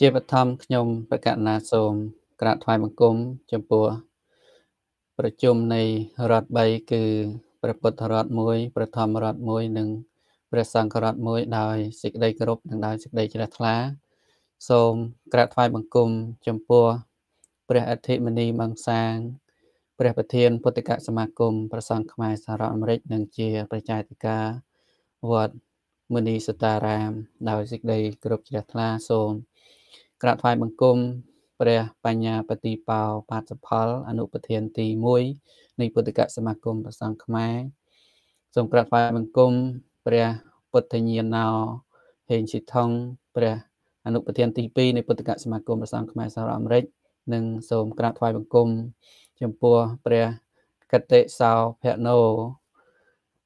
ជាបឋមខ្ញុំបកណាសូម ក្រាបថ្វាយបង្គំចំពោះប្រជុំនៃរដ្ឋ3គឺព្រះពុទ្ធរដ្ឋ1ព្រះធម្មរដ្ឋ1និងព្រះសង្ឃរដ្ឋ1ដោយសេចក្តីគោរពនិងដោយសេចក្តីជ្រះថ្លា សូមក្រាបថ្វាយបង្គំចំពោះព្រះអធិមនីមង្សាង ព្រះប្រធានពុទ្ធិកសមាគមព្រះសង្ឃខ្មែរសហរដ្ឋអាមេរិកនិងជាប្រជាធិការវត្តមុនីសតារាម ដោយសេចក្តីគោរពជ្រះថ្លាសូមក្រាបថ្វាយបង្គំព្រះបញ្ញាបតិបោបាតផល អនុប្រធានទី1នៃពុទ្ធិកសមាគមព្រះសង្ឃខ្មែរសូមក្រាបថ្វាយបង្គំព្រះពុទ្ធញាណោហេងស៊ីថុងព្រះអនុប្រធានទី2នៃពុទ្ធិកសមាគមព្រះសង្ឃខ្មែរសហរដ្ឋអាមេរិកនិងសូមក្រាបថ្វាយបង្គំ ចំពោះព្រះកតិសោភណោ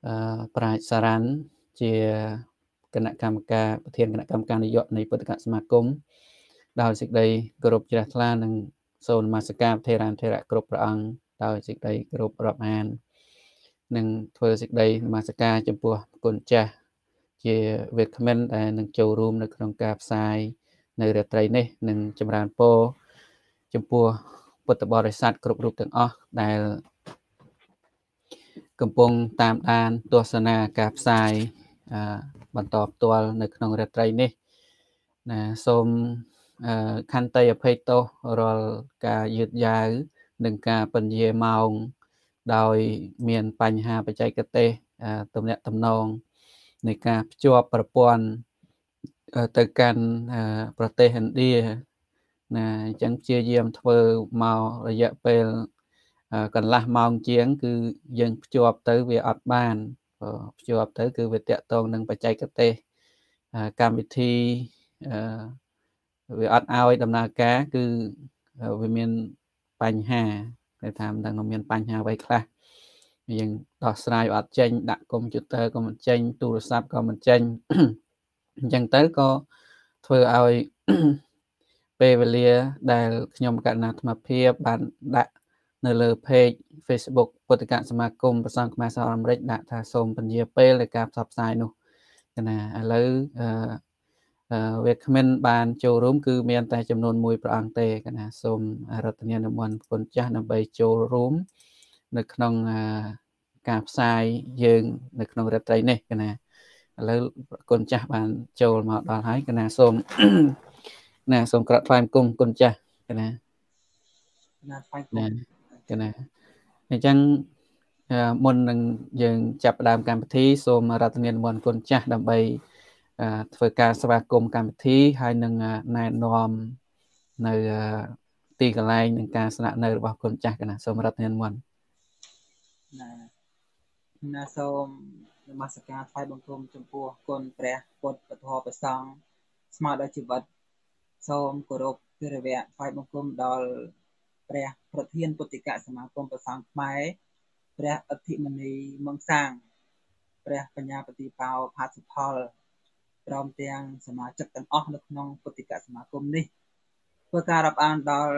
អឺប្រាជ្ញសារ៉ាន់ជាគណៈកម្មការប្រធានគណៈកម្មការនយោបាយនៃពុទ្ធិកសមាគមដោយសេចក្តីគោរពជ្រះថ្លានិងសូមនមស្ការថេរានថេរៈគ្រប់ព្រះអង្គដោយសេចក្តីគោរពរាប់អាននិងធ្វើសេចក្តីនមស្ការចំពោះគុណចាស់ជាវេទមិនដែលនឹងចូលរួមនៅក្នុងការផ្សាយនៅរាត្រីនេះនិងចម្រើនពរចំពោះ ពុទ្ធបរិស័ទគ្រប់រូបទាំងអស់ដែលកំពុងតាមដានទស្សនាការផ្សាយបន្តផ្ទាល់នៅក្នុងរាត្រីនេះណាសូមខន្តីអភ័យទោសរាល់ការយឺតយ៉ាវនិងការពន្យាម៉ោងដោយមានបញ្ហាបច្ចេកទេសទំនាក់ទំនងនៃការភ្ជាប់ប្រព័ន្ធទៅកាន់ប្រទេសឥណ្ឌា ណាអញ្ចឹងព្យាយាមធ្វើមករយៈពេលកន្លះម៉ោងជាង គឺយើងភ្ជាប់ទៅវាអត់បានភ្ជាប់ទៅ គឺវាតកតងនឹងបច្ចេកទេសកម្មវិធីវាអត់ឲ្យដំណើរការ គឺវាមានបញ្ហាគេថាមិនដឹងមានបញ្ហាអ្វីខ្លះយើងដោះស្រាយអត់ចេញដាក់កុំព្យូទ័រក៏មិនចេញទូរស័ព្ទក៏មិនចេញអញ្ចឹងទៅក៏ធ្វើឲ្យ ពេលវេលាដែលខ្ញុំកណ្ណាអាត្មាភាព បានដាក់នៅលើ page Facebook ពុទ្ធិកសមាគមប្រសង់ខ្មែរសហរដ្ឋអាមេរិកដាក់ថាសូមពន្យាពេលនៃការផ្សព្វផ្សាយនោះណាឥឡូវអឺវាគ្មិនបានចូលរួមគឺមានតែចំនួនមួយព្រះអង្គទេកណាសូមរដ្ឋនានុមន្តគុណចាស់ដើម្បីចូលរួមនៅក្នុងការផ្សាយយើង នៅក្នុងរាត្រីនេះកណាឥឡូវគុណចាស់បានចូលមកដល់ហើយកណាសូម ណាសូមក្រាបថ្វាយបង្គំគុណចាស់កណាណាថ្វាយបង្គំកណាអញ្ចឹងមុននឹងយើងចាប់ផ្ដើមកម្មវិធីសូមរដ្ឋនានុមន្តគុណចាស់ដើម្បីធ្វើការស្វាគមន៍កម្មវិធីហើយនឹងណែនាំនៅទីកន្លែងនឹងការស្នាក់នៅរបស់គុណចាស់កណាសូមរដ្ឋនាមន្តណាណាសូមនមស្ការថ្វាយបង្គំចំពោះគុណព្រះពុទ្ធពធប្រសង់ស្មើដល់ជីវិត សូមគោរពទិរវៈថ្វាយបង្គំដល់ព្រះប្រធានពុទ្ធិកសមាគមប្រសង់ខ្មែរព្រះអធិមនីមង្សាងព្រះបញ្ញាបតិបោផាសុផលព្រមទាំងសមាជិកទាំងអស់នៅក្នុងពុទ្ធិកសមាគមនេះធ្វើការរាប់អានដល់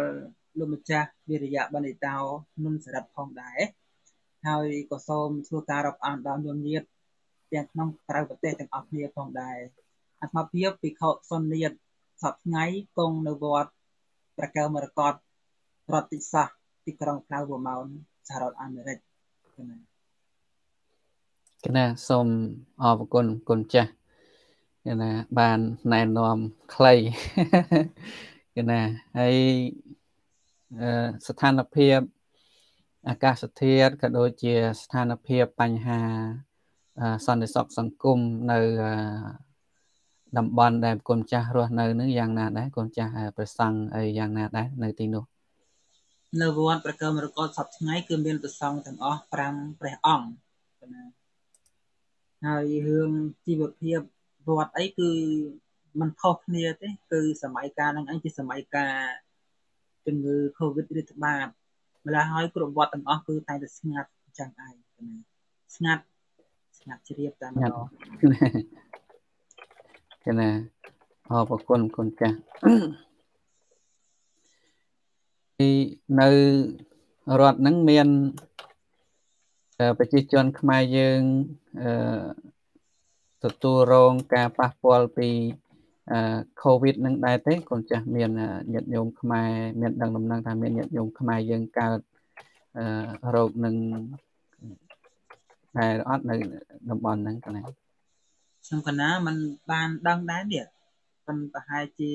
លោកម្ចាស់វិរិយៈបណ្ឌិតោនុនសរិទ្ធផងដែរហើយក៏សូមធ្វើការរាប់អានដល់ញោមញាតទាំងក្នុងក្រៅប្រទេសទាំងអស់គ្នាផងដែរអាត្មាភាពភិក្ខុសុននិត សប្ថ្ងៃគង់នៅវត្តប្រកែវមរកតរដ្ឋតិសាសទីក្រុងក្លៅវម៉ោនសហរដ្ឋអាមេរិកគណៈគណៈសូមអរគុណគុណចាស់គេណាបានណែនាំខ្លីគេណាហើយស្ថានភាពអាកាសធាតុក៏ដូចជាស្ថានភាពបញ្ហាសន្តិសុខសង្គមនៅ តំបន់ដែលកូនចាស់រស់នៅនឹងយ៉ាងណាដែរកូនចាស់ប្រសង់អីយ៉ាងណាដែរនៅទីនោះនៅវត្តប្រកើមរកតសប្ថ្ងៃគឺមានប្រសង់ទាំងអស់5ព្រះអង្គណាហើយរឿងជីវភាពវត្តអីគឺมันខុសគ្នាទេ គឺសម័យកាលហ្នឹងឯងជាសម័យកាលជំងឺ Covid រាតត្បាតម្ល៉េះហើយគ្រប់វត្តទាំងអស់គឺតែតែស្ងាត់អញ្ចឹងឯងស្ងាត់ស្ងាត់ជ្រាបតែម្ដង គេណាអរគុណគុណចាស់នៅរដ្ឋហ្នឹងមានប្រជាជនខ្មែរយើងអឺទទួលរងការប៉ះពាល់ពីអឺ COVID នឹងដែរទេកូនចាស់មានញាតិញោមខ្មែរមានដឹងដំណឹងថាមានញាតិញោមខ្មែរយើងកើតអឺរោគនឹងតែអត់នៅតំបន់ហ្នឹងកណា ខ្ញុំកណាมันបានដឹងដែរនេះប៉ុន្តែប្រហែលជា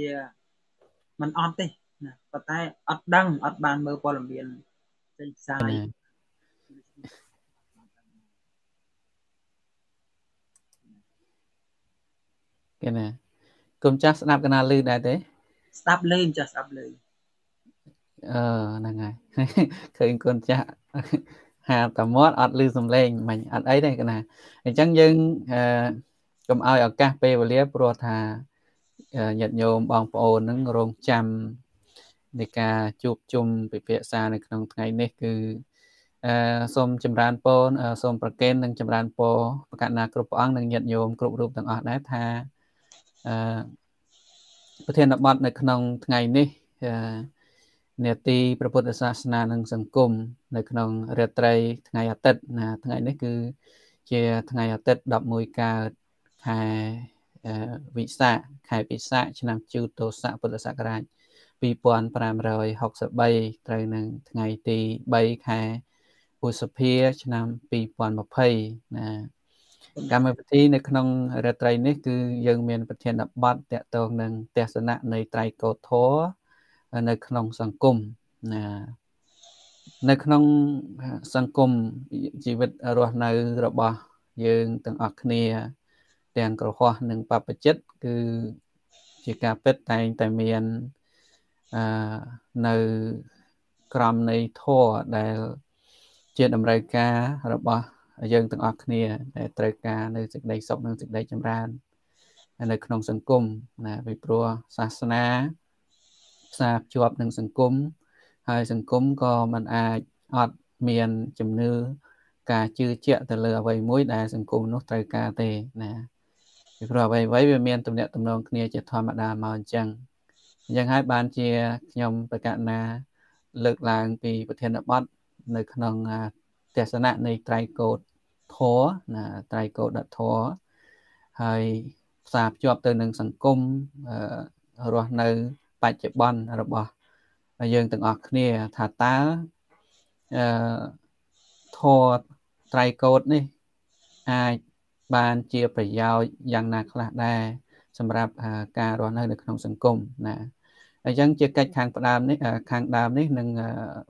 มันអត់ទេណាប៉ុន្តែអត់ដឹងអត់បានមើលព័ត៌មានចេញផ្សាយគេណាគុំចាស់ស្ដាប់កណាលឺដែរទេស្ដាប់លឺចាស់ស្ដាប់លឺអឺហ្នឹងហើយឃើញគុនចាស់ហាតាមាត់អត់ឮសំឡេងមិនអត់អីទេកណាអញ្ចឹងយើងអឺ កុំឲ្យឱកាសពេលវេលាព្រោះថាញាតិញោមបងប្អូននឹងរងចាំនៃការជួបជុំពិភាក្សានៅក្នុងថ្ងៃនេះគឺអឺសូមចម្រើនពរសូមប្រកេននិងចម្រើនពរប្រកាសណាគ្រប់ព្រះអង្គនិងញាតិញោមគ្រប់រូបទាំងអស់ដែរថាអឺប្រធានបទនៅក្នុងថ្ងៃនេះអឺនេតិព្រះពុទ្ធសាសនានិងសង្គមនៅក្នុងរាត្រីថ្ងៃអាទិត្យណាថ្ងៃនេះគឺជាថ្ងៃអាទិត្យ11កើត ខែវិសាខខែពិសាខឆ្នាំជូតោស័កពុទ្ធសករាជ2563ត្រូវនឹងថ្ងៃទី3ខែឧសភាឆ្នាំ2020ណាកម្មវិធីនៅក្នុងរាត្រីនេះគឺយើងមានប្រធានបទតកតងនឹងទស្សនៈនៃត្រៃកោធរនៅក្នុងសង្គមណានៅក្នុងសង្គមជីវិតរស់នៅរបស់យើងទាំងអស់គ្នា ទាំងក្រហោះនិងបព្វជិតគឺជាការពិតតែងតែមានអឺនៅក្រមនៃធម៌ដែល ជាតម្រូវការរបស់យើងទាំងអស់គ្នាដែលត្រូវការនៅសេចក្តីសុខនិងសេចក្តីចម្រើននៅក្នុងសង្គមណាពីព្រោះសាសនាផ្សារភ្ជាប់នឹងសង្គមហើយសង្គមក៏មិនអាចអត់មានជំនឿការជឿជាក់ទៅលើអ្វីមួយដែលសង្គមនោះត្រូវការទេណា ពីព្រោះអ្វីអ្វីវាមានទំនាក់ទំនងគ្នាជាធម្មតាមកអញ្ចឹងអញ្ចឹងហើយបានជាខ្ញុំប្រកាសណា លើកឡើងពីប្រធានបទនៅក្នុងទស្សនៈនៃត្រៃកោតធរណាត្រៃកោតធរហើយផ្សារភ្ជាប់ទៅនឹងសង្គមរស់នៅបច្ចុប្បន្នរបស់យើងទាំងអស់គ្នាថាតើអឺធរត្រៃកោតនេះអាច បានជាប្រយោជន៍យ៉ាងណាខ្លះដែរសម្រាប់ការរស់នៅនៅក្នុងសង្គមណាអញ្ចឹងជាកិច្ចខាងផ្ដើមនេះខាងដើមនេះនឹង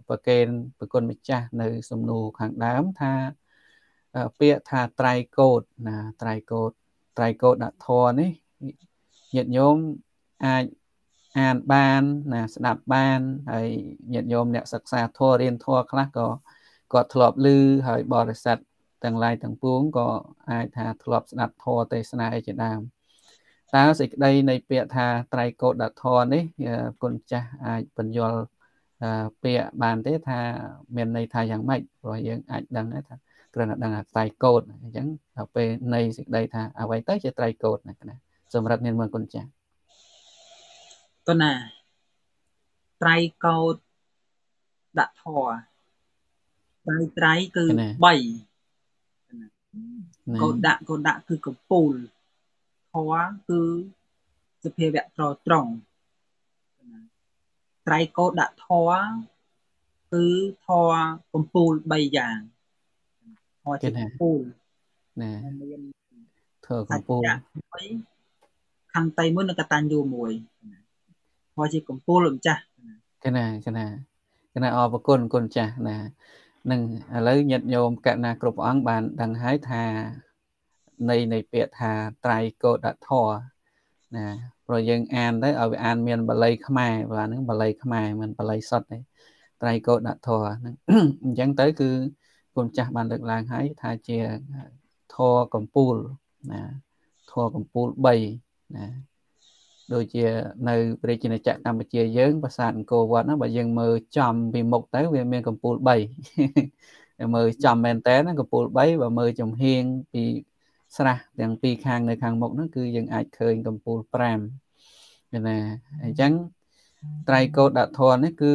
ប្រកេនប្រគុណម្ចាស់នៅសំណួរខាងដើមថាពាក្យថាត្រៃកោតណាត្រៃកោតត្រៃកោតដធរនេះញាតិញោមអាចអានបានណាស្ដាប់បានហើយញាតិញោមអ្នកសិក្សាធម៌រៀនធម៌ខ្លះក៏គាត់ធ្លាប់ឮហើយបរិស័ទ ទាំងឡាយទាំងពួងក៏អាចថាធ្លាប់ស្ដាប់ធម៌ទេសនាឯជាដើមតើសេចក្តីនៃពាក្យថាត្រៃកោដធរនេះគុណចាស់អាចបញ្យល់ពាក្យបានទេថាមានន័យថាយ៉ាងម៉េចព្រោះយើងអាចដឹងថាគ្រាន់តែដឹងថាត្រៃកោដអញ្ចឹងដល់ពេលនៃសេចក្តីថាអ្វីទៅជាត្រៃកោដណាសម្រាប់នាងមើលគុណចាស់កណាត្រៃកោដដាក់ធរត្រៃត្រៃគឺ3 កោដដាក់កោដដាក់គឺកំពូលធរគឺសភាវៈត្រត្រង់ត្រៃកោដដាក់ធរគឺធរកំពូល3យ៉ាងធរជាកំពូលណាមានធរកំពូលខន្តីមួយនិងកតញ្ញូមួយហោះជាកម្ពូលម្ចាស់កណាកណាកណាអរគុណគុណចាស់ណា នឹងឥឡូវញាតិញោមកណាគ្រប់អង្គបានដឹងហើយថានៃនៃពាក្យថាត្រៃកោដធរណាព្រោះយើងអានទៅឲ្យវាអានមានបល័យខ្មែរបាទហ្នឹងបល័យខ្មែរមិនបល័យសុទ្ធទេត្រៃកោដធរហ្នឹងអញ្ចឹងទៅគឺគុណចាស់បានលើកឡើងហើយថាជាធរកម្ពូលណាធរកម្ពូល3ណា ដូចជានៅព្រះជាណាចក្រកម្ពុជាយើងប្រាសាទអង្គរវត្តណាបើយើងមើលចំពីមុខទៅវាមានកំពូល3មើលចំមែនតើណាកំពូល3បើមើលចំហៀងពីស្រះទាំងពីរខាងនៅខាងមុខហ្នឹងគឺយើងអាចឃើញកំពូល5ណាអញ្ចឹងត្រៃកោដធរនេះគឺ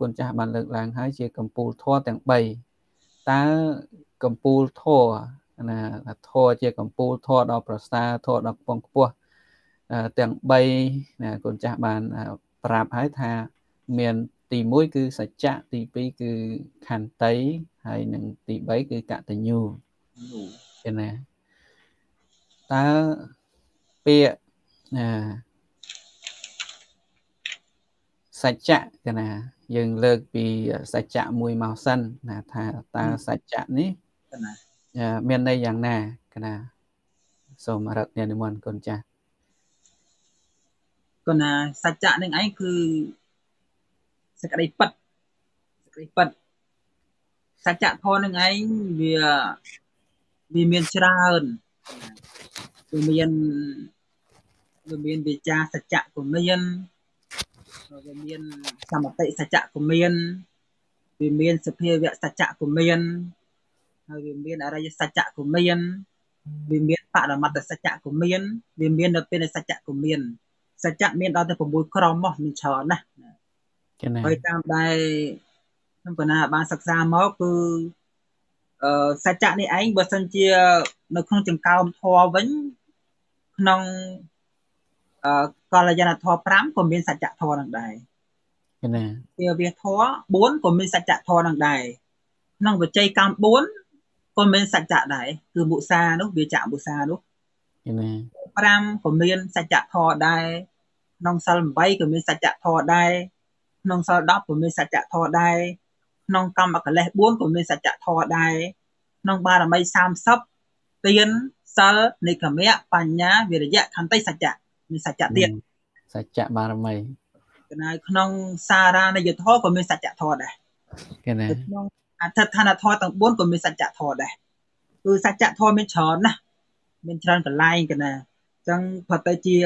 គុណចាស់បានលើកឡើងហើយជាកម្ពូលធម៌ទាំង3តើកម្ពូលធម៌ណាធម៌ជាកម្ពូលធម៌ដល់ប្រសើរធម៌ដល់ពងខ្ពស់ ទាំង3ណាគុណចាស់បានប្រាប់ហើយថាមានទី1គឺសច្ចៈទី2គឺខន្តីហើយនិងទី3គឺកតញ្ញូឃើញណាតើពាក្យណាសច្ចៈកណា យើងលើកពីសច្ចៈមួយមកសិនណាថាតើសច្ចៈនេះណាមានន័យយ៉ាងណាកណាសូមរតនានិមន្តគុណចាស់ កណាសច្ចៈនឹងឯងគឺសក្តីពិតសក្តីពិតសច្ចធម៌នឹងឯងវាវាមានច្រើនវាមានវាមានវិចាសច្ចៈក៏មានវាមានសមតិសច្ចៈក៏មានវាមានសភាវៈសច្ចៈក៏មានហើយវាមានអរិយសច្ចៈក៏មានវាមានបរមត្តសច្ចៈក៏មានវាមាននៅពេលសច្ចៈក៏មាន សច្ចៈមានដល់ទៅ6ក្រុមមកមានច្រើនណាស់ចា៎ហើយតាមដែលខ្ញុំកណាបានសិក្សាមកគឺអឺសច្ចៈនេះឯងបើសិនជា នៅក្នុងចង្កោមធម៌វិញក្នុងអឺកល្យាណធម៌5ក៏មានសច្ចធម៌នឹងដែរណាវាវាធម៌4ក៏មានសច្ចធម៌នឹងដែរក្នុងវិជ័យកម្ម4ក៏មានសច្ចៈដែរគឺមុសានោះវាចៈមុសានោះណា5ក៏មានសច្ចធម៌ដែរ ក្នុងសិល8ក៏មានសច្ចធម៌ដែរក្នុងសិល10ក៏មានសច្ចធម៌ដែរក្នុងកម្មកិលេស4ក៏មានសច្ចធម៌ដែរក្នុងបារមី30ទានសិលនិកមៈបញ្ញាវិរិយៈខន្តីសច្ចៈមានសច្ចៈទៀតសច្ចៈបារមីកណៅក្នុងសារណយធម៌ក៏មានសច្ចធម៌ដែរគេណាក្នុងអធិដ្ឋានធម៌ទាំង4ក៏មានសច្ចធម៌ដែរគឺសច្ចធម៌មានច្រើនណាស់មានច្រើនកន្លែងកណាអញ្ចឹងផុតទៅជា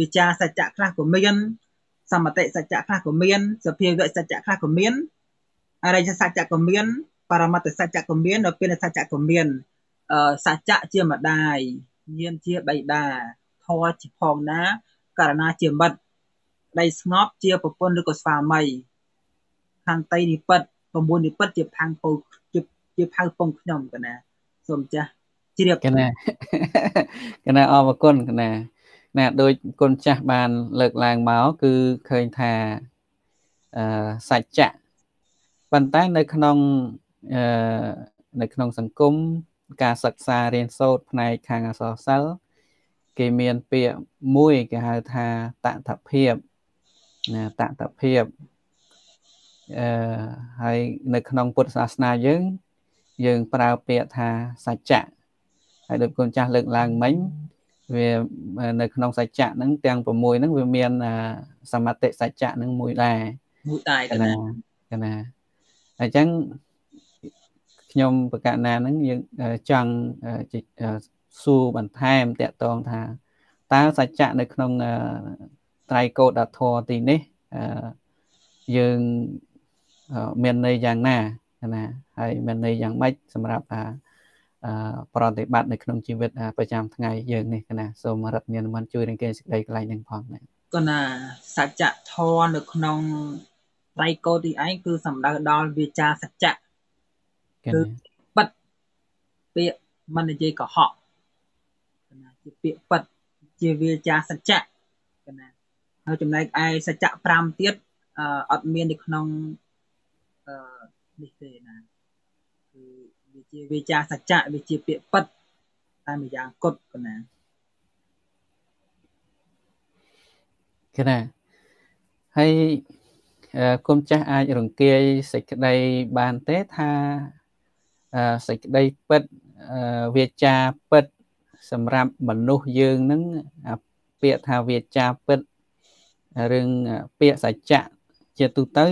វិចារសច្ចៈខ្លះក៏មានសមតិសច្ចៈខ្លះក៏មានសភាវៈសច្ចៈខ្លះក៏មានអរិយសច្ចៈក៏មានបរមត្តសច្ចៈក៏មាននៅពេលសច្ចៈក៏មានអឺសច្ចៈជាម្ដាយញាណជាបៃតាធម៌ជាផងណាករណាជាមិត្តដៃស្ងប់ជាប្រពន្ធឬក៏ស្វាមីខាងតៃនិពិត9និពិតជាផាំងពោជាជាផៅពងខ្ញុំកណាសូមចាស់ជ្រាបកណាកណាអរគុណកណា ណាដោយគុណចាស់បានលើកឡើងមកគឺឃើញថាអឺសច្ចៈប៉ុន្តែនៅក្នុងអឺនៅក្នុងសង្គមការសិក្សារៀនសូត្រផ្នែកខាងអក្សរសិល្ប៍គេមានពាក្យមួយគេហៅថាតថភាពណាតថភាពអឺហើយនៅក្នុងពុទ្ធសាសនាយើង យើងប្រើពាក្យថាសច្ចៈហើយដូចគុណចាស់លើកឡើងមិញ វានៅក្នុងសច្ចៈហ្នឹងទាំង6ហ្នឹងវាមានសមតិសច្ចៈហ្នឹងមួយដែរមួយដែរកណាកណាអញ្ចឹងខ្ញុំបកណាហ្នឹងយើងចង់សួរបន្ថែមតកតងថាតើសច្ចៈនៅក្នុងត្រៃកោដធរទីនេះយើងមានន័យយ៉ាងណាណាហើយមានន័យយ៉ាងម៉េចសម្រាប់ ប្រតិបត្តិនៅក្នុងជីវិតប្រចាំថ្ងៃយើងនេះកណាសូមរដ្ឋមានមិនជួយរង្កេសេចក្តីកន្លែងនឹងផងណាកណាសច្ចធម៌នៅក្នុងត្រៃកោទីឯងគឺសំដៅដល់វាចាសច្ចៈគឺបិទពាក្យមិននិយាយកុហកណាជាពាក្យប៉ិតជាវាចាសច្ចៈកណាហើយចំណែកឯសច្ចៈ5ទៀតអត់មាននៅក្នុងអឺនេះទេណាគឺវា ជាវាចាសច្ចៈវាជាពាក្យប៉ិតតែម្យ៉ាងគត់កណាកណាហើយគុំចាស់អាចរង្គាយសេចក្តីបានទេថាសេចក្តីពិតវាចាពិត សម្រាប់មនុស្សយើងនឹងពាក្យថាវាចាពិតរឿងពាក្យសច្ចៈជាទូទៅ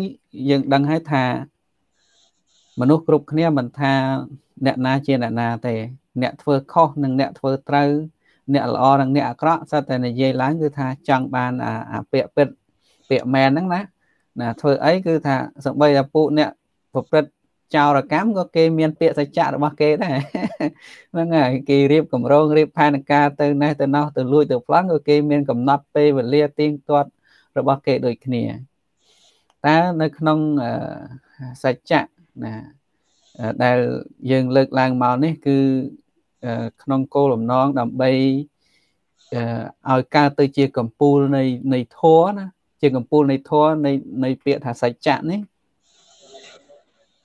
យើងដឹងហើយថា មនុស្សគ្រប់គ្នាមិនថាអ្នកណាជាអ្នកណាទេ អ្នកធ្វើខុសនិងអ្នកធ្វើត្រូវអ្នកល្អនិងអ្នកអាក្រក់សិតតែនិយាយឡើងគឺថាចង់បានអាពាក្យពិតពាក្យមែនហ្នឹងណាណាធ្វើអីគឺថាសម្បីតែពួកអ្នកប្រព្រឹត្តចោរកម្មក៏គេមានពាក្យសច្ចៈរបស់គេដែរហ្នឹងហើយគេរៀបកម្រងរៀបផែនការទៅណេះទៅណោះទៅលួចទៅប្លង់ក៏គេមានកំណត់ពេលវេលាទៀងទាត់របស់គេដូចគ្នាតើនៅក្នុងសច្ចៈ ណាដែលយើងលើកឡើងមកនេះ គឺក្នុងគោលបំណងដើម្បីឲ្យកើតទៅជាកម្ពូលនៃនៃធម៌ណាជាកម្ពូលនៃធម៌នៃនៃពាក្យថាសច្ចៈនេះ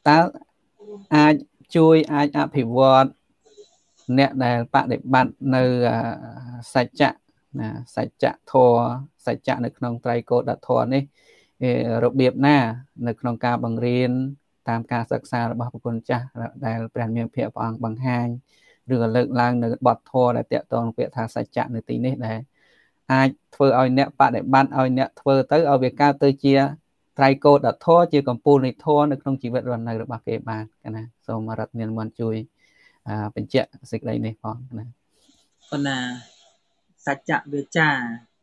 តើអាចជួយអាចអភិវឌ្ឍអ្នកដែលបដិបត្តិនៅសច្ចៈណាសច្ចៈធម៌សច្ចៈនៅក្នុងត្រៃកោដធម៌នេះរបៀបណា នៅក្នុងការបង្រៀន តាមការសិក្សារបស់ព្រះគុណចាស់ដែលព្រះមានភិក្ខព្រះអង្គបង្ហាញឬក៏លើកឡើងនៅបទធម៌ដែលតកតងពាក្យថាសច្ចៈនៅទីនេះដែលអាចធ្វើឲ្យអ្នកបដិបត្តិឲ្យអ្នកធ្វើទៅឲ្យវាកើតទៅជាត្រៃកោដធម៌ជាកម្ពូលនៃធម៌នៅក្នុងជីវិតរស់នៅរបស់គេបានណាសូមរដ្ឋនានមន្តជួយបញ្ជាក់សេចក្តីនេះផងណាប៉ុន្តែសច្ចៈវាចា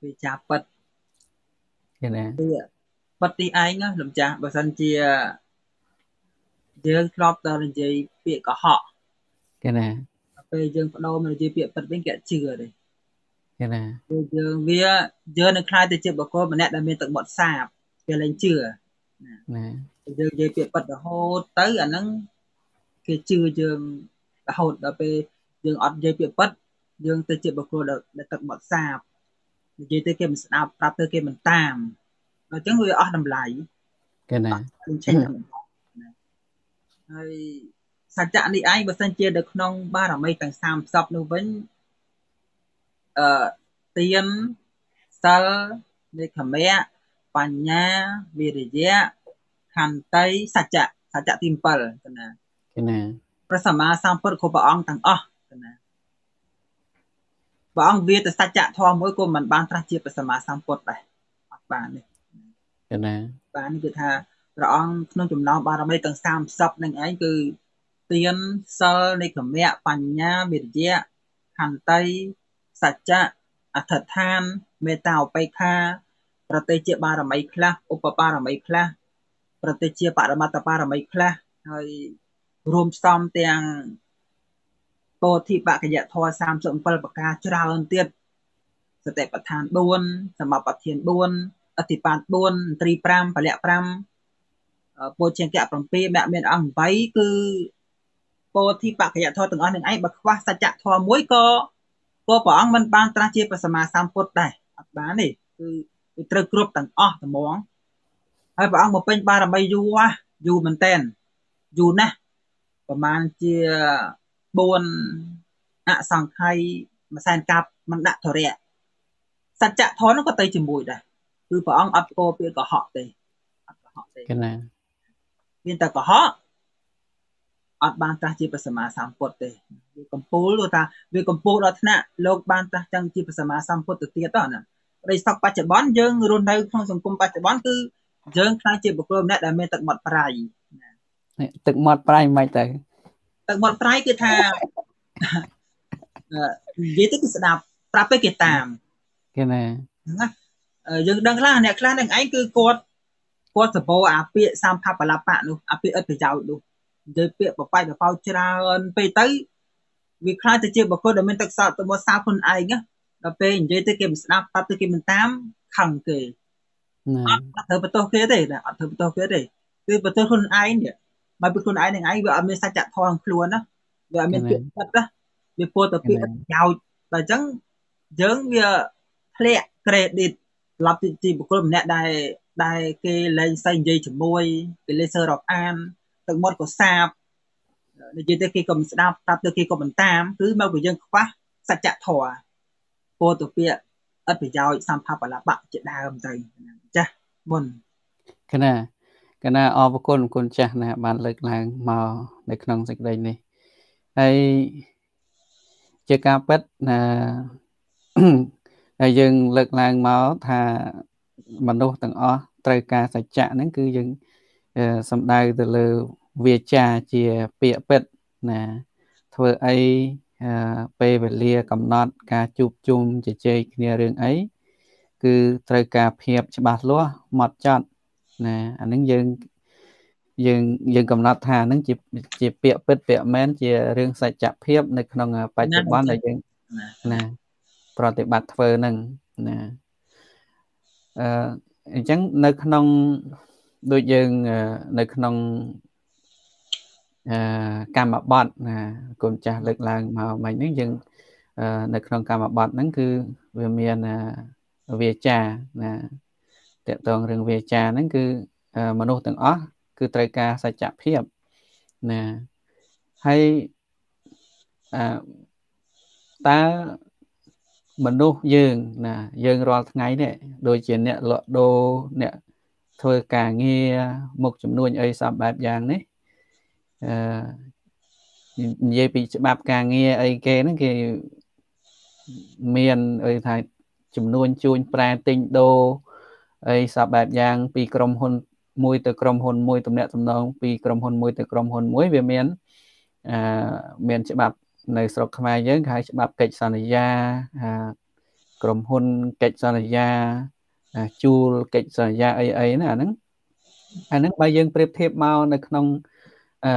វាចាពិតគេណាពិតទីឯងលំចាស់បើសិនជា យើងធ្លាប់តែនិយាយពាក្យកុហកគេណាពេលយើងបដូរមកនិយាយពាក្យពិតវិញគេជឿទេគេណាគឺយើងវាយើងនឹងខ្លាយទៅជាបុគ្គលម្នាក់ដែលមានទឹកមាត់សាបគេលែងជឿណាយើងនិយាយពាក្យពិតរហូតទៅអាហ្នឹងគេជឿយើងរហូតដល់ពេលយើងអត់និយាយពាក្យពិតយើងទៅជាបុគ្គលដែលទឹកមាត់សាបនិយាយទៅគេមិនស្ដាប់ប្រាប់ទៅគេមិនតាមអញ្ចឹងវាអស់តម្លៃគេណា ហើយសច្ចៈនេះឯងបើសិនជានៅក្នុង បារមីទាំង30នោះវិញអឺទៀនសិលនិខមៈបញ្ញាវិរិយៈខន្តីសច្ចៈសច្ចៈទី7កណាកណាព្រះសម្មាសម្ពុទ្ធគ្រប់ព្រះអង្គទាំងអស់កណាព្រះអង្គវាទៅសច្ចៈធម៌មួយក៏មិនបានត្រាស់ជាព្រះសម្មាសម្ពុទ្ធដែរអត់បានទេកណាបាននេះគឺថា ព្រះអង្គក្នុងចំណោមបារមីទាំង30នឹងឯងគឺទានសិលនិកមៈបញ្ញាវិរិយៈខន្តីសច្ចៈអធិដ្ឋានមេត្តាឧបេក្ខាប្រតិជាបារមីខ្លះឧបបារមីខ្លះប្រតិជាបរមត្តបារមីខ្លះហើយរួមផ្សំទាំងពោធិបកយធម៌37ប្រការច្រើនទៀតសតិប្បដ្ឋាន4សមបត្តិាន4អធិបាន4ឥន្ទ្រី5ពលៈ5 ពោជង្គៈ7មគ្គមានអង្គ8គឺពោធិបកយធម៌ទាំងអស់នឹងឯងបើខ្វះសច្ចធម៌មួយក៏ក៏ព្រះអង្គមិនបានត្រាស់ជាព្រះសម្មាសម្ពុទ្ធដែរអត់បានទេគឺគឺត្រូវគ្រប់ទាំងអស់ត្មងហើយព្រះអង្គមកពេញបារមីយូរយូរមែនតែនយូរណាស់ប្រហែលជា4អសង្ខ័យមួយសែនកាប់មិនដាក់ធរៈសច្ចធម៌នោះក៏ទៅជាមួយដែរគឺព្រះអង្គអត់ពោពាក្យកុហកទេអត់កុហកទេកណា មានតែកុហកអត់បានត្រាស់ជាព្រះសម្មាសម្ពុទ្ធទេវាកំពូលថាវាកំពូលដល់ថ្នាក់លោកបានត្រាស់ចឹងជាព្រះសម្មាសម្ពុទ្ធទៅទៀតណាប្រិស័កបច្ចុប្បន្នយើងរស់នៅក្នុងសង្គមបច្ចុប្បន្នគឺយើងខ្លាចជាបុគ្គលម្នាក់ដែលមានទឹកមាត់ប្រៃទឹកមាត់ប្រៃមិនទៅទឹកមាត់ប្រៃគឺថានិយាយទៅគឺស្ដាប់ប្រាប់ទៅគេតាមគេណាណាយើងដឹងខ្លះអ្នកខ្លះនឹងឯងគឺគាត់ គាត់សបោអាពាកសំផបលបៈនោះអាពាកឥតប្រយោជន៍នោះនិយាយពាក្យបបាយបបោច្រើនពេកទៅវាខ្លាចទៅជាបុគ្គលដែលមានទឹកសោតទៅមកសៅខ្លួនឯងដល់ពេលនិយាយទៅគេមិនស្ដាប់ប្រាប់ទៅគេមិនតាមខឹងគេអត់ត្រូវបន្ទោសគេទេអត់ត្រូវបន្ទោសគេទេគឺបន្ទោសខ្លួនឯងនេះបើពីខ្លួនឯងនឹងឯងវាអត់មានសច្ចធម៌ក្នុងខ្លួនណាវាអត់មានពាក្យពិតណាវាពោលតែពាក្យប្រយោជន៍តែអញ្ចឹងយើងវាធ្លាក់ credit ឡប់ទីបុគ្គលម្នាក់ដែល ដែលគេលែងសៃនិយាយជាមួយគេលេសើរកអានទឹកមាត់ក៏សាបនិយាយទៅគេក៏មិនស្ដាប់ប្រាប់ទៅគេក៏មិនតាមគឺមកពីយើងខ្វះសច្ចធម៌ពោលទៅពាក្យអត់ប្រយោជន៍សម្ភាបលបៈជាដើមទៅចាស់មុនគណៈគណៈអរគុណគុណចាស់ណាបានលើកឡើងមកនៅក្នុងសេចក្តីនេះហើយជាការពិតណាហើយយើងលើកឡើងមកថា មនុស្សទាំងអស់ត្រូវការសច្ចៈហ្នឹងគឺយើងសំដៅទៅលើវាចាជាពាក្យពិតណាធ្វើអីពេលវេលាកំណត់ការជួបជុំជជែកគ្នារឿងអីគឺត្រូវការភាពច្បាស់លាស់ម៉ត់ចត់ណាអានឹងយើងយើងយើងកំណត់ថានឹងជាជាពាក្យពិតពាក្យមែនជារឿងសច្ចភាពនៅក្នុងបច្ចុប្បន្នដែលយើងណាប្រតិបត្តិធ្វើនឹងណា អឺអញ្ចឹងនៅក្នុងដូចយើងនៅក្នុងអឺកម្មបត្តិណាគុណចាស់លើកឡើងមកមិញហ្នឹងយើងនៅក្នុងកម្មបត្តិហ្នឹងគឺវាមានវាចាណាតកតងរឿងវាចាហ្នឹងគឺមនុស្សទាំងអស់គឺត្រូវការសច្ចភាពណាហើយអឺតើ មនុស្សយើងណាយើងរាល់ថ្ងៃនេះដូចជាអ្នកលក់ដូរអ្នកធ្វើការងារមុខចំនួនអីសពបែបយ៉ាងនេះអឺនិយាយពីច្បាប់ការងារអីគេហ្នឹងគេមានអីថាចំនួនជួញប្រែទិញដូរអីសពបែបយ៉ាង ពីក្រុមហ៊ុនមួយទៅក្រុមហ៊ុនមួយទំនាក់ទំនងពីក្រុមហ៊ុនមួយទៅក្រុមហ៊ុនមួយវាមានអឺមានច្បាប់ នៅស្រុកខ្មែរយើងគេហៅច្បាប់កិច្ចសន្យាក្រុមហ៊ុនកិច្ចសន្យាជួលកិច្ចសន្យាអីអីណាអាហ្នឹងអាហ្នឹងបើយើងប្រៀបធៀបមកនៅក្នុងអឺ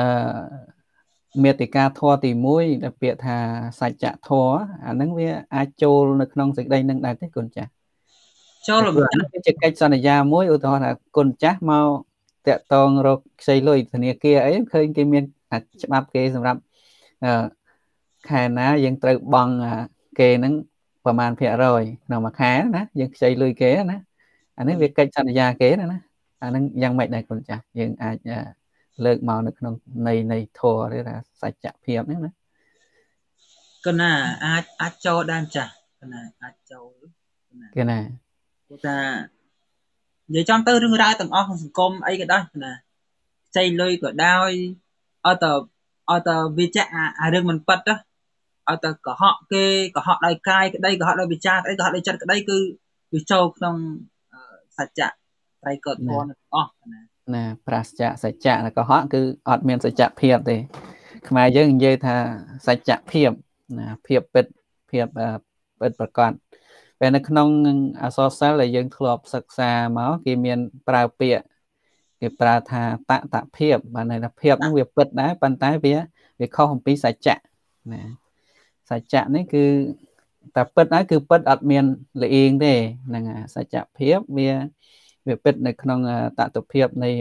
មេតិកាធម៌ទី1ដែលពាក្យថាសច្ចធម៌អាហ្នឹងវាអាចចូលនៅក្នុងសេចក្តីនឹងដែរទេគុណចាស់ចូលវាជាកិច្ចសន្យាមួយឧទាហរណ៍ថាគុណចាស់មកតាក់តងរកខ្ចីលុយធនាគារអីឃើញគេមានច្បាប់គេសម្រាប់ ខែណាយើងត្រូវបង់គេហ្នឹងប្រហែលភាគរយក្នុងមួយខែណាយើងខ្ចីលុយគេណាអានេះវាកិច្ចសន្យាគេណាអាហ្នឹងយ៉ាងម៉េចដែរគុណចាស់យើងអាចលើកមកនៅក្នុងនៃនៃធរឬថាសច្ចភាពហ្នឹងណាកណាអាចអាចចូលដែរចាស់កណាអាចចូលកណាព្រោះថានិយាយចំទៅរឿងរ៉ាវទាំងអស់ក្នុងសង្គមអីក៏ដោយណាខ្ចីលុយក៏ដោយអត់តអត់តវាចាក់អារឿងមិនប៉ិត ទៅអត់តកុហកគេកុហកដោយកាយក្តីកុហកដោយវិចារក្តីកុហកដោយចិត្តក្តីគឺវាចូលក្នុងសច្ចៈត្រៃកតធម៌ទាំងអស់ណាណាប្រាសចាកសច្ចៈកុហកគឺអត់មានសច្ចភាពទេ ខ្មែរយើងនិយាយថាសច្ចភាពណាភាពពិតភាពពិតប្រកបពេលនៅក្នុងអសរសិលដែលយើងធ្លាប់សិក្សាមកគេមានប្រើពាក្យគេប្រើថាតតភាពបានន័យថាភាពហ្នឹងវាពិតដែរប៉ុន្តែវាវាខុសអំពីសច្ចៈណា សច្ចៈនេះគឺតែពិតហើយគឺពិតអត់មានលៀងទេហ្នឹងសច្ចភាពវាវាពិតនៅក្នុងតតភាពនៃ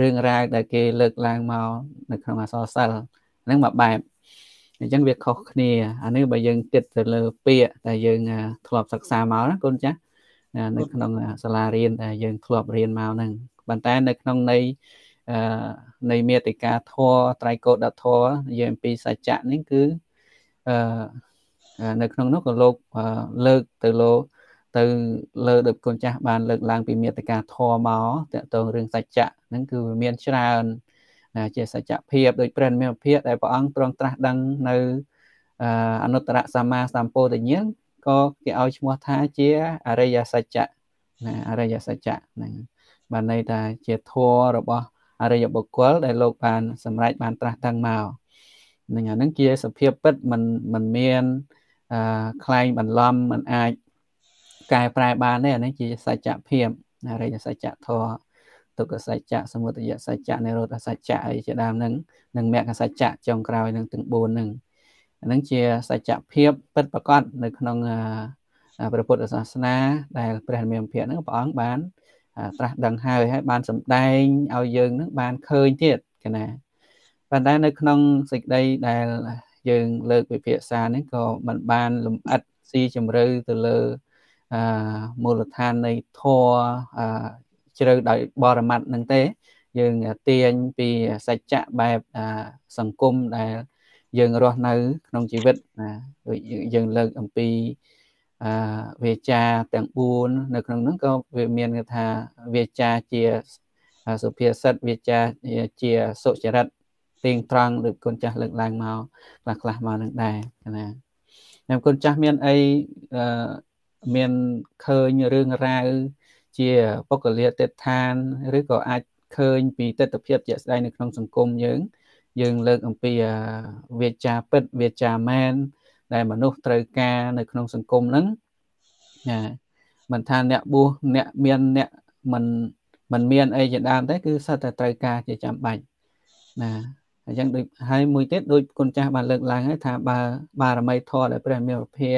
រឿងរ៉ាវដែលគេលើកឡើងមកនៅក្នុងអសរសិលហ្នឹងមួយបែបអញ្ចឹងវាខុសគ្នាអានេះបើយើងគិតទៅលើពាក្យដែលយើងធ្លាប់សិក្សាមកណាកូនចាស់នៅក្នុងសាលារៀនដែលយើងធ្លាប់រៀនមកហ្នឹងប៉ុន្តែនៅក្នុងនៃនៃមេតិកាធរត្រៃកោដធរនិយាយអំពីសច្ចៈនេះគឺ នៅក្នុងនោះក៏លោកលើកទៅលោកទៅលើដូចកូនចាស់បានលើកឡើងពីមេតិកាធម៌មកតកតងរឿងសច្ចៈហ្នឹងគឺវាមានច្រើនណាជាសច្ចភាពដោយព្រះនិមភាពដែលព្រះអង្គទ្រង់ត្រាស់ដឹងនៅអនុត្តរសម្មាសម្ពោធញ្ញាណក៏គេឲ្យឈ្មោះថាជាអរិយសច្ចៈណាអរិយសច្ចៈហ្នឹងបានន័យថាជាធម៌របស់អរិយបុគ្គលដែលលោកបានសម្រេចបានត្រាស់ដឹងមក នឹងអានឹងជាសភាពពិតมันมันមានអឺคล้ายបន្លំมันអាចកែប្រែបានទេអានេះជាសច្ចភាពអរិយសច្ចធម៌ទុក្ខសច្ចៈសមុទយសច្ចៈនិរោធសច្ចៈអីជាដើមហ្នឹងនិងមគ្គសច្ចៈចុងក្រោយនឹងទាំង4ហ្នឹងអានឹងជាសច្ចភាពពិតប្រកបនៅក្នុងព្រះពុទ្ធសាសនា ដែលព្រះមានភិក្ខហ្នឹងព្រះអង្គបានត្រាស់ដឹងហើយហើយបានសម្ដែងឲ្យយើងនឹងបានឃើញទៀតកណា ប៉ុន្តែនៅក្នុងសេចក្តីដែលយើងលើកវិភាសានេះក៏មិនបានលំអិតស៊ីជម្រៅទៅលើអមូលដ្ឋាននៃធម៌អជ្រៅដោយបរមត្តនឹងទេ យើងទាញពីសច្ចៈបែបសង្គមដែលយើងរស់នៅ ក្នុងជីវិតណាដូចយើងលើកអំពីអវាចាទាំង4នៅក្នុងហ្នឹងក៏វាមានគេថាវាចាជាសុភាសិតវាចាជាសុចរិត ទៀងត្រង់ដូចគុណចាស់លើកឡើងមកខ្លះខ្លះមកនឹងដែរណាខ្ញុំគុណចាស់មានអីអឺមានឃើញរឿងរ៉ាវជាបុគ្គលាទិដ្ឋានឬក៏អាចឃើញពីទស្សនវិជ្ជាជាក់ស្ដែងនៅក្នុងសង្គមយើង យើងលើកអំពីវាចាពិតវាចាមែនដែលមនុស្សត្រូវការនៅក្នុងសង្គមហ្នឹងណាមិនថាអ្នកបួសអ្នកមានអ្នកមិនមិនមានអីជាដើមទេគឺសិតតែត្រូវការជាចាំបាច់ណា អញ្ចឹងដូចហើយមួយទៀតដូចគុណចាស់បានលើកឡើងហើយថាបើបារមីធម៌ដែលព្រះមានពភៈព្រះ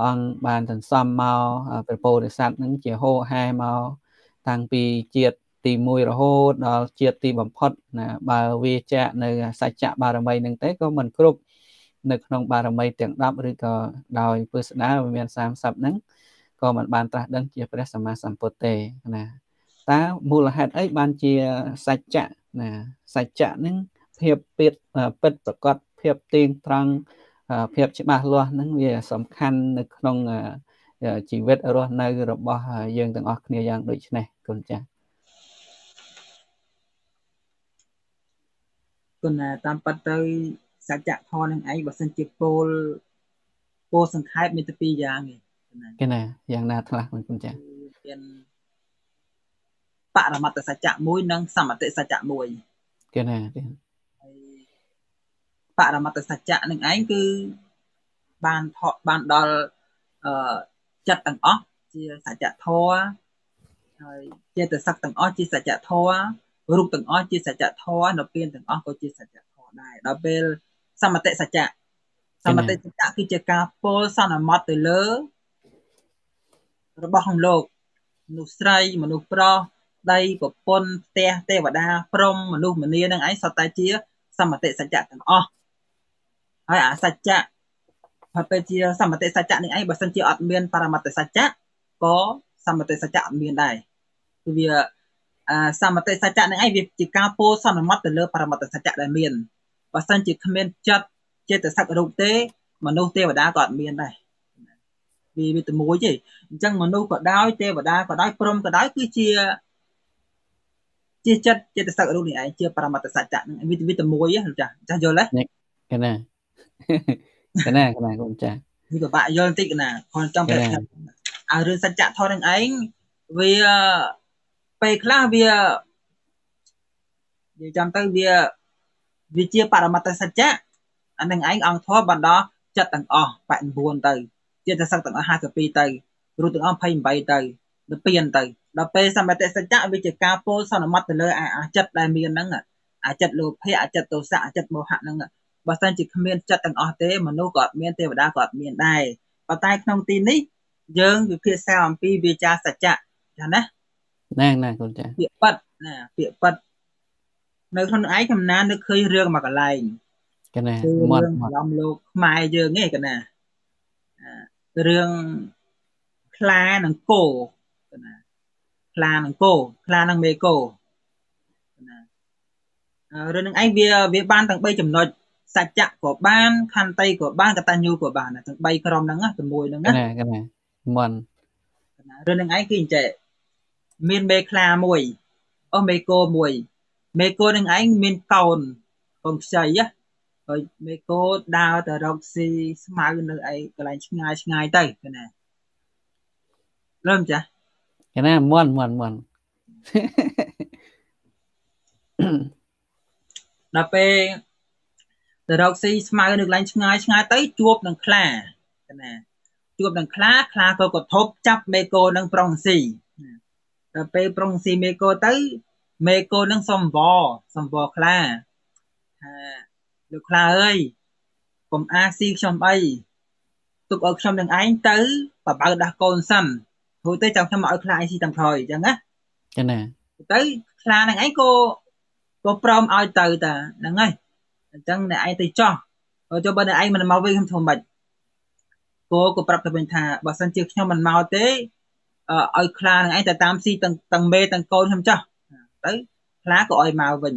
អង្គបានសន្សំមកព្រះពោធិសត្វនឹងជាហោហែមកតាំងពីជាតិទី1រហូតដល់ជាតិទីបំផុតណាបើវាចាក់នៅសច្ចៈបារមីនឹងទេក៏មិនគ្រប់នៅក្នុងបារមីទាំង10ឬក៏ដោយពឹស្ដាវាមាន30ហ្នឹងក៏មិនបានត្រាស់ដឹងជាព្រះសម្មាសម្ពុទ្ធទេណាតើមូលហេតុអីបានជាសច្ចៈណាសច្ចៈហ្នឹង ភាពពិតពិតប្រកបភាពទៀងត្រង់ភាពច្បាស់លាស់ហ្នឹងវាសំខាន់នៅក្នុងជីវិតរស់នៅ របស់យើងទាំងអស់គ្នាយ៉ាងដូចនេះគុណចាស់គុណតាមពិតទៅសច្ចធម៌នឹងឯងបើសិនជាពលពលសង្ខេបមានតែពីរយ៉ាងទេគេណាយ៉ាងណាខ្លះគុណចាស់មានបរមត្តសច្ចៈមួយនិង សមតិសច្ចៈមួយគេណា បរមត្តសច្ចៈនឹងឯងគឺបានថកបានដល់អឺចិត្តទាំងអស់ជាសច្ចធម៌ហើយចេតសិកទាំងអស់ជាសច្ចធម៌រូបទាំងអស់ជាសច្ចធម៌នៅពេលទាំងអស់ក៏ជាសច្ចធម៌ដែរដល់ពេលសមតិសច្ចៈសមតិសច្ចៈគឺជាការពោលសន្មត់ទៅលើ របស់ក្នុងលោកមនុស្សស្រីមនុស្សប្រុសដីប្រពន្ធផ្ទះទេវតាព្រំមនុស្សម្នានឹងឯងសុទ្ធតែជា សមតិសច្ចៈទាំងអស់ ហើយអាសច្ចៈហើយពេលជាសមតិសច្ចៈនេះឯងបើសិនជាអត់មានបរមត្តសច្ចៈក៏សមតិសច្ចៈអត់មានដែរគឺវាអាសមតិសច្ចៈនេះឯងវាជាការពោលសន្មត់ទៅលើបរមត្តសច្ចៈដែលមានបើសិនជាគ្មានចិត្តចេតសិករូបទេ មនុស្សទេវតាក៏អត់មានដែរវាវាតែមួយទេអញ្ចឹងមនុស្សក៏ដោយទេវតាក៏ដោយព្រំក៏ដោយគឺជាជាចិត្តចិត្តសឹករូបនេះឯងជាបរមត្តសច្ចៈនឹងវាវាតែមួយចាចាស់យល់ទេកណា កណាកណាកូនចាវាពិបាកយល់បន្តិចកណាគាត់ចង់ប្រាប់ថាឲ្យរឿងសច្ចៈធម៌នឹងឯងវាពេលខ្លះវានិយាយចាំទៅវាវាជាបរមត្តសច្ចៈអានឹងឯងអង្គធម៌បណ្ដោះចិត្តទាំងអស់89ទៅចិត្តសឹកទាំងអស់52ទៅរូបទាំងអស់28ទៅទៅពៀនទៅដល់ពេលសមតិសច្ចៈវាជាការពោលសន្មត់ទៅលើអាចិត្តដែលមានហ្នឹងអាចិត្តលោភៈអាចិត្តទោសៈអាចិត្តមោហៈហ្នឹង បើសិនជាគ្មានចិត្តទាំងអស់ទេមនុស្សក៏អត់មានទេវតាក៏អត់មានដែរប៉ុន្តែក្នុងទីនេះយើងវិភាសាអំពីវាចាសច្ចៈចាណាណែណែកូនចាពាក្យប៉ិតណាពាក្យប៉ិតនៅក្នុងឯងកំណាននឹកឃើញរឿងមួយកន្លែងកណាមាត់ឡំលោកខ្មែរយើងឯងកណារឿងខ្លានិងគោកណាខ្លានិងគោខ្លានិងមេគោណារឿងនឹងឯងវាវាបានទាំង3ចំណុច សច្ចៈក៏បានខន្តីក៏បានកតញ្ញូក៏បានទាំង3ក្រុមហ្នឹងជាមួយហ្នឹងណាកណាមន់រឿងនឹងឯងគឺអញ្ចឹងមានមេខ្លាមួយអស់មេគោមួយមេគោនឹងឯងមានកោនកូនខ្ចីណាហើយមេគោដើរទៅរកស៊ីស្មៅនៅឯកន្លែងឆ្ងាយឆ្ងាយទៅណាលើមចាស់កណាមន់មន់មន់ដល់ពេល ទៅរកស៊ីស្មៅនៅកន្លែងឆ្ងាយឆ្ងាយទៅជួបនឹងខ្លាណាជួបនឹងខ្លាខ្លាក៏កធប់ចាប់មេកូនឹងប្រុងស៊ីដល់ពេលប្រុងស៊ីមេកូទៅមេកូនឹងសំវសំវខ្លាថាលោកខ្លាអើយកុំអាស៊ីខ្ញុំអីទុកឲ្យខ្ញុំនឹងឯងទៅបបើដាស់កូនសិនព្រោះទៅចាំខ្ញុំមកឲ្យខ្លាឯងស៊ីតាមក្រោយអញ្ចឹងណាចឹងណាទៅខ្លានឹងឯងក៏ក៏ព្រមឲ្យទៅតាហ្នឹងហើយ អញ្ចឹងអ្នកឯងទៅចោះចុះបើអ្នកឯងមិនមកវិញខ្ញុំធ្វើម៉េចគោក៏ប្រាប់ទៅវិញថាបើសិនជាខ្ញុំមិនមកទេឲ្យខ្លានឹងឯងទៅតាមស៊ីទាំងទាំងមេទាំងកូនខ្ញុំចោះទៅខ្លាក៏ឲ្យមកវិញ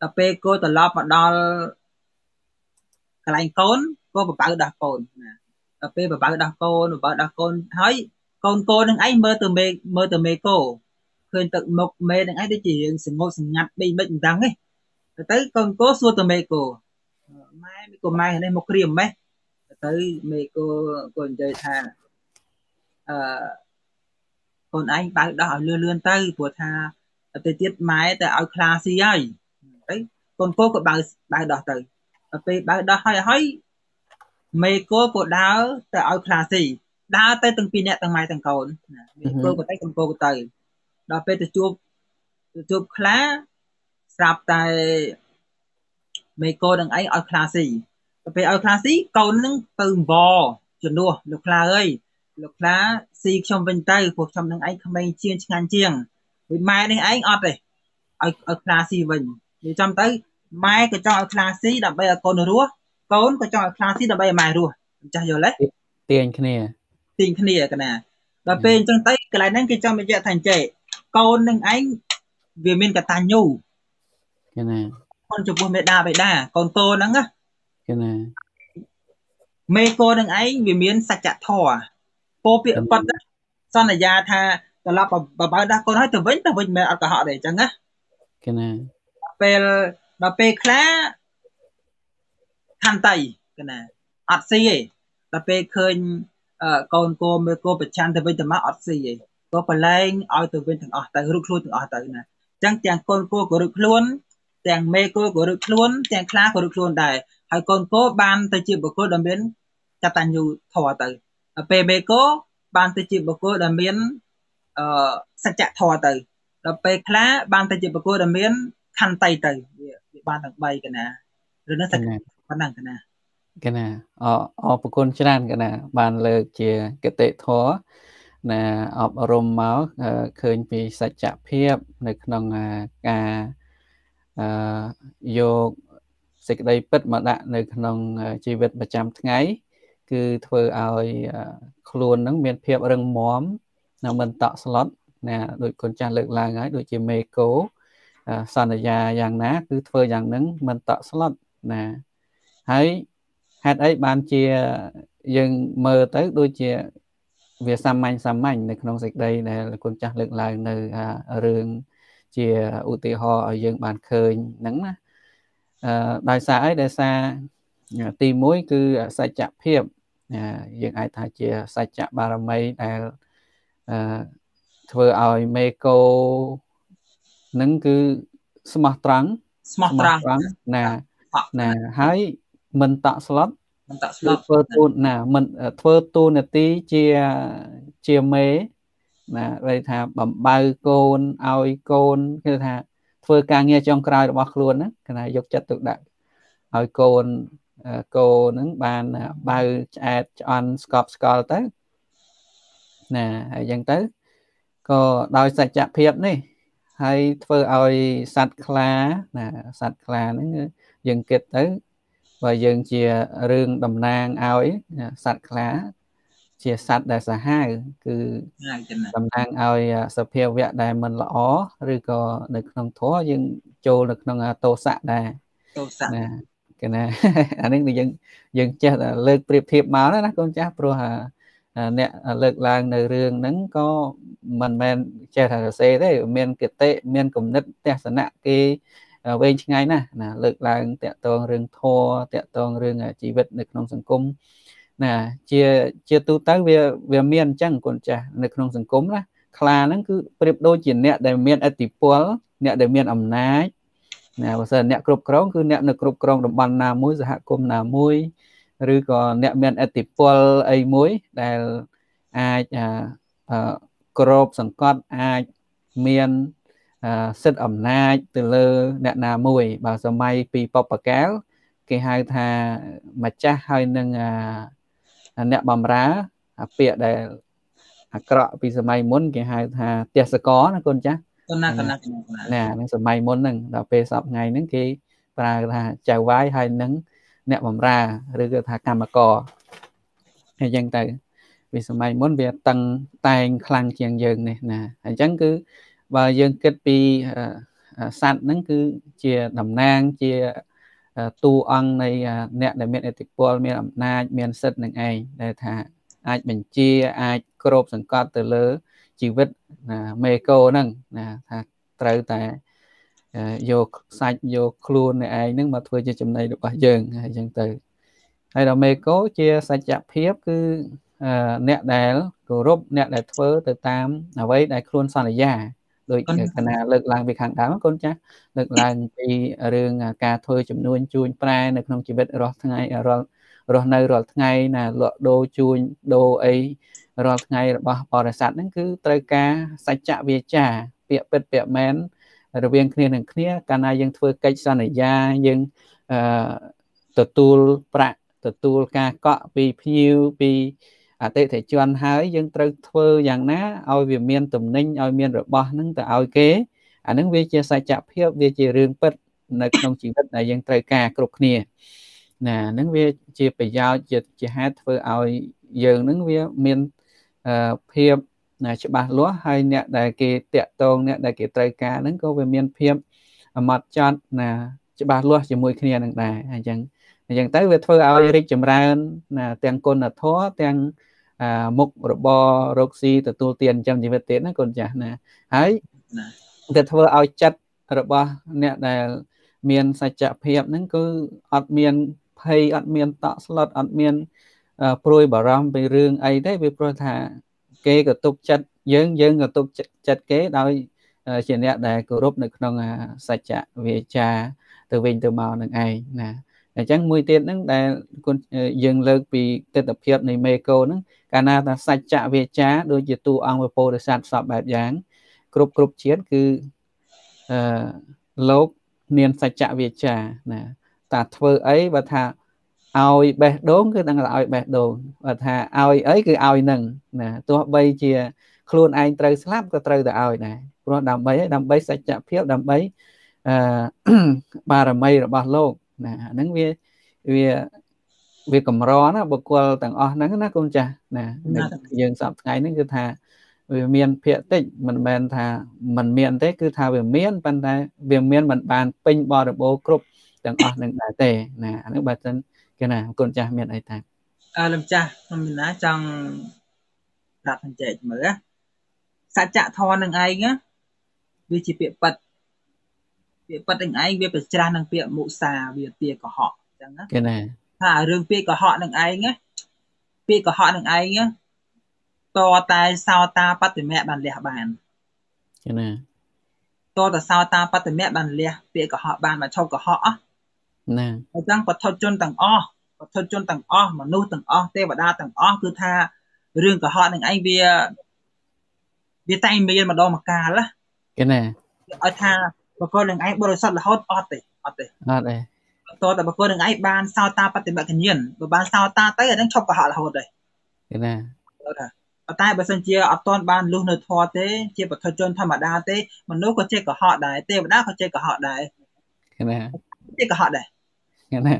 ដល់ពេលគោត្រឡប់មកដល់កន្លែងកូនគោបបើដោះកូនណាដល់ពេលបបើដោះកូនបបើដោះកូនហើយកូនកូននឹងឯងមើលទៅមេមើលទៅមេគោឃើញទឹកមុខមេនឹងឯងដូចជារឿងសងត់សងាត់បីមិនដឹងទេ ទៅកូនគោសួរទៅមេគោម៉ែមីគោម៉ែនេះមកក្រៀមម៉េះទៅមេគោគោនិយាយថាអឺកូនឯងបើដោះឲ្យលឿនលឿនទៅព្រោះថាទៅទៀតម៉ែទៅឲ្យខ្លាស៊ីហើយទៅកូនគោក៏បើបើដោះទៅដល់ពេលបើដោះហើយហើយមេគោក៏ដើរទៅឲ្យខ្លាស៊ីដើរទៅទាំងពីរនាក់ទាំងម៉ែទាំងកូនមេគោក៏ទៅកូនគោក៏ទៅដល់ពេលទៅជួបទៅជួបខ្លា ស្រាប់តែមេកូននឹងឯងឲ្យខ្លាស៊ីទៅពេលឲ្យខ្លាស៊ីកូននឹងទៅអង្វរជំនួសលោកខ្លាអើយលោកខ្លាស៊ីខ្ញុំវិញទៅព្រោះខ្ញុំនឹងឯងក្មេងជាងឆ្ងាញ់ជាងវិញម៉ែនេះឯងអត់ទេឲ្យឲ្យខ្លាស៊ីវិញនិយាយចំទៅម៉ែក៏ចង់ឲ្យខ្លាស៊ីដើម្បីឲ្យកូនរស់កូនក៏ចង់ឲ្យខ្លាស៊ីដើម្បីឲ្យម៉ែរស់ចាស់យល់ទេទាញគ្នាទាញគ្នាកណាដល់ពេលអញ្ចឹងទៅកន្លែងហ្នឹងគេចង់បញ្ជាក់ថាអញ្ចេះកូននឹងឯងវាមានកតញ្ញូ កណាកូនចំពោះមេដាបេដាកូនកូនហ្នឹងណាកណាមេកូននឹងឯងវាមានសច្ចធម៌ពោពាក្យប៉ិតសន្យាថាត្រឡប់បបើដាស់កូនឲ្យទៅវិញទៅវិញមិនអត់កុហកទេអញ្ចឹងណាកណាពេលដល់ពេលខ្លះខន្តីកណាអត់ស៊ីទេដល់ពេលឃើញកូនគោមើលគោប្រឆាំងទៅវិញទៅមកអត់ស៊ីទេក៏ប្រឡែងឲ្យទៅវិញទាំងអស់ទៅរឹកខ្លួនទាំងអស់ទៅណាអញ្ចឹងទាំងកូនគោក៏រឹកខ្លួន ទាំងមេគោក៏រឹកខ្លួនទាំងខ្លាក៏រឹកខ្លួនដែរហើយកូនគោបានទៅជាបុគ្គលដែលមានកតញ្ញូធម៌ទៅពេលមេគោបានទៅជាបុគ្គលដែលមានអឺសច្ចធម៌ទៅដល់ពេលខ្លាបានទៅជាបុគ្គលដែលមានខន្តីទៅវាបានទាំង3កណាឬនៅតែប៉ុណ្ណឹងកណាកណាអអរគុណច្រើនកណា បានលើកជាកតិធម៌ណាអប់រំមកឃើញពីសច្ចភាព នៅក្នុងការ អឺយកសេចក្តីពិតមកដាក់នៅក្នុងជីវិតប្រចាំថ្ងៃ គឺធ្វើឲ្យខ្លួននឹងមានភាពរឹងមាំនិងមិនតក់ស្លុតណាដូចកូនចាស់លើកឡើងហើយដូចជាមេកោសន្យាយ៉ាងណា គឺធ្វើយ៉ាងនឹងមិនតក់ស្លុតណាហើយហេតុអីបានជាយើងមើលទៅដូចជាវាសាមញ្ញសាមញ្ញនៅក្នុងសេចក្តីដែលគុណចាស់លើកឡើងនៅរឿង ជាឧទាហរណ៍ឲ្យយើងបានឃើញហ្នឹងណាអឺដោយសារអីដោយសារទី1គឺសច្ចភាពយើងអាចថាជាសច្ចបារមីដែលអឺធ្វើឲ្យមេកោនឹងគឺស្មោះត្រង់ស្មោះត្រង់ណាណាហើយមិនតក់ស្លុតមិនតក់ស្លុតធ្វើទូនណាមិនធ្វើទូនាទីជាជាមេ ណាគេថាបំបើកូនឲ្យកូនគឺថាធ្វើការងារចុងក្រោយរបស់ខ្លួនហ្នឹងគេថាយកចិត្តទុកដាក់ឲ្យកូនកូនហ្នឹងបានបើឆ្អែតឆ្អន់ស្កប់ស្កល់ទៅណាហើយអញ្ចឹងទៅក៏ដោយសច្ចភាពនេះហើយធ្វើឲ្យសត្វខ្លាណាសត្វខ្លាហ្នឹងយើងគិតទៅបើយើងជារឿងតំណាងឲ្យសត្វខ្លា ជាសត្វដែលសាហាវគឺតំណាងឲ្យសភាវៈដែលមិនល្អឬក៏នៅក្នុងធម៌យើងចូលនៅក្នុងទោសៈដែរទោសៈណាគេណាអានេះយើងយើងចេះតែលើកប្រៀបធៀបមកណាកូនចាស់ព្រោះអ្នកលើកឡើងនៅរឿងហ្នឹងក៏មិនមែនចេះតែសរសេរទេមានគតិមានគំនិតទស្សនៈគេវែងឆ្ងាយណាស់ណាលើកឡើងតកតងរឿងធម៌តកតងរឿងជីវិតនៅក្នុងសង្គម ណាជាជាទូទៅវាវាមានអញ្ចឹងកូនចាស់នៅក្នុងសង្គមណាខ្លាហ្នឹងគឺប្រៀបដូចជាអ្នកដែលមានអធិពលអ្នកដែលមានអំណាចណាបើសិនអ្នកគ្រប់គ្រងគឺអ្នកនៅគ្រប់គ្រងតំបន់ណាមួយសហគមន៍ណាមួយឬក៏អ្នកមានអធិពលអីមួយដែលអាចក្របសង្កត់អាចមានសិទ្ធិអំណាចទៅលើអ្នកណាមួយបើសម័យពីបបកាលគេហៅថាម្ចាស់ហើយនឹង អ្នកបំរើអាពាក្យដែលអាក្រក់ពីសម័យមុនគេហៅថាទេសកណាកូនចាស់ណាកណាណានឹងសម័យមុនហ្នឹងដល់ពេលសពថ្ងៃហ្នឹងគេប្រើថាចៅវាយហើយនឹងអ្នកបំរើឬក៏ថាកម្មករអញ្ចឹងទៅពីសម័យមុនវាតឹងតែងខ្លាំងជាងយើងនេះណាអញ្ចឹងគឺបើយើងគិតពីសัตว์ហ្នឹងគឺជាតំណាងជា តួអង្គនៃអ្នកដែលមានឥទ្ធិពលមានអំណាច មានសិទ្ធិនឹងឯងដែលថាអាចបញ្ជាអាចគ្របសង្កត់ទៅលើជីវិតណាមេកោហ្នឹងណាថាត្រូវតែយកសាច់យកខ្លួននៃឯងហ្នឹងមកធ្វើជាចំណីរបស់យើងហើយអញ្ចឹងទៅហើយដល់មេកោជាសច្ចភាពគឺអ្នកដែលគោរពអ្នកដែលធ្វើទៅតាមអ្វីដែលខ្លួនសន្យា ដូចកណាលើកឡើងពីខាងដើមកូនចាស់លើកឡើងពីរឿងការធ្វើចំនួនជួញប្រែនៅក្នុងជីវិតរាល់ថ្ងៃរាល់រស់នៅរាល់ថ្ងៃណាលក់ដូរជួញដូរអីរាល់ថ្ងៃរបស់បរិស័ទហ្នឹងគឺត្រូវការសច្ចវាចាពាក្យពិតពាក្យមែនរវាងគ្នានឹងគ្នាកាលណាយើងធ្វើកិច្ចសន្យាយើងអឺទទួលប្រាក់ទទួលការកក់ពីភ្ញៀវពីអ តិថិជនហើយយើងត្រូវធ្វើយ៉ាងណាឲ្យវាមានទំនិញឲ្យមានរបស់ហ្នឹងទៅឲ្យគេអាហ្នឹងវាជាសច្ចភាពវាជារឿងពិតនៅក្នុងជីវិតដែលយើងត្រូវការគ្រប់គ្នាណាហ្នឹងវាជាប្រយោជន៍ជាជាហេតុធ្វើឲ្យយើងហ្នឹងវាមានភាពណាច្បាស់លាស់ហើយអ្នកដែលគេតាក់ទងអ្នកដែលគេត្រូវការហ្នឹងក៏វាមានភាពអមត់ចត់ណាច្បាស់លាស់ជាមួយគ្នានឹងដែរអញ្ចឹងអញ្ចឹងទៅវាធ្វើឲ្យរីកចម្រើនណាទាំងគុណធម៌ទាំង មុខរបររកស៊ីទទួលទានចិញ្ចឹមជីវិតទៀតណាកូនចាស់ណាហើយវាធ្វើឲ្យចិត្តរបស់អ្នកដែលមានសច្ចភាពហ្នឹងគឺអត់មានភ័យអត់មានតក់ស្លុតអត់មានព្រួយបារម្ភពីរឿងអីទេវាព្រោះថាគេក៏ទុកចិត្តយើងយើងក៏ទុកចិត្តគេដោយជាអ្នកដែលគោរពនៅក្នុងសច្ចវាចាទៅវិញទៅមកនឹងឯងណា អញ្ចឹងមួយទៀតហ្នឹងដែលគុណយើងលើកពីទស្សនភាពនៃមេកោហ្នឹងកាលណាថាសច្ចវាចាដូចជាតួអង្គពពោធិសត្វសពបែបយ៉ាង គ្រប់គ្រប់ជាតិគឺអឺលោកមានសច្ចវាចាណាតាធ្វើអីបើថាឲ្យបេះដូងគឺដឹងថាឲ្យបេះដូងបើថាឲ្យអីគឺឲ្យនឹងណាទោះបីជា ខ្លួនឯងត្រូវស្លាប់ក៏ត្រូវតែឲ្យដែរព្រោះដើម្បីដើម្បីសច្ចភាពដើម្បីអឺបារមីរបស់លោក ណាហ្នឹងវាវាវាកម្រណាបុគ្គលទាំងអស់ហ្នឹងណាកូនចាស់ណាយើងសពថ្ងៃហ្នឹងគឺថាវាមានភាកតិចមិនមែនថាมันមានទេគឺថាវាមានប៉ុន្តែវាមានមិនបានពេញបរិបូរគ្រប់ទាំងអស់នឹងដែរទេណាអានេះបើមិនគេណាកូនចាស់មានអីតាអឺលំចាស់ខ្ញុំមានណាចង់ប្រាប់បញ្ចែកមើលសច្ចធម៌នឹងឯងវាជាពាក្យប៉ិត ពាក្យប៉ិតនឹងឯងវាប្រច្រាស់នឹងពាក្យមុសាវាទាកុហកអញ្ចឹងណាគេណាថារឿងពាក្យកុហកនឹងឯងពាក្យកុហកនឹងឯងតតែសោតាបតិមៈបានលះបានគេណាតតែសោតាបតិមៈបានលះពាក្យកុហកបានមកឈប់កុហកអណាអញ្ចឹងបឋុជនទាំងអស់បឋុជនទាំងអស់មនុស្សទាំងអស់ទេវតាទាំងអស់គឺថារឿងកុហកនឹងឯងវាវាតែមានម្ដងម្កាលណាគេណាឲ្យថា បកគលនឹងឯងបរិសុទ្ធរហូតអត់ទេអត់ទេអត់ទេតតែបកគលនឹងឯងបានសោតាបតិមកញ្ញានបើបានសោតាទៅអានឹងឈប់កុហករហូតទេគេណាថាតែបើសិនជាអត់ទាន់បានលុះនៅធម៌ទេ ជាបុថុជនធម្មតាទេមនុស្សក៏ចេះកុហកដែរទេវតាក៏ចេះកុហកដែរគេណាចេះកុហកដែរគេណា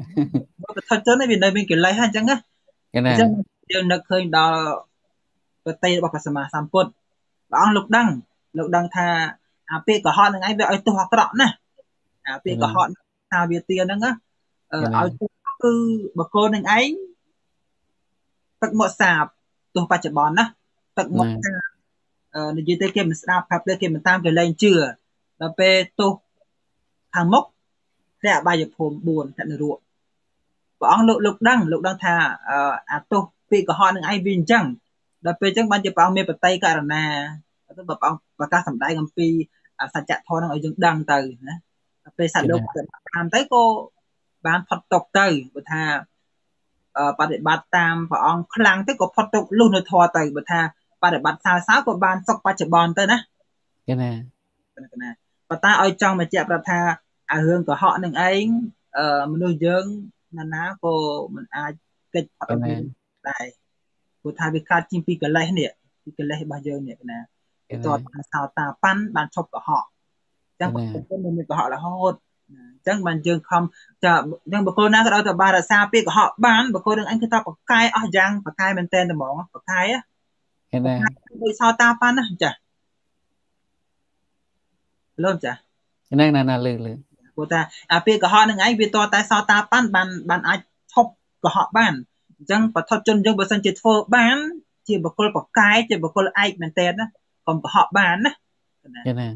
បុថុជននេះវានៅមានកិលេសហ្នឹងអញ្ចឹងណាគេណាអញ្ចឹងយើងនឹកឃើញដល់ប្រតិរបស់ព្រះសម្មាសម្ពុទ្ធព្រះអង្គលោកដឹងលោកដឹងថា អាពាក្យកុហកនឹងឯងវាឲ្យទោសអាក្រក់ណាអាពាក្យកុហកថាវាទាហ្នឹងឲ្យទោសគឺបកគលនឹងឯងទឹកមកសាបទោះបច្ចុប្បន្នណាទឹកមកសាបនិយាយទៅគេមិនស្ដាប់ប្រាប់ទៅគេមិនតាមគេលែងជឿដល់ពេលទោសខាងមុខតែអបាយភូមិ4តនរៈព្រះអង្គលោកលោកដឹងលោកដឹងថាអាទោសពាក្យកុហកនឹងឯងវាអញ្ចឹងដល់ពេលអញ្ចឹងបានជាព្រះអង្គមានបតីករណា ទៅព្រះអង្គប្រកាសសម្ដែងអំពីសច្ចធម៌នឹងឲ្យយើងដឹងទៅណាពេលសត្វលោកតាមទៅក៏បានផុតទុកទៅបើថាបដិបត្តិតាមព្រះអង្គខ្លាំងទៅក៏ផុតទុកលុះនៅធម៌ទៅបើថាបដិបត្តិសើសើក៏បានសុខបច្ចុប្បន្នទៅណាគេណាគេណាប៉ុន្តែឲ្យចង់បញ្ជាក់ប្រាប់ថាអារឿងកុហកនឹងឯងមនុស្សយើងណាណាក៏មិនអាចកិច្ចអត់មានដែរព្រោះថាវាកើតជាងពីកិលេសនេះពីកិលេសរបស់យើងនេះណា គេតតសោតាប៉ាន់បានឈប់កុហកអញ្ចឹងបុគ្គលមិនមានកុហករហូតអញ្ចឹងបានយើងខំចាអញ្ចឹងបុគ្គលណាក៏ដោយតែបានរក្សាពាក្យកុហកបានបុគ្គលនឹងអញគឺថាបកាយអស់យ៉ាងបកាយមែនតែនតែហ្មងបកាយហ្នឹងដែរដូចសោតាប៉ាន់ណាចាលោចាហ្នឹងណាណាលឺលឺព្រោះថាអាពាក្យកុហកនឹងឯងវាតតែសោតាប៉ាន់បានបានអាចឈប់កុហកបានអញ្ចឹងបឋមជនយើងបើសិនជាធ្វើបាន ជាបុគ្គលបកាយជាបុគ្គលឯកមែនតើណា កុំកុហកបានណាគេណា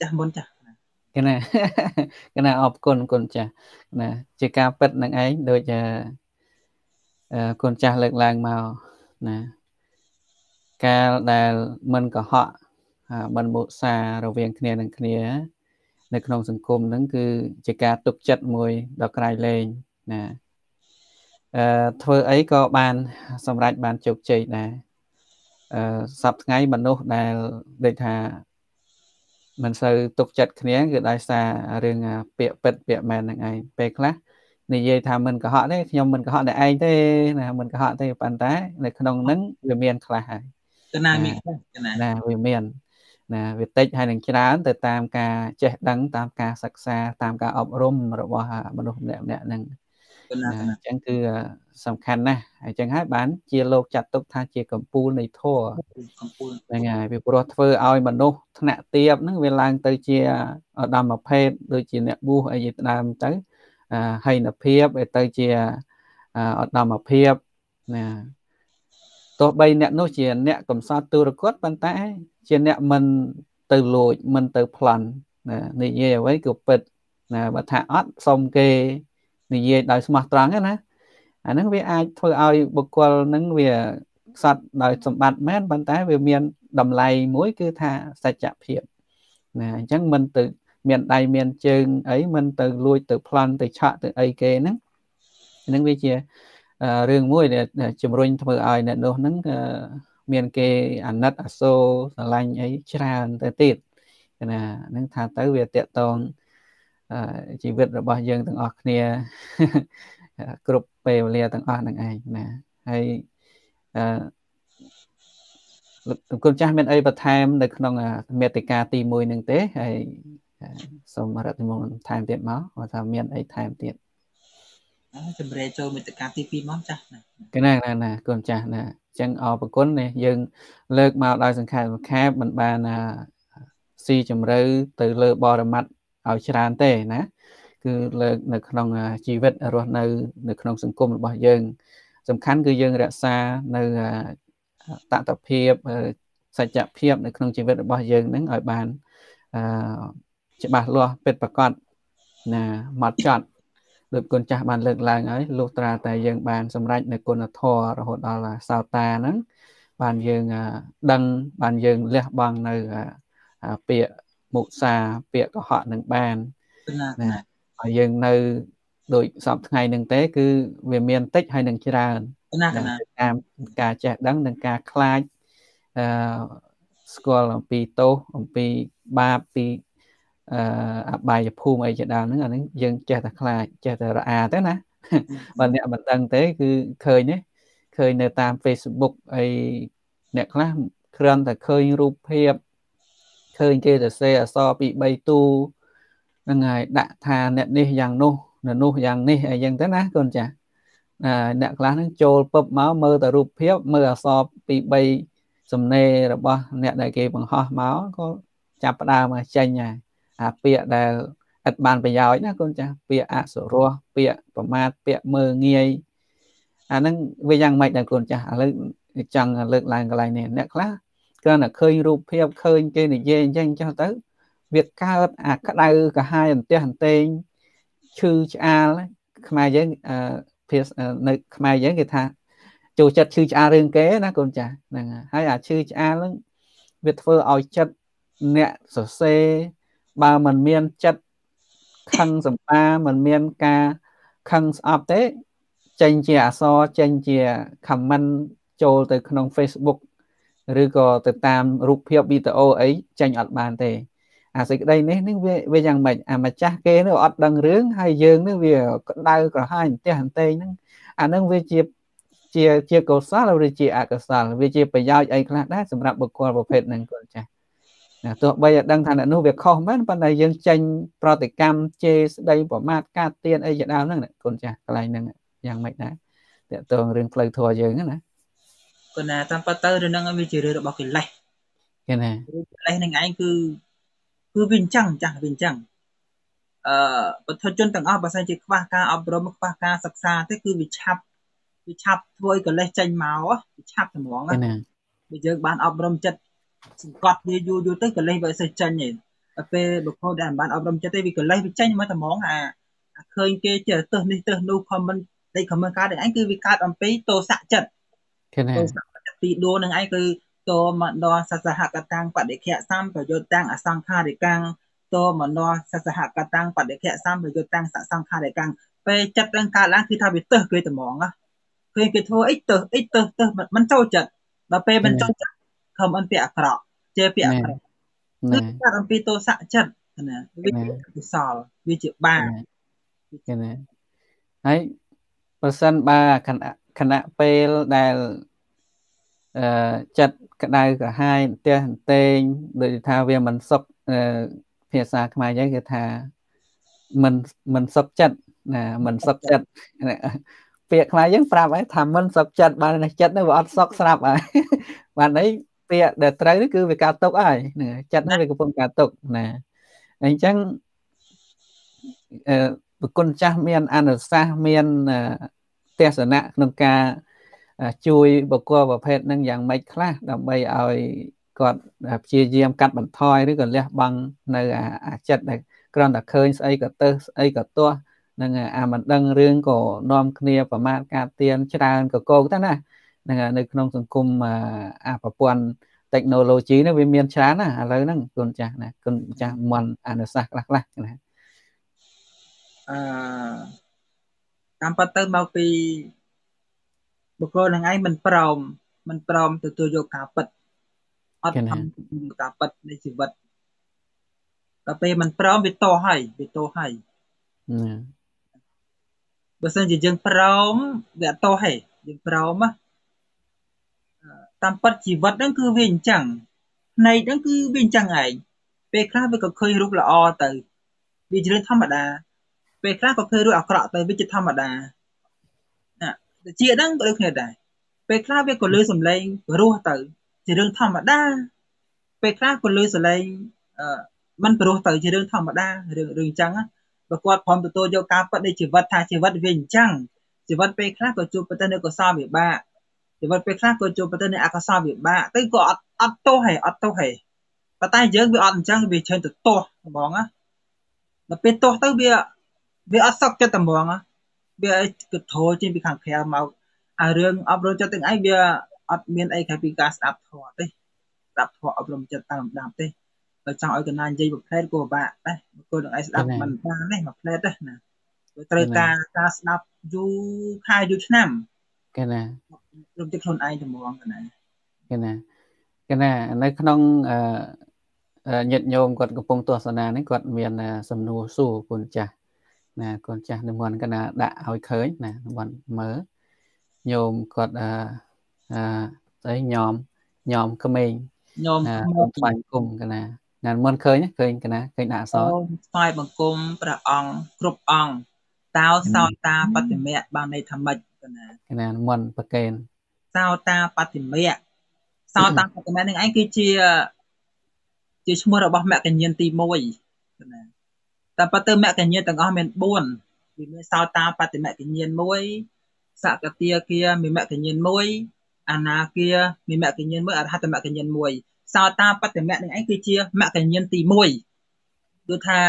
ចាស់មុនចាស់គេណាគេណាអរគុណគុណចាស់ណាជាការពិតនឹងឯងដូចអឺគុណចាស់លើកឡើងមកណាកាលដែលមិនកុហកមិនមុសារវាងគ្នានឹងគ្នា នៅក្នុងសង្គមហ្នឹងគឺជាការទុកចិត្តមួយដ៏ក្រៃលែងណាអឺធ្វើអីក៏បាន សម្រេចបានជោគជ័យដែរអឺ សប្ថ្ងៃមនុស្សដែលដូចថាមិនសូវទុកចិត្តគ្នាគឺដោយសាររឿងពាក្យពិតពាក្យមែនហ្នឹងឯងពេលខ្លះនិយាយថាមិនកុហកទេខ្ញុំមិនកុហកតែឯងទេណាមិនកុហកទេប៉ុន្តែនៅក្នុងហ្នឹងវាមានខ្លះហើយកណាមានខ្លះកណាណាវាមានណាវាតិចហើយនឹងច្រើនទៅតាមការចេះដឹងតាមការសិក្សាតាមការអប់រំរបស់មនុស្សម្នាក់ម្នាក់ហ្នឹងអញ្ចឹងគឺ សំខាន់ណាស់អញ្ចឹងហើយបានជាលោកចាត់ទុកថាជាកម្ពូលនៃធម៌កម្ពូលហ្នឹងហើយពីព្រោះធ្វើឲ្យមនុស្សថ្នាក់ទាបហ្នឹងវាឡើងទៅជាឧត្តមភេទដូចជាអ្នកបួសអីជាដើមទៅហីនភាពឲ្យទៅជាឧត្តមភាពណាទោះបីអ្នកនោះជាអ្នកកំសត់ទុរគតប៉ុន្តែ ជាអ្នកមិនទៅលួចមិនទៅប្លន់ណានិយាយអ្វីក៏ពិតណាបើថាអត់សុំគេនិយាយដោយស្មោះត្រង់ណា អាហ្នឹងវាអាចធ្វើឲ្យបុគ្គលហ្នឹងវាខ្សត់ដោយសម្បត្តិមែនប៉ុន្តែវាមានតម្លៃមួយគឺថាសច្ចភាពណាអញ្ចឹងមិនទៅមានដៃមានជើងអីមិនទៅលួចទៅប្លន់ទៅឆក់ទៅអីគេហ្នឹងហ្នឹងវាជារឿងមួយដែលជំរុញធ្វើឲ្យអ្នកនោះហ្នឹងមានគេអាណិតអាសូរស្រឡាញ់អីច្រើនទៅទៀតណាហ្នឹងថាទៅវាតកតងជីវិតរបស់យើងទាំងអស់គ្នាគ្រប់ ពេលវេលាទាំងអស់នឹងឯងណាហើយអឺលោកគុណចាស់មានអីបន្ថែមនៅក្នុងមេតិកាទី1នឹងទេហើយសូមរដ្ឋមន្ត្រីថែមទៀតមកគាត់ថាមានអីថែមទៀតជំរាបចូលមេតិកាទី2មកចាស់ណាកណាណាណាគុណចាស់ណាអញ្ចឹងអរប្រគុណនេះយើង លើកមកដោយសង្ខេបសង្ខេបមិនបានស៊ីជម្រៅទៅលើបរមត្តឲ្យច្រើនទេណា គឺលើកនៅក្នុងជីវិតរស់នៅ នៅក្នុងសង្គមរបស់យើង សំខាន់គឺយើងរក្សានៅតតភាពសច្ចភាពនៅក្នុងជីវិតរបស់យើងនឹងឲ្យបានអឺច្បាស់លាស់ពិតប្រាកដណាមកចត់ដោយគុណចាស់បានលើកឡើងហើយលុះត្រាតែយើងបានសម្រេចនៅគុណធម៌រហូតដល់សោតាហ្នឹងបានយើងដឹងបានយើងលះបង់នៅពាក្យមុសាពាក្យកុហកនឹងបានណា ហើយយើងនៅដូចសពថ្ងៃនឹងទេគឺវាមានតិចហើយនឹងច្រើនណាតាមការចេះដឹងនិងការខ្លាចអឺស្គាល់អំពីទោសអំពីបាបពីអឺអបាយភូមិអីជាដើមហ្នឹងអាហ្នឹងយើងចេះតែខ្លាចចេះតែរអាទៅណាបើអ្នកមិនដឹងទេគឺឃើញទេឃើញនៅតាម Facebook អីអ្នកខ្លះគ្រាន់តែឃើញរូបភាពឃើញគេទៅសេអសរពី3ទូ ហ្នឹងហើយដាក់ថាអ្នកនេះយ៉ាងនោះអ្នកនោះយ៉ាងនេះអីចឹងទៅណាកូនចាអ្នកខ្លះហ្នឹងចូលពឹបមកមើលតែរូបភាពមើលអសរពី3សំណេររបស់ អ្នកដែលគេបង្ហោះមកក៏ចាប់ផ្ដើមមកចេញហើយអាពាក្យដែលឥតបានប្រយោជន៍ណាកូនចាស់ពាក្យអសុរោះពាក្យប្រមាថពាក្យមើងងាយអាហ្នឹងវាយ៉ាងម៉េចដែរកូនចាស់ឥឡូវចង់លើកឡើងកន្លែងនេះអ្នកខ្លះគ្រាន់តែឃើញរូបភាពឃើញគេនិយាយអញ្ចឹងចុះទៅ វាកើតអាក្តៅកាហាយអន្ទះអន្ទែងឈឺឆ្អាលខ្មែរយើងអឺភាសនៅខ្មែរយើងគេថាចូលចិត្តឈឺឆ្អាលរឿងគេណាកូនចាស់ហ្នឹងហើយអាឈឺឆ្អាលហ្នឹងវាធ្វើឲ្យចិត្តអ្នកសរសេរបើមិនមានចិត្តខឹងសម្បាមិនមានការខឹងស្អប់ទេចេញជាអសរចេញជា comment ចូលទៅក្នុង Facebook ឬក៏ទៅតាមរូបភាពវីដេអូអីចេញអត់បានទេ អាសេចក្តីនេះនឹងវាវាយ៉ាងម៉េចអាម្ចាស់គេនោះអត់ដឹងរឿងហើយយើងនេះវាក្តៅក្រហាយអន្ទះអន្ទែងហ្នឹងអានឹងវាជាជាជាកុសលឬជាអកុសលវាជាប្រយោជន៍អីខ្លះដែរសម្រាប់បុគ្គលប្រភេទហ្នឹងគាត់ចាស់ណាទោះបីឲ្យដឹងថាអ្នកនោះវាខុសមែនប៉ុន្តែយើងចេញប្រតិកម្មជេរស្ដីប្រមាថកាត់ទៀនអីជាដើមហ្នឹងកូនចាស់កន្លែងហ្នឹងយ៉ាងម៉េចដែរតើតើរឿងផ្លូវធម៌យើងណាប៉ុន្តែតាមពិតទៅរឿងហ្នឹងវាជារឿងរបស់កិលេសគេណាកិលេសនឹងឯងគឺ គឺវាអញ្ចឹងចាស់វាអញ្ចឹងអឺបុថុជនទាំងអស់បើសិនជាខ្វះការអប់រំខ្វះការសិក្សាទេគឺវាឆាប់វាឆាប់ធ្វើឲ្យកិលេសចេញមកវាឆាប់ត្មងណាបើយើងបានអប់រំចិត្តសង្កត់វាយូរយូរទៅកលេសវាសេះចេញឯងដល់ពេលបុគ្គលដែលមិនបានអប់រំចិត្តទេវាកលេសវាចេញមកតែហ្មងអាឃើញគេចេះទៅនេះទៅនោះ comment ដេក comment កើតឯងគឺវាកើតអំពីទោសៈចិត្តឃើញទេទោសៈចិត្តទីដួលនឹងឯងគឺ តមនោសសហកតាំងបដិខៈសម្ប្រយុទ្ធតាំងអសង្ខារិកាំងតមនោសសហកតាំងបដិខៈសម្ប្រយុទ្ធតាំងសសង្ខារិកាំងពេលចិត្តនឹងកើតឡើងគឺថាវាទៅគេត្មងណាឃើញគេធ្វើអីទៅអីទៅទៅមិនចូលចិត្តដល់ពេលមិនចូលចិត្តខំអិនពាក្យអាក្រក់ជាពាក្យអាក្រក់គឺកាត់អំពីទោសៈចិត្តណាវាជាកុសលវាជាបាបគេណាហើយប្រសិនបើខណៈខណៈពេលដែលអឺ ចិត្តក្តៅក្រហាយផ្ទះតេងដូចថាវាមិនសុខភាសាខ្មែរយើងគឺថាមិនមិនសុខចិត្តណាមិនសុខចិត្តពាក្យខ្មែរយើងប្រាប់ហើយថាមិនសុខចិត្តបានចិត្តនេះវាអត់សុខស្រាប់ហើយបានអីពាក្យដែលត្រូវនេះគឺវាកើតទុកហើយចិត្តនេះវាកំពុងកើតទុកណាអញ្ចឹងអឺប្រគុណចាស់មានអនុសាសន៍មានទេសនៈក្នុងការ ជួយបុគ្គលប្រភេទនឹងយ៉ាងម៉េចខ្លះដើម្បីឲ្យគាត់ព្យាយាមកាត់បន្ថយឬក៏លះបង់នៅអាចិត្តដែលគ្រាន់តែឃើញស្អីក៏ទៅស្អីក៏ទាស់នឹងអាមិនដឹងរឿងក៏នាំគ្នាប្រមាថការទៀនច្រើនក៏កោកទៅណានឹងនៅក្នុងសង្គមអាប្រព័ន្ធ technology នេះវាមានច្រើនណាឥឡូវហ្នឹងគុណចាស់ណាគុណចាស់មន់អនុសាសន៍ខ្លះខ្លះណាអឺតាមពិតទៅមកពី បុគ្គលនឹងឯងមិនព្រមមិនព្រមទទួលយកការពិតអត់ខំទទួលការពិតនៃជីវិតដល់ពេលមិនព្រមវាតោះហើយវាតោះហើយបើសិនជាយើងព្រមវាអត់តោះទេយើងព្រមណាតាមពិតជីវិតហ្នឹងគឺវាអញ្ចឹងផ្នែកហ្នឹងគឺវាអញ្ចឹងឯងពេលខ្លះវាក៏ឃើញរូបល្អទៅវាជារឿងធម្មតាពេលខ្លះក៏ឃើញរូបអាក្រក់ទៅវាជាធម្មតាណាតែ ជាហ្នឹងក៏ដូចគ្នាដែរពេលខ្លះវាក៏លឺសំឡេងរស់ទៅ ជារឿងធម្មតាពេលខ្លះក៏លឺសំឡេងអឺมันព្រោះទៅជារឿងធម្មតារឿងរឿងអញ្ចឹងបើគាត់ព្រមទទួលយកការពិតនៃជីវិតថាជីវិតវាអញ្ចឹងជីវិតពេលខ្លះក៏ជួបប្រទះនៅកុសលវិបាកជីវិតពេលខ្លះក៏ជួបប្រទះនៅអកុសលវិបាកទៅក៏អត់អត់ទោសហេអត់ទោសហេប៉ុន្តែយើងវាអត់អញ្ចឹងវាច្រើនទៅទោសហ្មងណាដល់ពេលទោសទៅវាវាអត់សុខចិត្តហ្មងណា វាគិតធោចេញពីខាងក្រៅមកអារឿងអប់រំចិត្តទាំងឯងវាអត់មានអីក្រៅពីការស្ដាប់ធម៌ទេស្ដាប់ធម៌អប់រំចិត្តតាមលំដាប់ទេបើចង់ឲ្យកណានិយាយមួយផ្លែតក៏ពិបាកដែរគោលនឹងឯងស្ដាប់មិនបានទេមួយផ្លែតទេណាវាត្រូវការការស្ដាប់យូរខែយូរឆ្នាំកណារំចិត្តខ្លួនឯងត្មងកណាកណាកណានៅក្នុងអឺញាតិញោមគាត់កំពុងទស្សនានេះគាត់មានសំណួរសួរគុណចាស់ ណាគុណចាស់និមន្តកណាដាក់ឲ្យឃើញណានិមន្តមើលញោមគាត់អឺអឺស្អីញោមញោមក្មេងញោមស្វាយគុំកណាណាមិនឃើញឃើញកណាឃើញដាក់អក្សរស្វ័យបង្គំព្រះអង្គគ្រប់អង្គតោសោតាបតិមៈបានន័យថាម៉េចកណាកណាមិនប្រកេនសោតាបតិមៈសោតាបតិមៈនឹងឯងគឺជាជាឈ្មោះរបស់មគ្គញ្ញាណទី1កណា តែប៉ុន្តែមគ្គញ្ញាណទាំងអស់មាន4វាមានសោតាបតិមគ្គញ្ញាណ1សកតាគាមានមគ្គញ្ញាណ1អនាគាមានមគ្គញ្ញាណ1អរហតមគ្គញ្ញាណ1សោតាបតិមៈនឹងឯងគឺជាមគ្គញ្ញាណទី1គឺថា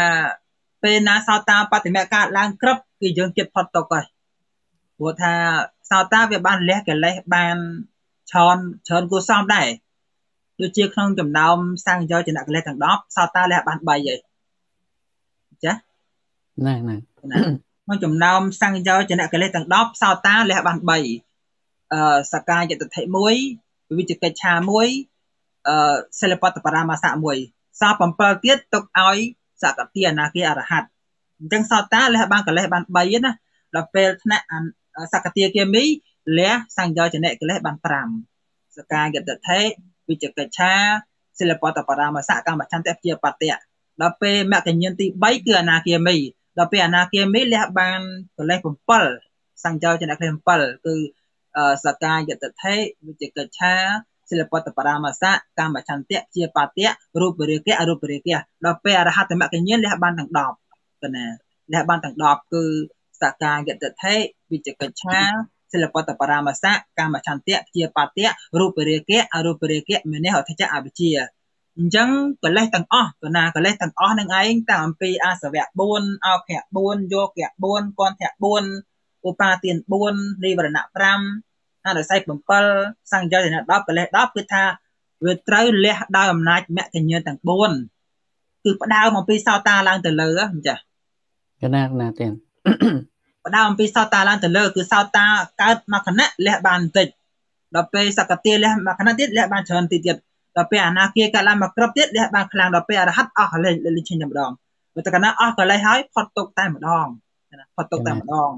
ពេលណាសោតាបតិមៈកើតឡើងក្រឹបគឺយើងចិត្តផុតទុកហើយព្រោះថាសោតាវាបានលះកិលេសបានច្រើនច្រើនគួរសមដែរដូចជាក្នុងចំណោមសង្យោជនកិលេសទាំង10សោតាលះបាន3ហើយចា ណែណែក្នុងចំណោមសង្យោជនកិលេសទាំង10សោតាលះបាន3អឺសកាយតតិ1វិវិជកិច្ឆា1អឺសិលបតបរាមាសៈមួយសោ7ទៀតទុកឲ្យសកតិអនាគាអរហត្តអញ្ចឹងសោតាលះបានកលេសបាន3ណាដល់ពេលថ្នាក់សកតិគាមីលះសង្យោចនៈកលេសបាន5សកាយតថេវិជកិច្ឆាសិលបតបរាមាសៈកម្មចន្ទៈជាបតៈដល់ពេលមគ្គញ្ញាណទី3គឺអនាគាមី ដល់ពេលអនាគាមីលះបានកលេស7សង្យោចនៈកលេស7គឺសកាយតថេវិជកិច្ឆាសិលពតបរាមសៈកម្មចន្ទៈជាបតៈរូបរាគៈអរូបរាគៈដល់ពេលអរហត្តមគ្គញ្ញាណលះបានទាំង10កណាលះបានទាំង10គឺសកាយតថេវិជកិច្ឆាសិលពតបរាមសៈកម្មចន្ទៈជាបតៈរូបរាគៈអរូបរាគៈមនិហត្ថចៈអវិជ្ជា អញ្ចឹងកលេសទាំងអស់កណាកលេសទាំងអស់នឹងឯងតាំងអំពីអាសវៈ4អោខៈ4យោគៈ4គន្ធៈ4ឧបាទាន4និវរណៈ5អនុស័យ7សង្យោជនៈ10កលេស10គឺថាវាត្រូវលះដោយអំណាចមគ្គញ្ញាទាំង4គឺផ្ដើមអំពីសោតាឡើងទៅលើអញ្ចឹងកណាណាទៀតផ្ដើមអំពីសោតាឡើងទៅលើគឺសោតាកើតមកគណៈលះបានបន្តិចដល់ពេលសកតិលះមកគណៈទៀតលះបានច្រើនតិចទៀត ដល់ពេលអនាគាកើតឡើងមកគ្រប់ទៀតលះបានខ្លាំងដល់ពេលអរហັດអស់កលេសលេឈិញតែម្ដងបើតកណាអស់កលេសហើយផុតទុកតែម្ដងផុតទុកតែម្ដង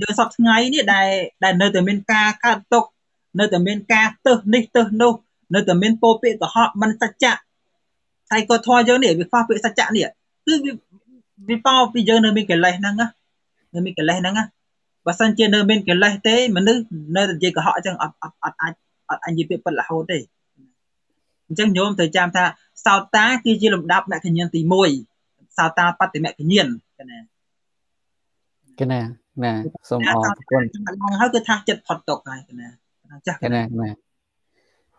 យើងសពថ្ងៃនេះដែលដែលនៅតែមានការកើតទុកនៅតែមានការទឹះនេះទឹះនោះនៅតែមានពោពាក្យកុហកមិនសច្ចៈតែក៏ធေါ်យើងនេះវាខ្វះពាក្យសច្ចៈនេះគឺវាវាបោពីយើងនៅមានកិលេសហ្នឹងណានៅមានកិលេសហ្នឹងណាបើសិនជានៅមានកិលេសទេមនុស្សនៅតែនិយាយកុហកអញ្ចឹងអត់អត់អត់អាចអត់អាចនិយាយពាក្យពិតរហូតទេ អញ្ចឹងញោមត្រូវចាំថាសោតាគឺជាលំដាប់មគ្គញ្ញាណទី1សោតាបតិមគ្គញ្ញាណកណាកណាណាសូមអរគុណហើយគឺថាចិត្តផុតទុកហើយកណាចាស់កណាណា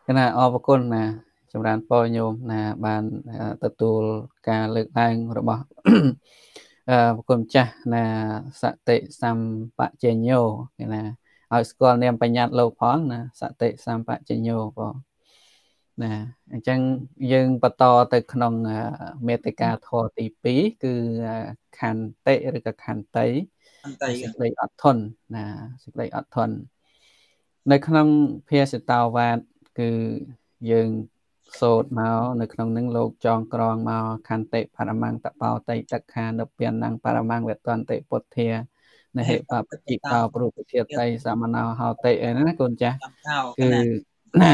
កណាអរគុណណាចម្រើនពរញោមណាបានទទួលការលើកឡើងរបស់អឺប្រគុណចាស់ណាសតិសម្បជញ្ញោគេណាឲ្យស្គាល់នាមបញ្ញត្តិលោកផងណាសតិសម្បជញ្ញោបង ណាអញ្ចឹងយើងបន្តទៅក្នុងមេតិកាធម៌ទី2គឺខន្តិឬក៏ខន្តីសេចក្តីអត់ធន់ណាសេចក្តីអត់ធន់នៅក្នុងភាសិតាវាទគឺយើងសូត្រមកនៅក្នុងនឹងលោកចងក្រងមកខន្តិបរមង្គតបោតៃតខានុពៀនណងបរមង្គវតន្តិពុទ្ធានហេបបតិកោព្រោះពធាតៃសមណោហោតិអីណាកូនចាស់គឺណា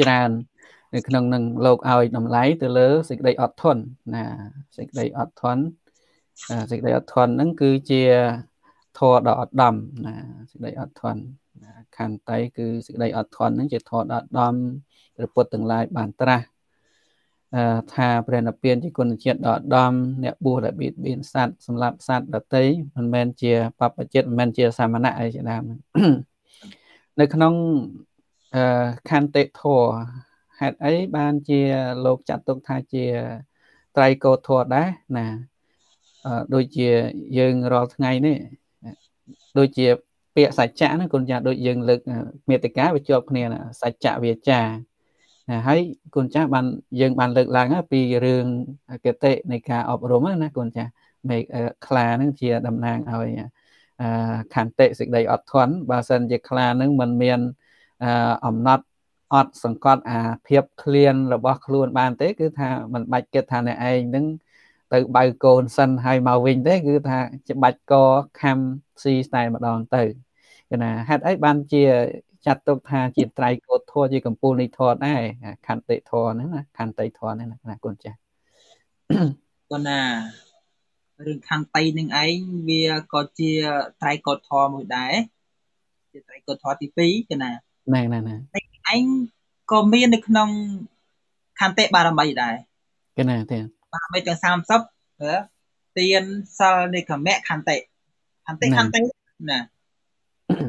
ច្រើន នៅក្នុងនឹងលោកឲ្យតម្លៃទៅលើសេចក្តីអត់ធន់ណាសេចក្តីអត់ធន់សេចក្តីអត់ធន់ហ្នឹងគឺជាធម៌ដ៏អត់ដំណាសេចក្តីអត់ធន់ខន្តីគឺសេចក្តីអត់ធន់ហ្នឹងជាធម៌ដ៏ដំព្រះពុទ្ធទាំងឡាយបានត្រាស់ថាព្រះនិព្វានជាគុណជាតិដ៏ដំអ្នកបួសដែលបៀតបៀនសត្វសម្រាប់សត្វដតីមិនមែនជាបព្វជិតមិនមែនជាសាមណៈអីជាដើមនៅក្នុង ខន្តិធម៌ហេតុអីបានជាលោកចាត់ទុកថាជាត្រៃកោធម៌ដែរណាដូចជាយើងរាល់ថ្ងៃនេះដូចជាពាក្យសច្ចៈណាគុណចាស់ដូចយើងលើកមេតិកាវាជាប់គ្នាសច្ចៈវាចាណាហើយគុណចាស់បានយើងបានលើកឡើងពីរឿងកតិនៃការអប់រំណាគុណចាស់មេខ្លានឹងជាតំណាងឲ្យខន្តិសេចក្តីអត់ធន់បើសិនជាខ្លានឹងមិនមាន អំណត់អត់សង្កត់អាភាពឃ្លានរបស់ខ្លួនបានទេ គឺថាมันបាច់គិតថាអ្នកឯងនឹងទៅបើកូនសិនហើយមកវិញទេ គឺថាច្បាច់កខំស៊ីតែម្ដងទៅគឺណាហេតុអីបានជាចាត់ទុកថាជាត្រៃកោតធម៌ជាកម្ពូលនៃធម៌ដែរខន្តិធម៌ហ្នឹងណាខន្តិធម៌ហ្នឹងណាកូនចាស់កូនណារឿងខន្តិនឹងឯងវាក៏ជាត្រៃកោតធម៌មួយដែរជាត្រៃកោតធម៌ទី2កណា ណែណែណែឯងក៏មាននៅក្នុងខន្តិបារមីដែរកណាទេបារមីទាំង30ទៀនសិលនិកមៈខន្តិខន្តិខន្តិណា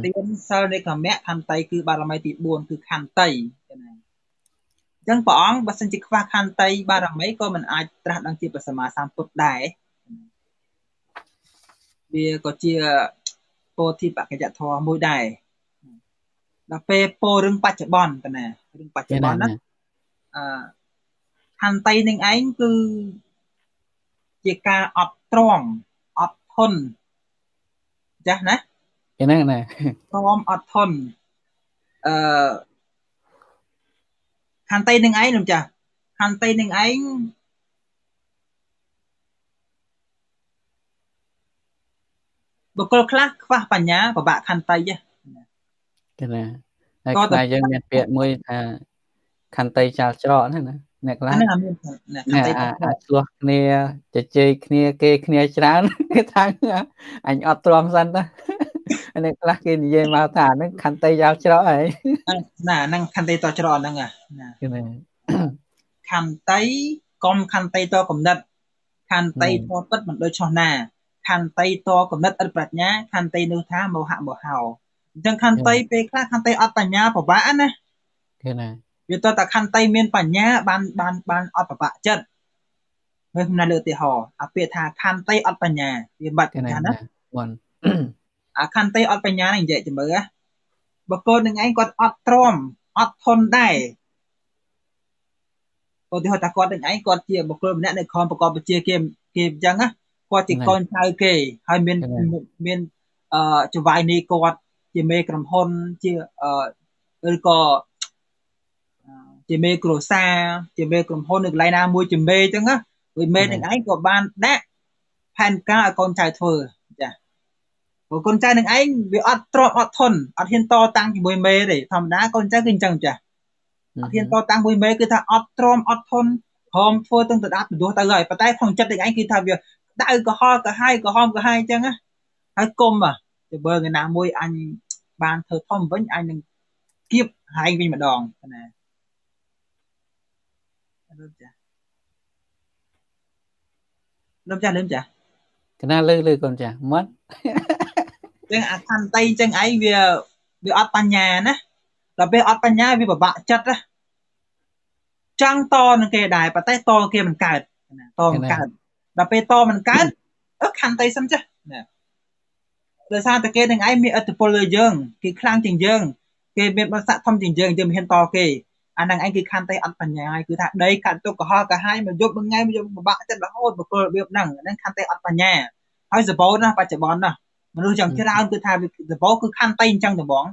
ទានសិលនេកមៈខន្តីគឺបារមីទី4គឺខន្តីណាអញ្ចឹងព្រះអង្គបើសិនជាខ្វះខន្តីបារមីក៏មិនអាចត្រាស់ដឹងជាព្រះសម្មាសម្ពុទ្ធដែរវាក៏ជាពោធិបកយធម៌មួយដែរ ដល់ពេលពោរឿងបច្ចុប្បន្នតាណារឿងបច្ចុប្បន្នណាអឺខន្តីនឹងឯងគឺជាការអត់ទ្រាំអត់ធន់ចាស់ណាហ្នឹងណាព្រមអត់ធន់អឺខន្តីនឹងឯងលោកចាស់ខន្តីនឹងឯងបុគ្គលខ្លះខ្វះបញ្ញាពិបាកខន្តី ទេណាហើយខ្មែរយើងមានពាក្យមួយថាខន្តីចាល់ច្រកហ្នឹងណាអ្នកខ្លះហ្នឹងមានអ្នកអាចឆ្លោះគ្នាជជែកគ្នាគេគ្នាច្រើនគេថាអញអត់ទ្រាំសិនតានេះខ្លះគេនិយាយមកថាហ្នឹងខន្តីយ៉ាវច្រកហើយណាហ្នឹងខន្តីតច្រកហ្នឹងណាខន្តីកុំខន្តីតកំណត់ខន្តីតពិតមិនដូចឆោះណាខន្តីតកំណត់ឥតប្រាជ្ញាខន្តីនោះថាមោហៈមោហោ អញ្ចឹងខន្តីពេលខ្លះខន្តីអត់បញ្ញាពិបាកណាគេណាវាតតែខន្តីមានបញ្ញាបានបានបានអត់ពិបាកចិត្តមើលខ្ញុំណាលើកឧទាហរណ៍អាពាក្យថាខន្តីអត់បញ្ញាវាបាត់ចាណាបានអាខន្តីអត់បញ្ញានឹងនិយាយទៅមើលបើកូននឹងឯងគាត់អត់ទ្រាំអត់ធន់ដែរឧទាហរណ៍ថាគាត់នឹងឯងគាត់ជាបុគ្គលម្នាក់នៅក្រុមប្រកបវិជ្ជាគេគេអញ្ចឹងណាគាត់ជាកូនចៅគេហើយមានមានអឺចវាយនេះគាត់ ជាមេក្រុមហ៊ុនជាអឺឬក៏ជាមេគ្រួសារជាមេក្រុមហ៊ុននៅកន្លែងណាមួយជាមេអញ្ចឹងណាវិញមេនឹងឯងក៏បានដាក់ផែនការឲ្យកូនចៅធ្វើចាព្រោះកូនចៅនឹងឯងវាអត់ទ្រាំអត់ធន់អត់ហ៊ានតតាំងជាមួយមេទេធម្មតាកូនចៅគឺអញ្ចឹងចាស់អត់ហ៊ានតតាំងជាមួយមេគឺថាអត់ទ្រាំអត់ធន់ព្រមធ្វើទាំងទៅដាប់ទៅទៅហើយប៉ុន្តែក្នុងចិត្តនឹងឯងគឺថាវាដៅកុហលក៏ហើយក៏ហមក៏ហើយអញ្ចឹងណាហើយគុំ ទៅបើថ្ងៃណាមួយអញបានធ្វើធំវិញអញនឹងគៀបហើយវិញម្ដងណាលើមចាលើមចាលើមចាកណាលើលើកូនចាមាត់ចឹងអាខន្តីចឹងឯងវាវាអត់បញ្ញាណាដល់ពេលអត់បញ្ញាវាពិបាកចិត្តណាចង់តនឹងគេដែរប៉ុន្តែតគេមិនកើតណាតមិនកើតដល់ពេលតមិនកើតអឺខន្តីសិនចាណា ដោយសារតែគេនឹងឯងមានអត្តពលលើយើងគេខ្លាំងជាងយើងគេមានបស្សៈធំជាងយើងយើងមិនហ៊ានតគេអាហ្នឹងឯងគឺខន្តីអត់បញ្ញាហើយគឺថាដីកាត់ទុកកុហកកាហាយមកយប់មួយថ្ងៃមកយប់ពិបាកចិត្តរហូតបកលរបៀបហ្នឹងហ្នឹងខន្តីអត់បញ្ញាហើយសបោណាបច្ចុប្បន្នណាមនុស្សយ៉ាងច្រើនគឺថាសបោគឺខន្តីអញ្ចឹងត្មង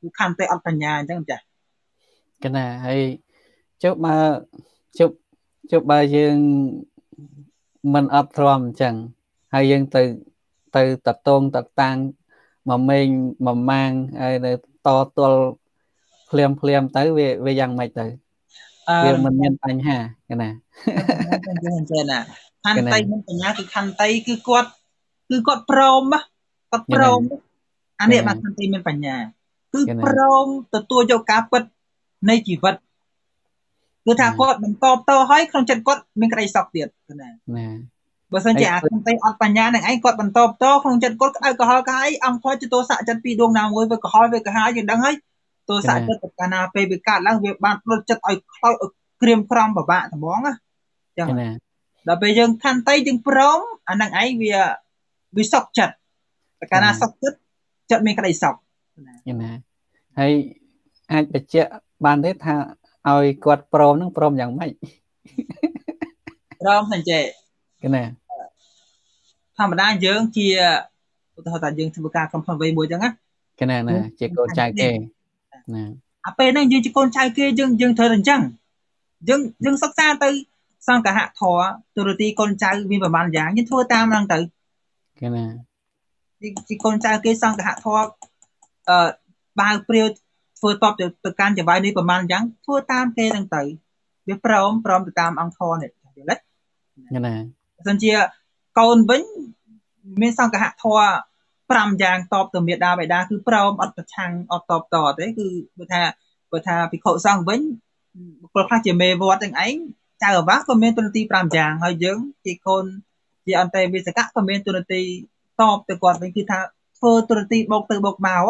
គឺខន្តីអត់បញ្ញាអញ្ចឹងចាកណាហើយជប់មកជប់ជប់បើយើងមិនអត់ទ្រាំអញ្ចឹងហើយយើងទៅ ទៅតតងតតាំងមកមេងមកម៉ាងហើយទៅតទល់ភ្លាមភ្លាមទៅវាវាយ៉ាងម៉េចទៅវាមិនមានបញ្ហាកណាអញ្ចឹងណាខន្តីមិនបញ្ញាគឺខន្តីគឺគាត់គឺគាត់ព្រមគាត់ព្រមអានេះបាទខន្តីមានបញ្ញាគឺព្រមទទួលយកការពិតនៃជីវិតគឺថាគាត់មិនតបតហើយក្នុងចិត្តគាត់មានក្តីសោកទៀតណាណា បើសិនជាអាខន្តីអត់បញ្ញានឹងឯងគាត់បន្តតក្នុងចិត្តគាត់ក្តៅក្រហល់កាយអង្គគាត់ជាទោសៈចិត្តពីរដួងណាមួយវាក្រហល់វាកាហាយយើងដឹងហើយទោសៈចិត្តកាលណាពេលវាកើតឡើងវាបានផ្លុតចិត្តឲ្យខ្លោចឲ្យក្រៀមក្រំពិបាកត្មងណាចឹងណាដល់ពេលយើងខន្តីយើងព្រមអានឹងឯងវាវាសុកចិត្តកាលណាសុកចិត្តចិត្តមានក្តីសុកណាណាហើយអាចបញ្ជាក់បានទេថាឲ្យគាត់ព្រមនឹងព្រមយ៉ាងម៉េចព្រមហ្នឹង ចេះណាធម្មតាយើងជាឧទាហរណ៍ថាយើងធ្វើការកំផុសវ័យមួយចឹងណាកណាណាជាកូនចៅគេណាអាពេលហ្នឹងយើងជាកូនចៅគេយើងយើងត្រូវតែអញ្ចឹងយើងយើងសិក្សាទៅសង្កហធរទូរទីកូនចៅមានប្រមាណយ៉ាងយើងធ្វើតាមហ្នឹងទៅគេណាជាកូនចៅគេសង្កហធរអឺបើព្រាវធ្វើតបទៅកាន់ចង្វាយនេះប្រមាណយ៉ាងធ្វើតាមគេហ្នឹងទៅវាព្រមព្រមទៅតាមអង្គធរនេះយល់ទេណា បើសិនជាកូនវិញមានសង្កហធរ5យ៉ាងតបទៅមេដាបេដាគឺព្រមអត់ប្រឆាំងអត់តបតទេគឺបើថាបើថាភិក្ខុសង្ឃវិញបុគ្គលខ្លះជាមេវត្តទាំងឯងចៅអាវាសក៏មានទូនាទី5យ៉ាងហើយយើងជាកូនជាអន្តេវិសកៈក៏មានទូនាទីតបទៅគាត់វិញគឺថាធ្វើទូនាទីបោកទៅបោកមក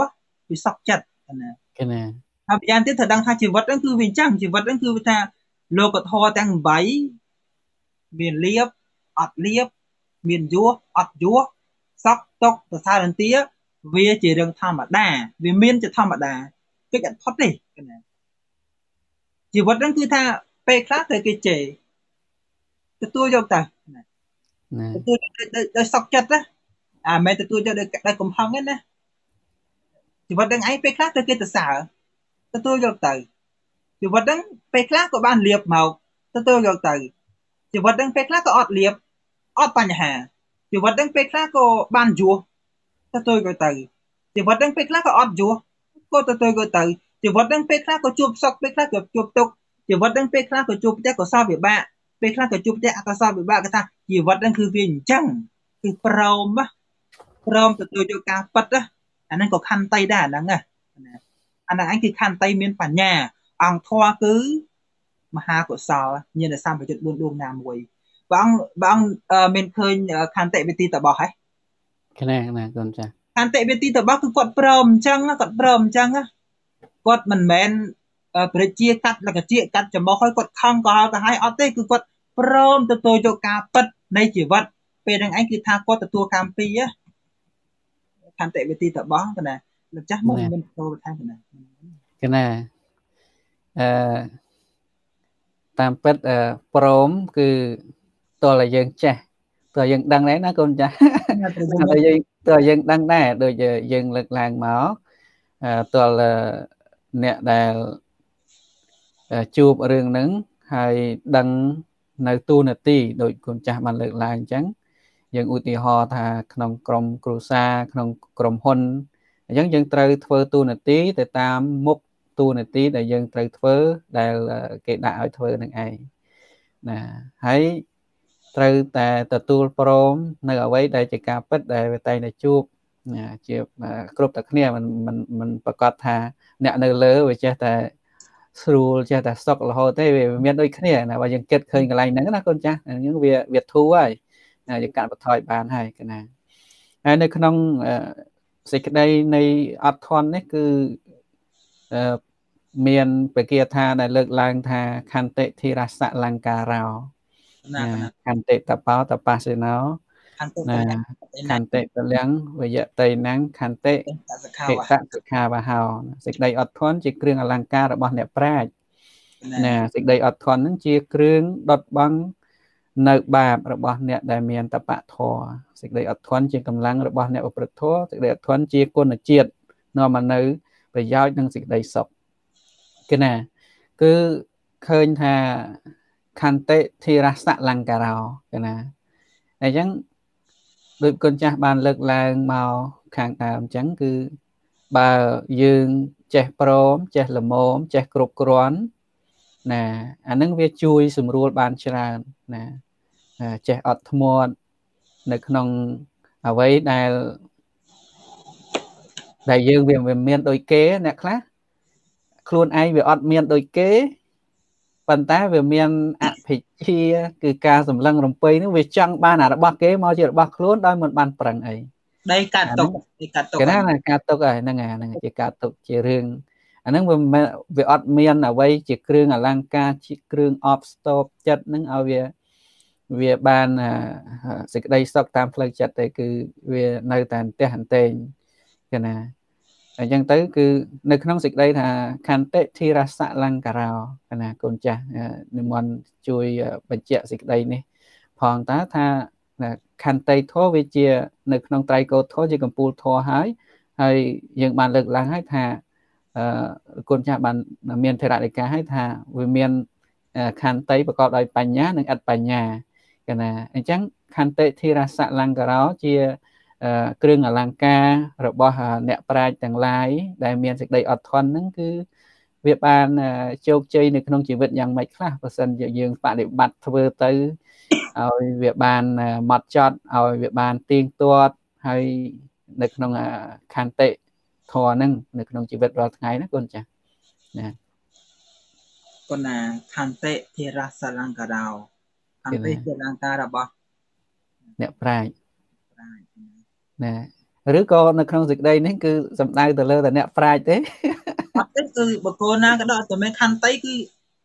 វាសក់ចិត្តណាគេណាហើយម្យ៉ាងទៀតត្រូវដឹងថាជីវិតហ្នឹងគឺវាអញ្ចឹងជីវិតហ្នឹងគឺថាលោកធម៌ទាំង8មានលៀប អត់លៀបមានយោះអត់យោះសក់តុកសរសើររន្ទាវាជារឿងធម្មតាវាមានជាធម្មតាគេអត់ផុតទេណាជីវិតហ្នឹងគឺថាពេលខ្លះត្រូវគេជេរទទួលយកទៅណាទទួលដោយសក់ចិត្តណាអាមិនទទួលយកដោយកំហឹងទេណាជីវិតហ្នឹងឯងពេលខ្លះត្រូវគេទៅសើទទួលយកទៅជីវិតហ្នឹងពេលខ្លះក៏បានលៀបមកទទួលយកទៅជីវិតហ្នឹងពេលខ្លះក៏អត់លៀប អត់បញ្ហាជីវិតហ្នឹងពេលខ្លះក៏បានយោះទទួលក៏ទៅជីវិតហ្នឹងពេលខ្លះក៏អត់យោះក៏ទទួលក៏ទៅជីវិតហ្នឹងពេលខ្លះក៏ជួបសុខពេលខ្លះក៏ជួបទុក្ខជីវិតហ្នឹងពេលខ្លះក៏ជួបផ្ទះកុសលវិបាកពេលខ្លះក៏ជួបផ្ទះអកុសលវិបាកគេថាជីវិតហ្នឹងគឺវាអញ្ចឹងគឺព្រមព្រមទទួលយកការប៉ັດអាហ្នឹងក៏ខន្តីដែរអាហ្នឹងណាអាហ្នឹងឯងគឺខន្តីមានបញ្ញាអង្គធម៌គឺមហាកុសលញាណសម្បយុទ្ធ4ដួងណាមួយ បងបងមានឃើញខន្តិវិធីតបោះហ៎គណាណាកូនចាខន្តិវិធីតបោះគឺគាត់ព្រមអញ្ចឹងគាត់ព្រមអញ្ចឹងគាត់មិនមែនប្រជាកាត់លកជាកាត់ចំោះឲ្យគាត់ខំក៏ហៅទៅឲ្យអត់ទេគឺគាត់ព្រមទទួលយកការពិតនៃជីវិតពេលហ្នឹងឯងគឺថាគាត់ទទួលកម្មពីខន្តិវិធីតបោះកណាលោកចាស់មកមានចូលបន្ថែមកណាកណាអឺតាមពិតព្រមគឺ តើឲ្យយើងចេះតើយើងដឹងដែរណាកូនចាស់តើយើងតើយើងដឹងដែរដូចយើងលើកឡើងមកតើអ្នកដែលជួបរឿងហ្នឹងហើយដឹងនៅទូនាទីដូចកូនចាស់បានលើកឡើងអញ្ចឹងយើងឧទាហរណ៍ថាក្នុងក្រុមគ្រួសារក្នុងក្រុមហ៊ុនអញ្ចឹងយើងត្រូវធ្វើទូនាទីទៅតាមមុខទូនាទីដែលយើងត្រូវធ្វើដែលគេដាក់ឲ្យធ្វើនឹងឯងណាហើយ ត្រូវតែទទួលព្រមនៅអ្វីដែលជាការពិតដែលតែងតែជួបជាគ្រប់តែគ្នាមិនមិនមិនប្រកាសថាអ្នកនៅលើវាចេះតែស្រួលចេះតែសុខរហូតទេវាមានដូចគ្នាណាបើយើងគិតឃើញកន្លែងហ្នឹងណាកូនចាស់ហ្នឹងវាវាធូរហើយយើងកាត់បន្ថយបានហើយកណាហើយនៅក្នុងសេចក្តីនៃអត់ធន់នេះគឺមានពាក្យថាដែលលើកឡើងថាខន្តិធិរសៈលង្ការោ ខន្តិតបោតបសេណោណាខន្តិតលៀងវយតៃណੰខន្តិកិតសុខាវហោសេចក្តីអត់ធន់ជាគ្រឿងអលង្ការរបស់អ្នកប្រាជ្ញណាសេចក្តីអត់ធន់នឹងជាគ្រឿងដុតបង់នៅបាបរបស់អ្នកដែលមានតបៈធរសេចក្តីអត់ធន់ជាកម្លាំងរបស់អ្នកប្រព្រឹត្តធរសេចក្តីអត់ធន់ជាគុណជាតិនាំមកនៅប្រយោជន៍និងសេចក្តីសុខគឺណាគឺឃើញថា ខន្តិធិរសលង្ការោគឺណាអញ្ចឹងដូចគុណចាស់បានលើកឡើងមកខាងដើមអញ្ចឹងគឺបើយើងចេះព្រមចេះល្មមចេះគ្រប់គ្រាន់ណាអានឹងវាជួយសម្រួលបានច្រើនណាចេះអត់ធ្មត់នៅក្នុងអ្វីដែលដែលយើងវាមានដូចគេអ្នកខ្លះខ្លួនឯងវាអត់មានដូចគេ ប៉ុន្តែវាមានអភិជាគឺការសម្លឹងរំពេនេះវាចង់បានអារបស់គេមកជារបស់ខ្លួនដោយមិនបានប្រឹងអីដីកាត់ទុកដីកាត់ទុកគេណាការទុកហ្នឹងហ្នឹងជាការទុកជារឿងអាហ្នឹងវាវាអត់មានអ្វីជាគ្រឿងអលង្ការជាគ្រឿងអបស្ទប់ចិត្តហ្នឹងឲ្យវាវាបានសេចក្តីសុខតាមផ្លូវចិត្តទេគឺវានៅតែអន្ទះអន្ទែងគេណា អញ្ចឹងទៅគឺនៅក្នុងសេចក្តីថាខន្តិធិរសលង្ការោណាកូនចាស់និមន្តជួយបញ្ជាក់សេចក្តីនេះ ផងតើថាខន្តិធម៌វាជា នៅក្នុងត្រៃកោធម៌ជាកម្ពូលធម៌ហើយហើយយើងបានលើកឡើងហើយថាអឺគុណចាស់បានមានធរណិកាឲ្យថាវាមានខន្តិប្រកបដោយបញ្ញានិងអត្តបញ្ញាកណាអញ្ចឹងខន្តិធិរសលង្ការោជា គ្រឿងអលង្ការរបស់អ្នកប្រាជ្ញទាំងឡាយដែលមានសេចក្តីអត់ធន់ហ្នឹងគឺវាបានជោគជ័យនៅក្នុងជីវិតយ៉ាងម៉េចខ្លះបើសិនជាយើងបដិបត្តិធ្វើទៅឲ្យវាបានម៉ត់ចត់ឲ្យវាបានទៀងទាត់ហើយនៅក្នុងខន្តិធម៌ហ្នឹងនៅក្នុងជីវិតរាល់ថ្ងៃណាកូនចាស់ណាកូនណាខន្តិធិរសលង្ការោខន្តិជាអលង្ការរបស់អ្នកប្រាជ្ញប្រាជ្ញ ណាឬក៏នៅក្នុងសេចក្តីនេះគឺសំដៅទៅលើតែអ្នកប្រាជ្ញទេអត់ទេគឺបកគោណាក៏ដល់តែមានខន្តីគឺ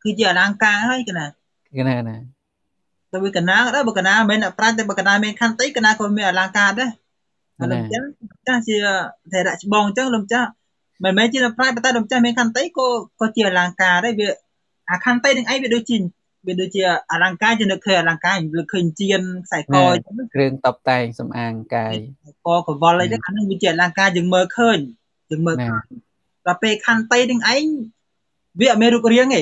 គឺជាអលង្ការហើយកណាកណាណាតែវាកណាក៏ដល់បើកណាមិនមែនអ្នកប្រាជ្ញតែបើកណាមានខន្តីកណាក៏មានអលង្ការដែរលោកចាស់ចាស់ជាថេរៈច្បងអញ្ចឹងលោកចាស់មិនមែនជាអ្នកប្រាជ្ញតែលោកចាស់មានខន្តីក៏ក៏ជាអលង្ការដែរវាអាខន្តីនឹងឯងវាដូចជា វាដូចជាអលង្ការជានឹកឃើញអលង្ការលើឃើញជៀនខ្សែកអញ្ចឹងគ្រឿងតបតែងសំអាងកាយកកវលអីហ្នឹងអានឹងវាជាអលង្ការយើងមើលឃើញយើងមើលឃើញដល់ពេលខន្តីនឹងឯងវាអត់មានរូបរាងទេ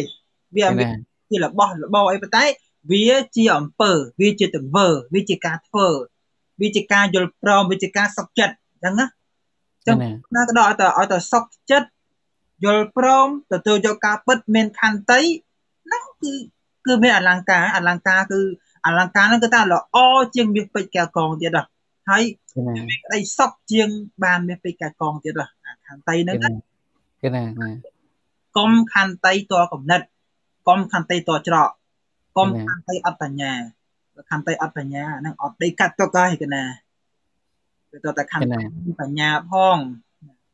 វាអត់មានជារបស់របរអីប៉ុន្តែវាជាអំពើវាជាទង្វើវាជាការធ្វើវាជាការយល់ព្រមវាជាការសុខចិត្តអញ្ចឹងណាអញ្ចឹងណាក៏ដល់ឲ្យតែឲ្យតែសុខចិត្តយល់ព្រមទទួលយកការពិតមានខន្តីហ្នឹងគឺ គឺមានអលង្ការអលង្ការគឺអលង្ការហ្នឹងគឺថាល្អជាងមាសពេជ្រកែវកងទៀតហ៎ហើយមានក្តីសុខជាងបានមាសពេជ្រកែវកងទៀតហ៎ខន្តីហ្នឹងគឺណាកុំខន្តីតកំណត់កុំខន្តីតច្រកកុំខន្តីអត់បញ្ញាខន្តីអត់បញ្ញាហ្នឹងអត់ដីកាត់ទុកហើយគឺណាគឺតតែខន្តីបញ្ញាផង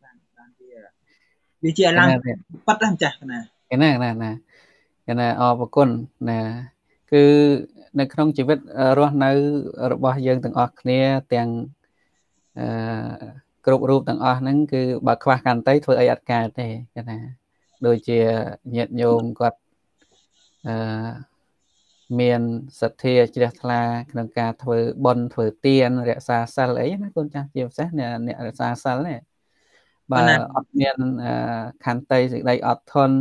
បានបានវាវាជាអលង្ការប៉ិតហ្នឹងចាស់ណាគឺណាណាណា គណៈអរគុណណាគឺនៅក្នុងជីវិតរស់នៅរបស់យើងទាំងអស់គ្នាទាំងអឺគ្រប់រូបទាំងអស់ហ្នឹងគឺបើខ្វះកន្តីធ្វើអីអត់កើតទេគេថាដូចជាញាតិញោមគាត់អឺមានសទ្ធាជ្រះថ្លាក្នុងការធ្វើបុណ្យធ្វើទានរក្សាសិលអីណាកូនចាស់ជាពិសេសអ្នករក្សាសិលនេះបើអត់មានខន្តីសេចក្តីអត់ធន់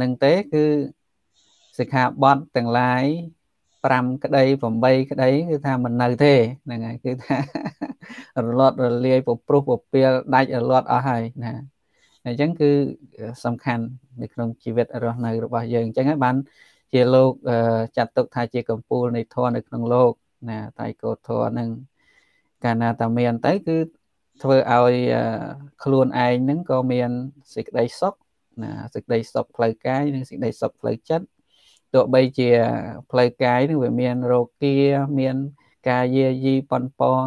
នឹងទេគឺសិក្ខាបទទាំងឡាយ5ក្តី8ក្តីគឺថាមិននៅទេហ្នឹងហើយគឺថារលត់រលាយពព្រុសពពាលដាច់រលត់អស់ហើយណាអញ្ចឹងគឺសំខាន់នៅក្នុងជីវិតរស់នៅរបស់យើងអញ្ចឹងហើយបានជាលោកចាត់ទុកថាជាកម្ពូលនៃធម៌នៅក្នុងលោកណាតៃកោធម៌នឹងកាលណាតាមានទៅគឺធ្វើឲ្យខ្លួនឯងហ្នឹងក៏មានសេចក្តីសុខ ណាសេចក្តីសុខផ្លូវកាយនិងសេចក្តីសុខផ្លូវចិត្តទោះបីជាផ្លូវកាយនឹងវាមានរោគាមានការយាយីប៉ុនប៉ង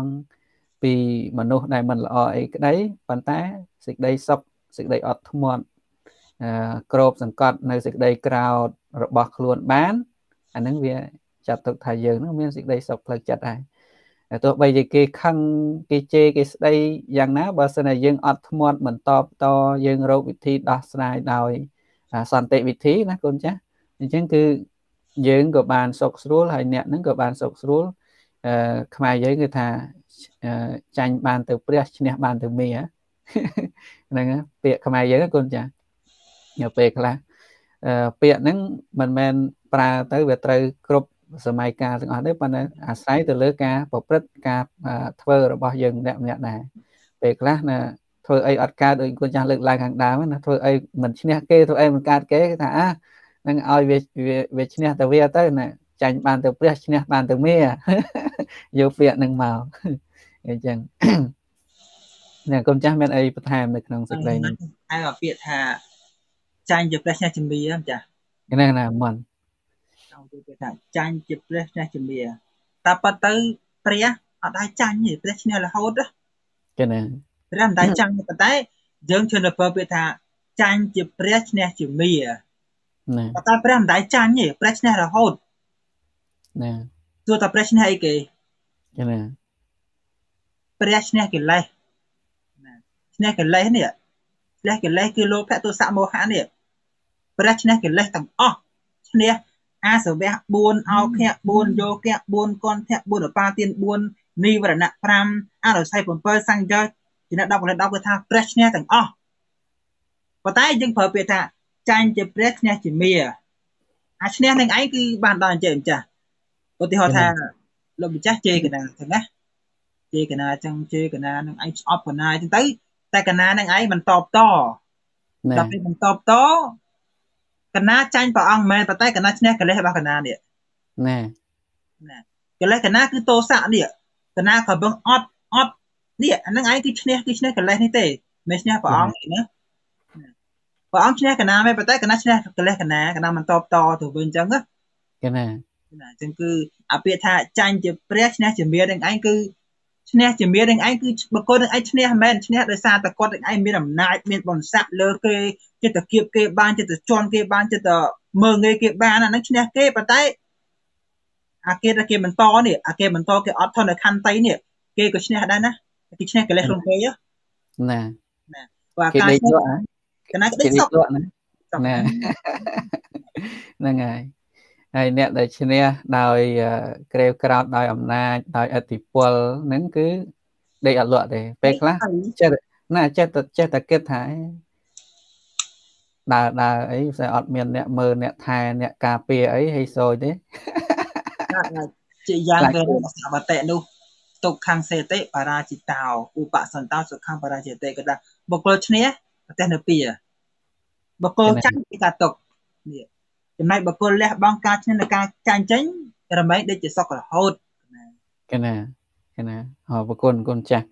ពីមនុស្សដែលមិនល្អអីក្តីប៉ុន្តែសេចក្តីសុខសេចក្តីអត់ធ្មត់អឺក្របសង្កត់នៅសេចក្តីក្រោតរបស់ខ្លួនបានអានឹងវាចាត់ទុកថាយើងនឹងមានសេចក្តីសុខផ្លូវចិត្តហើយ ទោះបីជាគេខឹងគេជេរគេស្ដីយ៉ាងណាបើសិនជាយើងអត់ធ្មត់មិនតបតយើងរកវិធីដោះស្រាយដោយសន្តិវិធីណាកូនចាស់អញ្ចឹងគឺយើងក៏បានសុខស្រួលហើយអ្នកនឹងក៏បានសុខស្រួលអឺខ្មែរយើងគឺថាចាញ់បានទៅព្រះឈ្នះបានទៅមីហ្នឹងពាក្យខ្មែរយើងកូនចានៅពេលខ្លះអឺពាក្យហ្នឹងមិនមែនប្រើទៅវាត្រូវគ្រប់ សម័យកាលទាំងអស់ទេប៉ុន្តែអាស្រ័យទៅលើការប្រព្រឹត្តការធ្វើរបស់យើងម្នាក់ម្នាក់ដែរពេលខ្លះណាធ្វើអីអត់កើតដូចគុណចាស់លើកឡើងខាងដើមណាធ្វើអីមិនឈ្នះគេធ្វើអីមិនកើតគេគេថាអានឹងឲ្យវាវាឈ្នះទៅវាទៅណាចាញ់បានទៅព្រះឈ្នះបានទៅមាយកពាក្យនឹងមកអញ្ចឹងនេះគុំចាស់មានអីបន្ថែមនៅក្នុងសេចក្តីនេះហើយពាក្យថាចាញ់ជាព្រះឈ្នះជំនាញចាហ្នឹងណាមន់ ចង់ទៅថាចាញ់ជាព្រះឈ្នះជំនាញតែប៉ុន្តែព្រះអត់ដែរចាញ់ទេព្រះឈ្នះរហូតចាណាព្រះមិនដែរចាញ់ប៉ុន្តែយើងជឿនៅពើពាក្យថាចាញ់ជាព្រះឈ្នះជំនាញណាប៉ុន្តែព្រះមិនដែរចាញ់ទេព្រះឈ្នះរហូតណាទោះតែព្រះឈ្នះអីគេចាណាព្រះឈ្នះកិលេសណាឈ្នះកិលេសនេះឈ្នះកិលេសគឺលោភៈទោសៈមោហៈនេះព្រះឈ្នះកិលេសទាំងអស់ឈ្នះ អាសវៈ4អោខៈ4យោគៈ4កនធៈ4ឧបាទាន4និវរណៈ5អរស័យ7សង្យោជា10កល10គឺថាព្រះឈ្នះទាំងអស់ប៉ុន្តែយើងប្រើពាក្យថាចាញ់ជាព្រះឈ្នះជាមាអាឈ្នះនឹងឯងគឺបានដល់អញ្ចឹងម្ចាស់ឧទាហរណ៍ថាលោកម្ចាស់ជេរកណាចឹងណាជេរកណាចឹងជេរកណានឹងឯងស្អប់កណាចឹងទៅតែកណានឹងឯងមិនតបតដល់ពេលមិនតបត កណាចាញ់ព្រះអង្គមែនប៉ុន្តែកណាឈ្នះកិលេសរបស់កណានេះណែណាកិលេសកណាគឺតោសៈនេះកណាក៏បឹងអត់អត់នេះអានឹងឯងគឺឈ្នះគឺឈ្នះកិលេសនេះទេមិនឈ្នះព្រះអង្គណាព្រះអង្គឈ្នះកណាមែនប៉ុន្តែកណាឈ្នះកិលេសកណាកណាមិនតបតទៅវិញអញ្ចឹងណាកណាណាអញ្ចឹងគឺអាពាក្យថាចាញ់ជាព្រះឈ្នះជាមារនឹងឯងគឺ ឈ្នះជាមារនឹងឯងគឺបកគលនឹងឯងឈ្នះមែនឈ្នះដោយសារតែគាត់នឹងឯងមានអំណាចមានបុណ្យស័ក្តិលើគេចិត្តតែគៀបគេបានចិត្តតែជន់គេបានចិត្តតែមើងងាយគេបានអានឹងឈ្នះគេប៉ុន្តែអាគេតែគេបន្តនេះអាគេបន្តគេអត់ធន់នៅខន្តីនេះគេក៏ឈ្នះដែរណាគេឈ្នះកិលេសក្នុងគេណាណាបើការឈ្នះកណាគេដេកសុកណាណាហ្នឹងហើយ ហើយអ្នកដែលឈ្នះដោយក្រេវក្រោតដោយអំណាចដោយអធិពលហ្នឹងគឺដេកអត់លក់ទេពេលខ្លះចេះណាចេះតែចេះតែគិតថាដើរដើរអីផ្សេងអត់មានអ្នកមើលអ្នកថែអ្នកការពារអីហើយសោយទេជាយ៉ាងគេសវតិនោះទុកខាងសេតិបារាជិតោឧបសន្តោសុខខាងបារាជិតេក៏ថាបុគ្គលឈ្នះប្រទេសនៅពីបុគ្គលចាញ់គេថាទុកនេះ ចំណែកបុគ្គលលះបង់ការឈ្នះនៃការចាញ់ចេញរមែងដូចជាសុខរហូតកណាកណាអរគុណគុណចាស់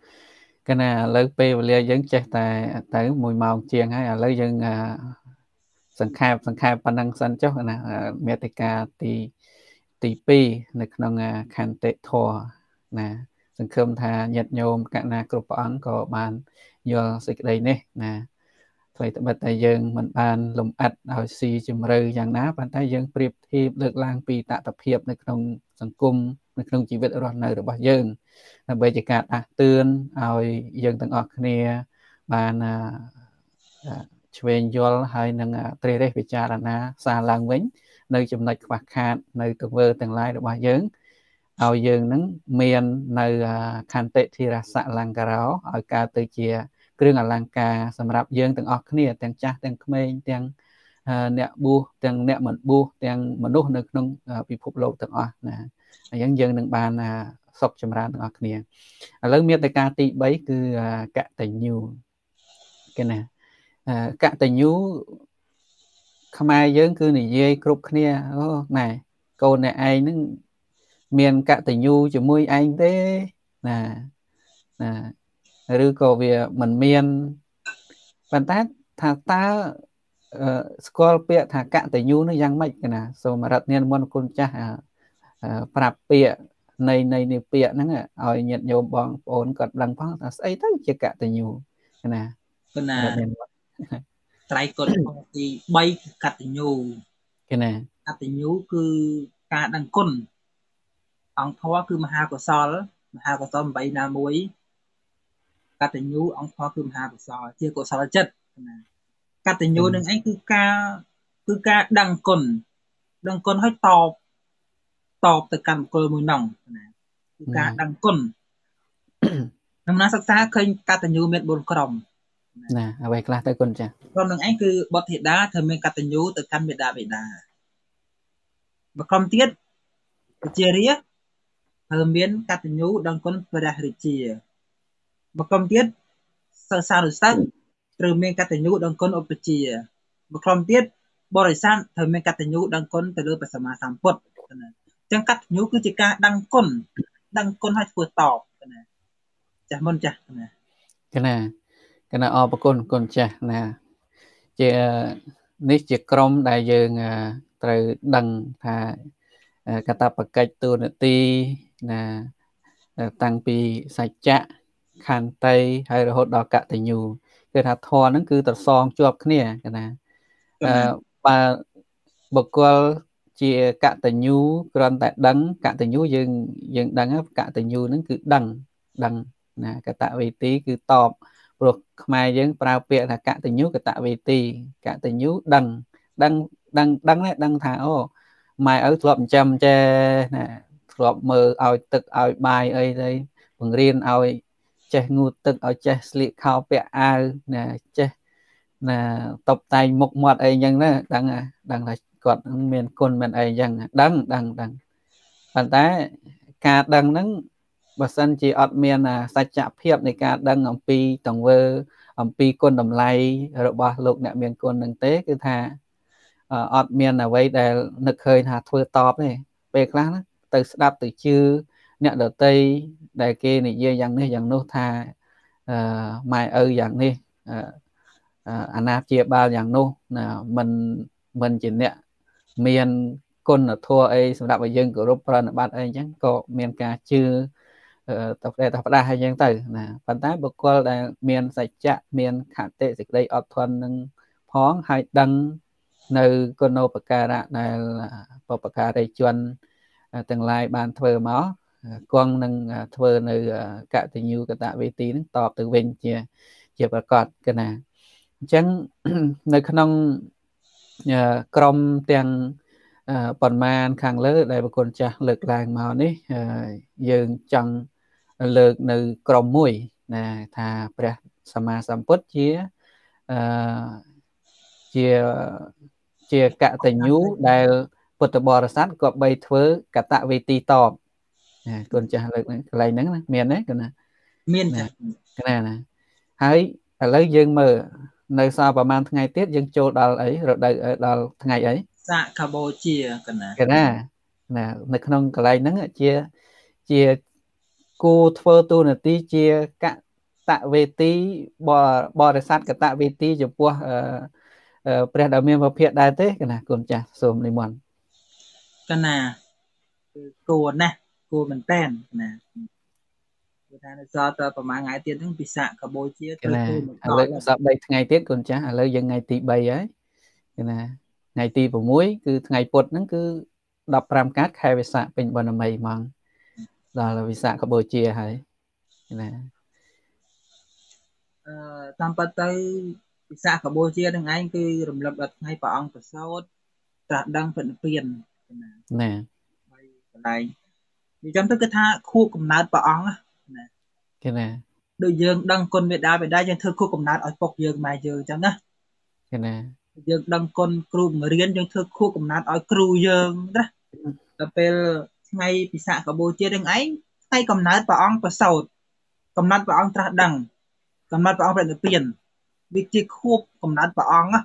កណាឥឡូវពេលវេលាយើងចេះតែទៅ1ម៉ោងជាងហើយឥឡូវយើងសង្ខេបសង្ខេបប៉ុណ្ណឹងសិនចុះណាមេតិកាទីទី2នៅក្នុងខន្តិធរណាសង្ឃឹមថាញាតិញោមកណាគ្រប់ព្រះអង្គក៏បានយល់សេចក្តីនេះណា ថ្មីត្បិតតែយើងមិនបានលំអិតឲ្យស៊ីជម្រៅយ៉ាងណាប៉ុន្តែយើងប្រៀបធៀបលើកឡើងពីតថភាពនៅក្នុងសង្គមនៅក្នុងជីវិតរស់នៅរបស់យើងដើម្បីជាការដាស់តឿនឲ្យយើងទាំងអស់គ្នាបានឆ្វេងយល់ហើយនឹងត្រិះរិះពិចារណាសារឡើងវិញ នៅចំណុចខ្វះខាត នៅទង្វើទាំងឡាយរបស់យើងឲ្យយើងនឹងមាននៅខន្តិធិរសៈលង្ការោឲ្យកើតទៅជា គ្រឿងអលង្ការសម្រាប់យើងទាំងអស់គ្នាទាំងចាស់ទាំងក្មេងទាំងអ្នកបួសទាំងអ្នកមិនបួសទាំងមនុស្សនៅក្នុងពិភពលោកទាំងអស់ណាអញ្ចឹងយើងនឹងបានសុខចម្រើនទាំងអស់គ្នាឥឡូវមានតែការទី3គឺកតញ្ញូគេណាកតញ្ញូខ្មែរយើងគឺនិយាយគ្រប់គ្នាអូណែកូនអ្នកឯងហ្នឹងមានកតញ្ញូជាមួយឯងទេណាណា ឬក៏វាមិនមានប៉ុន្តែថាតើស្គាល់ពាក្យថាកតញ្ញូនោះយ៉ាងម៉េចកណាសូមរដ្ឋនានមុនគុណចាស់ប្រាប់ពាក្យនៃនៃនេះពាក្យហ្នឹងឲ្យញាតិញោមបងប្អូនគាត់ដឹងផងថាស្អីទៅជាកតញ្ញូណាគណាត្រៃកុដទី3កតញ្ញូគេណាកតញ្ញូគឺការដឹងគុណអង្គធម៌គឺមហាកុសលមហាកុសល8ណាមួយ កតញ្ញូអង្គធម៌គឺមហាកុសលជាកុសលចិត្តណាកតញ្ញូនឹងឯងគឺការគឺការដឹងគុណដឹងគុណឲ្យតបតបទៅកាន់បុគ្គលមួយនោះណាគឺការដឹងគុណដំណើរសិក្សាឃើញកតញ្ញូមាន4ក្រុមណាអ្វីខ្លះទៅគុណចាក្រុមនឹងឯងគឺបុត្រធីតាធ្វើមានកតញ្ញូទៅកាន់មេដាបេដាមួយក្រុមទៀតជារាធ្វើមានកតញ្ញូដឹងគុណព្រះរាជា មួយក្រុមទៀតសិស្សានុសិស្សត្រូវមានកតញ្ញូដឹងគុណឧបជាមួយក្រុមទៀតបរិស័ទត្រូវមានកតញ្ញូដឹងគុណទៅលើព្រះសម្មាសម្ពុទ្ធណាចឹងកតញ្ញូគឺជាការដឹងគុណដឹងគុណឲ្យធ្វើតបណាចាស់មុនចាស់ណាកណាកណាអរគុណគុណចាស់ណាជានេះជាក្រុមដែលយើងត្រូវដឹងថាកតបកិច្ចទូនាទីណាតាំងពីសច្ចៈ ខន្តីហើយរហូតដល់កតញ្ញូគឺថាធម៌ហ្នឹងគឺត្រសងជាប់គ្នាកណាអឺបើបុគ្គលជាកតញ្ញូគ្រាន់តែដឹងកតញ្ញូយើងយើងដឹងកតញ្ញូហ្នឹងគឺដឹងដឹងណាកតវេទីគឺតបព្រោះខ្មែរយើងប្រើពាក្យថាកតញ្ញូកតវេទីកតញ្ញូដឹងដឹងដឹងដឹងដឹងថាអូម៉ែឪធ្លាប់ចិញ្ចឹមចេះណាធ្លាប់មើលឲ្យទឹកឲ្យបាយអីទៅបង្រៀនឲ្យ ចេះងូតទឹកឲ្យចេះស្លៀកខោពាក់អាវណាចេះណាតបតែងមុខមាត់អីចឹងណាដឹងដឹងថាគាត់មានគុណមានអីចឹងដឹងដឹងដឹងប៉ុន្តែការដឹងហ្នឹងបើសិនជាអត់មានសច្ចភាពនៃការដឹងអំពីតង្វើ អំពីគុណតម្លៃរបស់លោកអ្នកមានគុណនឹងទេគឺថាអត់មានអ្វីដែលនឹកឃើញថាធ្វើតបទេពេលខ្លះណាទៅស្ដាប់ទៅជឿ អ្នកដតីដែលគេនិយាយយ៉ាងនេះយ៉ាងនោះថាអឺម៉ែឪយ៉ាងនេះអាណាព្យាបាលយ៉ាងនោះណាមិនមិនជាអ្នកមានគុណធម៌អីសម្រាប់ឲ្យយើងគោរពប្រណិប័តអីអញ្ចឹងក៏មានការជឿទៅផ្ដែទៅផ្ដាស់អីចឹងទៅណាប៉ុន្តែបុគ្គលដែលមានសច្ចៈមានខតិសេចក្តីអត់ធន់នឹងផងហើយដឹងនៅគុណូបការៈដែលបពការីជនទាំងឡាយបានធ្វើមក គង់នឹងធ្វើនៅកតញ្ញូកតវេទីនឹងតបទៅវិញជាជាប្រកាសកណាអញ្ចឹងនៅក្នុងក្រមទាំងប៉ុន្មានខាងលើ ដែលប្រគុណចាស់លើកឡើងមកនេះយើងចង់លើកនៅក្រមមួយណាថាព្រះសម្មាសម្ពុទ្ធជាអឺជាជាកតញ្ញូដែលពុទ្ធបរិស័ទក៏បីធ្វើកតវេទីតប ណាគុណចាស់លើកកន្លែងហ្នឹងណាមានទេគុណណាមានចាកណាណាហើយឥឡូវយើងមើលនៅសល់ប្រហែលថ្ងៃទៀតយើងចូលដល់អីរដូវដល់ថ្ងៃអីសាកាបូជាកណាកណាណានៅក្នុងកន្លែងហ្នឹងជាជាគូធ្វើទូនាទីជាកតវេទីបរិស័ទកតវេទីចំពោះព្រះដែលមានវិភាកដែរទេកណាគុណចាស់សូមនិមន្តកណាគឺគួរណាស់ គួរមែនតែនណាគឺថានៅសល់តប្រហែលថ្ងៃទៀតហ្នឹងពិសាកម្ពុជាត្រូវធ្វើមកឥឡូវសល់3ថ្ងៃទៀតគុណចាស់ឥឡូវយើងថ្ងៃទី3ហើយគឺណាថ្ងៃទី6គឺថ្ងៃពុធហ្នឹងគឺ15កើតខែវិសាខពេញបណ្ណមីហ្មងដល់វិសាខកម្ពុជាហើយណាអឺតាមពិតទៅវិសាខកម្ពុជានឹងឯងគឺរំលឹកដល់ថ្ងៃព្រះអង្គប្រសូតត្រាស់ដឹងពិនិព្វានណាណាហើយកន្លែង និយាយទៅគឺថាខួបកំណើតព្រះអង្គណាគេណាដូចយើងដឹងគុណមេដាបេដាយើងធ្វើខួបកំណើតឲ្យពុកយើងម៉ែយើងអញ្ចឹងណាគេណាយើងដឹងគុណគ្រូបង្រៀនយើងធ្វើខួបកំណត់ឲ្យគ្រូយើងណាដល់ពេលថ្ងៃពិសាកបូជានឹងឯងថ្ងៃកំណើតព្រះអង្គប្រសោតកំណត់ព្រះអង្គត្រាស់ដឹងកំណត់ព្រះអង្គប្រតិពានវាជាខួបកំណត់ព្រះអង្គណា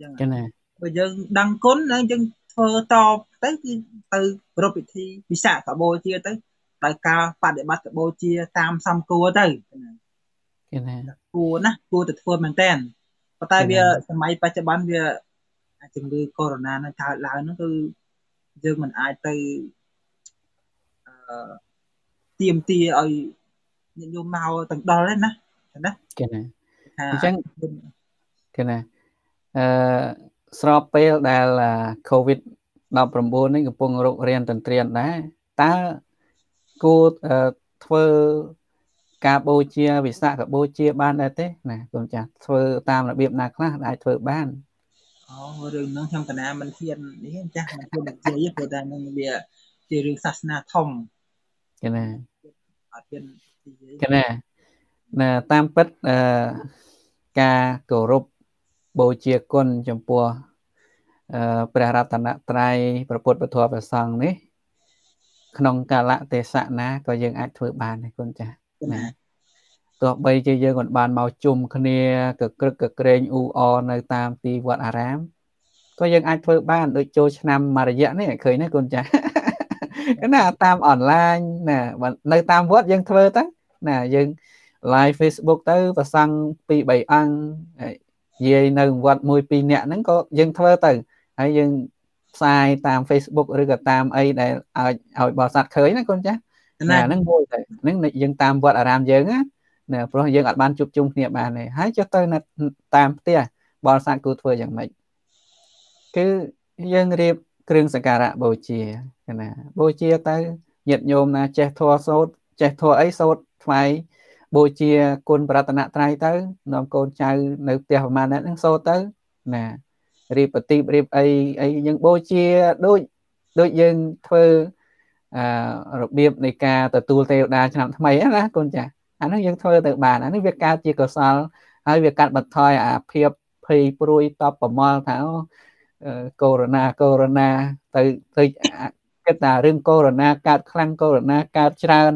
យ៉ាងណាបើយើងដឹងគុណហើយយើង ធ្វើតបទៅគឺទៅប្រពៃពិធីពិសាកបូជាទៅដោយការបដិបត្តិបូជាតាមសំគួរទៅគេណាគួរណាគួរទៅធ្វើមែនតើប៉ុន្តែវាសម័យបច្ចុប្បន្នវាជំងឺកូវីដ -19 នឹងកើតឡើងហ្នឹងគឺយើងមិនអាចទៅអឺទៀមទាឲ្យញាតិញោមមកទាំងដល់ទេណាណាគេណាអញ្ចឹងគេណាអឺ ស្របពេលដែល COVID 19នេះកំពុងរុករានទន្ទ្រានដែរតើគួរធ្វើការបូជាវិសាខបូជាបានដែរទេណាកូនចាស់ធ្វើតាមរបៀបណាខ្លះអាចធ្វើបានអូរឿងហ្នឹងខ្ញុំកណាមិនហ៊ាននេះចាស់មិនហ៊ាននិយាយព្រោះតែនឹងវាជារឿងសាសនាធំកណាអត់ហ៊ាននិយាយកណាណាតាមពិតអឺការគោរព បូជាគុណចំពោះអឺព្រះរតនត្រ័យព្រះពុទ្ធពធព្រះសង្ឃនេះ ក្នុងកាលៈទេសៈណាក៏យើងអាចធ្វើបានដែរគុណចាស់ណាទោះបីជាយើងមិនបានមកជុំគ្នាកក្រឹកកក្រែងអ៊ូអនៅតាមទីវត្តអារាមក៏យើងអាចធ្វើបានដូចចូលឆ្នាំមួយរយៈនេះឃើញណាគុណចាស់ណាតាមអនឡាញណានៅតាមវត្តយើងធ្វើទៅណាយើង live Facebook ទៅប្រសង់2 3អង្គ និយាយនៅវត្តមួយ2នាក់ហ្នឹងក៏យើងធ្វើទៅហើយយើងផ្សាយតាម Facebook ឬក៏តាមអីដែលឲ្យឲ្យបរិស័ទឃើញណាកូនចាស់ណាហ្នឹងមួយទៅហ្នឹងយើងតាមវត្តអារាមយើងណាណាព្រោះយើងអត់បានជួបជុំគ្នាបានទេហើយចុះទៅតាមផ្ទះបរិស័ទគូធ្វើយ៉ាងម៉េចគឺយើងរៀបគ្រឿងសក្ការៈបូជាណាបូជាទៅញាតិញោមណាចេះធัวសោតចេះធัวអីសោតថ្វាយ បូជាគុណប្រតនត្រ័យទៅនាំកូនចៅនៅផ្ទះប្រហែលហ្នឹងសោតទៅណារៀបប្រទីបរៀបអីអីយើងបូជាដូចដូចយើងធ្វើអឺរបៀបនៃការទទួលទេវតាឆ្នាំថ្មីណាកូនចាស់អានោះយើងធ្វើទៅបានអានេះវាកើតជាកុសលហើយវាកាត់បន្ថយអាភាពភ័យព្រួយតបប្រមល់ថាកូវីដកូវីដទៅទៅគិតថារឿងកូវីដកើតខ្លាំងកូវីដកើតច្រើន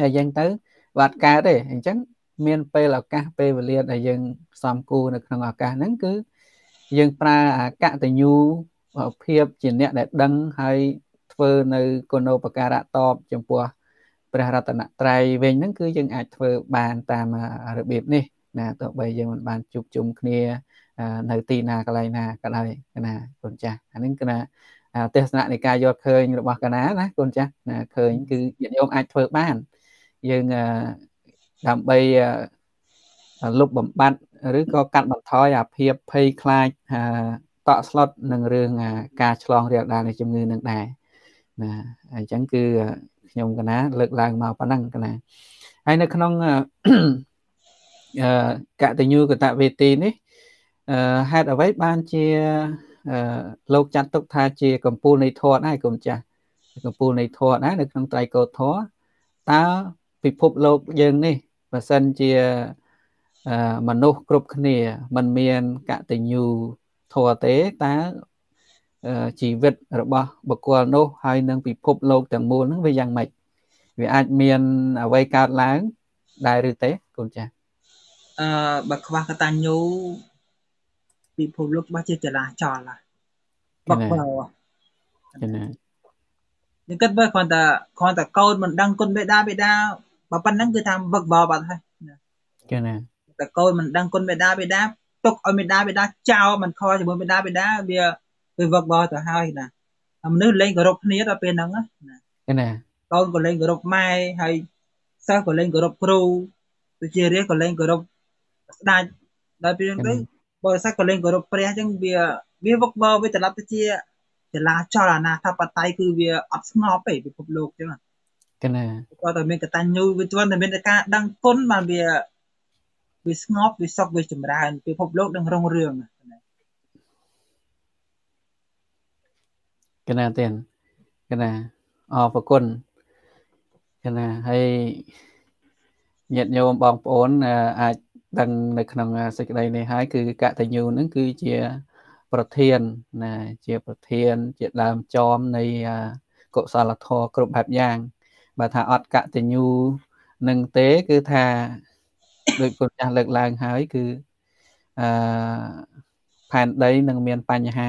ហើយយ៉ាងទៅ បាត់កើតទេអញ្ចឹងមានពេលឱកាសពេលវេលាដែលយើងសំគូនៅក្នុងឱកាសហ្នឹងគឺយើងប្រើអាកតញ្ញូភាពជាអ្នកដែលដឹងហើយធ្វើនៅគុណូបការៈតបចំពោះព្រះរតនត្រ័យវិញហ្នឹងគឺយើងអាចធ្វើបានតាមរបៀបនេះណាទោះបីយើងមិនបានជួបជុំគ្នានៅទីណាកន្លែងណាក៏ដោយកណាកូនចាស់អានេះគឺណាទេសនៈនៃការយល់ឃើញរបស់កណាណាកូនចាស់ណាឃើញគឺញាតិញោមអាចធ្វើបាន យើងដើម្បីលុបបំបត្តិឬក៏កាត់បន្ថយអាភាពភ័យខ្លាចតក់ស្លុតនឹងរឿងការឆ្លងរាលដាលនៃជំងឺនឹងដែរណាអញ្ចឹងគឺខ្ញុំកណាលើកឡើងមកប៉ុណ្ណឹងកណាហើយនៅក្នុងអឺកតញ្ញូកតវេទីនេះអឺហេតុអ្វីបានជាអឺលោកចាត់ទុកថាជាកម្ពូលនៃធម៌ដែរគុំចាស់កម្ពូលនៃធម៌ដែរនៅក្នុងត្រៃកោធម៌តើ ពិភពលោកយើងនេះបើសិនជាមនុស្សគ្រប់គ្នាมันមានកតញ្ញូធម៌ទេតើជីវិតរបស់បុគ្គលនោះហើយនឹងពិភពលោកទាំងមូលហ្នឹងវាយ៉ាងម៉េចវាអាចមានអ្វីកើតឡើង ដែរឬទេកូនចាស់អឺបើខ្វះកតញ្ញូពិភពលោកច្បាស់ជាចលាចលណាបកបោចាណាយើងគិតមើលគ្រាន់តែគ្រាន់តែកូនមិនដឹងគុណបេដាបេដា បើប៉ុណ្ណឹងគឺថាបឹកបោបាត់ហើយចាណាតែកូនមិនដឹងគុណបេដាបេដាទុកឲ្យមេដាបេដាចោលមិនខជាមួយមេដាបេដាវាវាវឹកបោទៅហើយណាមនុស្សលេងគោរពគ្នាដល់ពេលហ្នឹងណាណាកូនក៏លេងគោរពម៉ែហើយសិស្សក៏លេងគោរពគ្រូវិជារាក៏លេងគោរពស្ដេចដល់ពេលហ្នឹងទៅបរិស័ទក៏លេងគោរពព្រះអញ្ចឹងវាវាវឹកបោវាត្រឡប់ទៅជាចលាចលអាណាធិបតេយ្យគឺវាអត់ស្ងប់ទេពិភពលោកអញ្ចឹង កណាគាត់តែមានកតញ្ញូវាទាន់តែមានតែការដឹងគុណបានវាវាស្ងប់វាសុខវាចម្រើនពិភពលោកនឹងរុងរឿងកណាទេកណាអរប្រគុណកណាហើយញាតិញោមបងប្អូនអាចដឹងនៅក្នុងសេចក្តីនេះហើយគឺកតញ្ញូនឹងគឺជាប្រធានណាជាប្រធាន ជាដើមចមនៃកុសលធម៌គ្រប់បែបយ៉ាង បើថាអត់កតញ្ញូនឹងទេគឺថាដូចគុណចាស់លើកឡើងហើយគឺអឺផែនដីនឹងមានបញ្ហា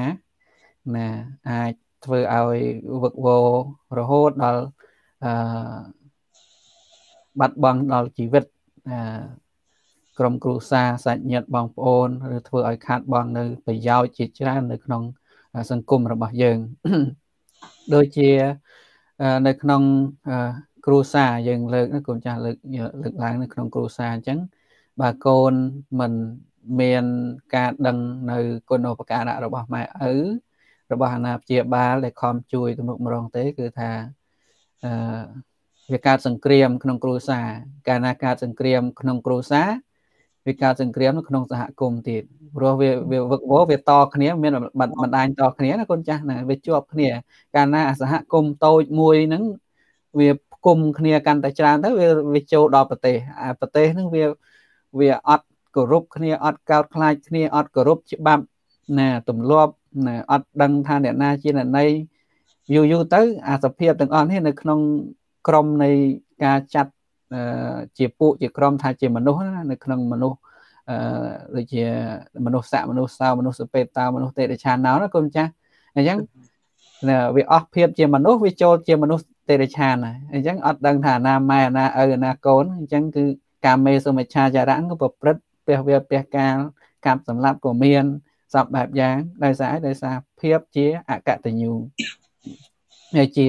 ណាអាចធ្វើឲ្យវឹកវររហូតដល់អឺបាត់បង់ដល់ជីវិតអឺក្រុមគ្រួសារសាច់ញាតិបងប្អូនឬធ្វើឲ្យខាតបង់នៅប្រយោជន៍ជាច្រើននៅក្នុងសង្គមរបស់យើង ដូចជា នៅក្នុងគ្រួសារយើងលើកកូនចាស់លើកលើកឡើងនៅក្នុងគ្រួសារអញ្ចឹងបើកូនមិនមានការដឹងនៅគុណូបការៈរបស់ម៉ែឪរបស់អាណាព្យាបាលដែលខំជួយទំនុកម្រងទេ គឺថាអឺវាកើតសង្គ្រាមក្នុងគ្រួសារកាលណាកើតសង្គ្រាមក្នុងគ្រួសារ វាកើតសង្គ្រាមនៅក្នុងសហគមន៍ទៀតព្រោះវាវាវឹកវរវាតគ្នាមានបណ្ដាញតគ្នាណាកូនចាស់ណាវាជាប់គ្នាកាលណាសហគមន៍តូចមួយហ្នឹងវាគុំគ្នាកាន់តែច្រើនទៅវាវាចូលដល់ប្រទេសអាប្រទេសហ្នឹងវាវាអត់គោរពគ្នាអត់កោតខ្លាចគ្នាអត់គោរពច្បាប់ណាទម្លាប់ណាអត់ដឹងថាអ្នកណាជាអ្នកណីយូរយូរទៅអាសភាពទាំងអស់នេះនៅក្នុងក្រមនៃការចាត់ ជាពួកជាក្រុមថាជាមនុស្សនៅក្នុងមនុស្សអឺដូចជាមនុស្សស័កមនុស្សសោមនុស្សសពេតតមនុស្សទេរឆានណោណាគុំចាស់អញ្ចឹងវាអស់ភាពជាមនុស្សវាចូលជាមនុស្សទេរឆានហើយអញ្ចឹងអត់ដឹងថាណាម៉ែណាឪណាកូនអញ្ចឹងគឺកាមេសុមិច្ឆាចារៈក៏ប្រព្រឹត្តពះវាពះកាលកាប់សម្លាប់ក៏មានសពបែបយ៉ាងដោយសារដោយសារភាពជាអកតញ្ញូហើយជា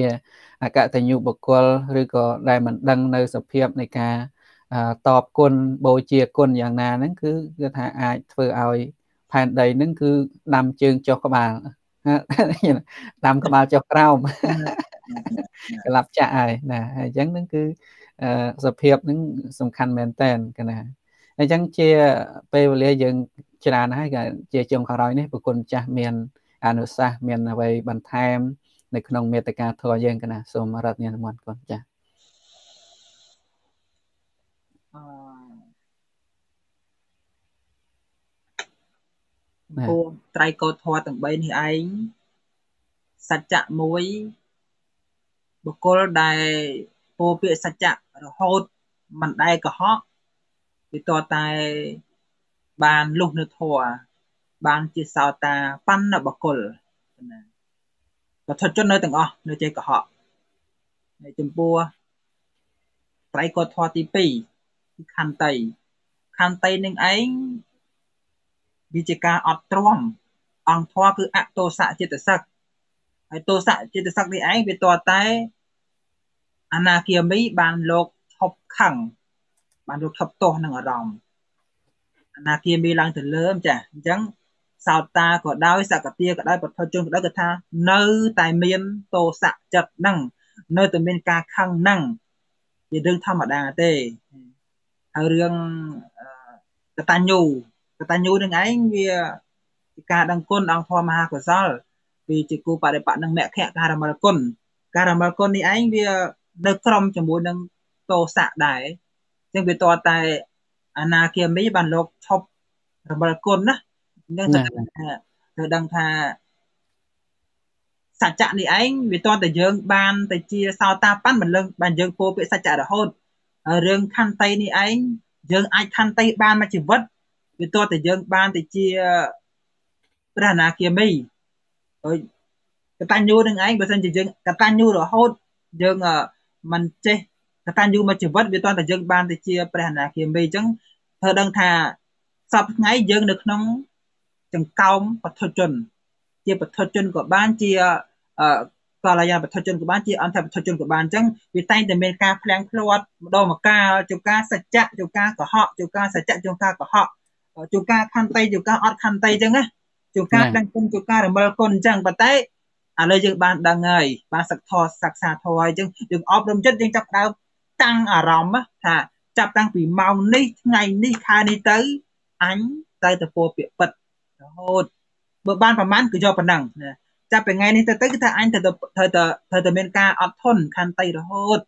អកតញ្ញូបុគ្គលឬក៏ដែលមិនដឹងនៅសភាពនៃការតបគុណបូជាគុណយ៉ាងណាហ្នឹងគឺគឺថាអាចធ្វើឲ្យផែនដីហ្នឹងគឺដាំជើងចុះក្បាលដាំក្បាលចុះក្រោមក្លាប់ចាក់ហើយណាហើយអញ្ចឹងហ្នឹងគឺសភាពហ្នឹងសំខាន់មែនតើកណាអញ្ចឹងជាពេលវេលាយើងច្រើនហើយក៏ជាចុងក្រោយនេះប្រគុណចាស់មានអនុសាសន៍មានអ្វីបន្ថែម នៅក្នុងមេត្តាធម៌យើងកណាសូមរដ្ឋនានុមន្តគុណចាស់អឺពួកត្រៃកោធម៌ទាំង3នេះឯងសច្ចៈមួយបុគ្គលដែលពោពាក្យសច្ចៈរហូតមិនដែលកុហកវាតតែបានលុះនៅធម៌បានជាសោតាបណ្ណបកុលណា បឋិជននៅទាំងអស់នៅចេះកុហកហើយចំពោះត្រៃកោធម៌ទី2គឺខន្តីខន្តីនឹងឯងវាជាការអត់ទ្រាំអង្គធម៌គឺអតោសៈចិត្តសឹកហើយតោសៈចិត្តសឹកនេះឯងវាតតែអនាគាមីបានលោកឈប់ខឹងបានលោកឈប់ទោសនឹងអារម្មណ៍អនាគាមីឡើងទៅលើមចាអញ្ចឹង សោតាក៏ដោយសកតាក៏ដោយពុទ្ធជនក៏ដោយគឺថានៅតែមានតោសៈចិត្តហ្នឹងនៅតែមានការខឹងហ្នឹងជារឿងធម្មតាទេហើយរឿងកតញ្ញូកតញ្ញូនឹងឯងវាជាការដឹងគុណអង្គធម៌មហាកុសលវាជាគូបរិបៈនឹងមគ្គការមលគុណការមលគុណនេះឯងវានៅក្រុមជាមួយនឹងតោសៈដែរអញ្ចឹងវាតតែអនាគាមីបានលោកឈប់រំលគុណណា នឹងទៅដឹងថាសច្ចៈនេះឯងវាតតែយើង បានទៅជាសោតាបានមិនលឹងបានយើងពោពាក្យសច្ចៈរហូតរឿងខន្តីនេះឯងយើងអាចខន្តីបានមួយជីវិតវាតតែយើងបានទៅជាព្រះអនាគាមីហើយកតញ្ញូនឹងឯងបើសិនជាយើងកតញ្ញូរហូតយើងមិនចេះកតញ្ញូមួយជីវិតវាតតែយើងបានទៅជាព្រះអនាគាមីអញ្ចឹងធ្វើដឹងថាសពថ្ងៃយើងនៅក្នុង ចង្កោមបឋជន ជាបឋជនក៏បានជាកលយាបឋជនក៏បានជាអន្តបឋជនក៏បានអញ្ចឹងវាតែងតែមានការផ្លាំងភ្លាត់ម្ដងម្កាលជួការសច្ចៈជួការកុហកជួការសច្ចៈជួការកុហកជួការខន្តីជួការអត់ខន្តីអញ្ចឹងណាជួការដឹងគុណជួការរមិលគុណអញ្ចឹងប៉ុន្តែឥឡូវយើងបានដឹងហើយបានសិក្សាសិក្សាធម៌ហើយអញ្ចឹងយើងអប់រំចិត្តយើងចាប់ដើមតាំងអារម្មណ៍ថាចាប់តាំងពីម៉ោងនេះថ្ងៃនេះខែនេះទៅអញតែទៅពោពាក្យពិត រហូតបើបានប្រមាណគឺយកប៉ុណ្ណឹងចាប់ពីថ្ងៃនេះទៅទៅគឺថាអញត្រូវត្រូវត្រូវត្រូវតែមានការអត់ធន់ខន្តីរហូត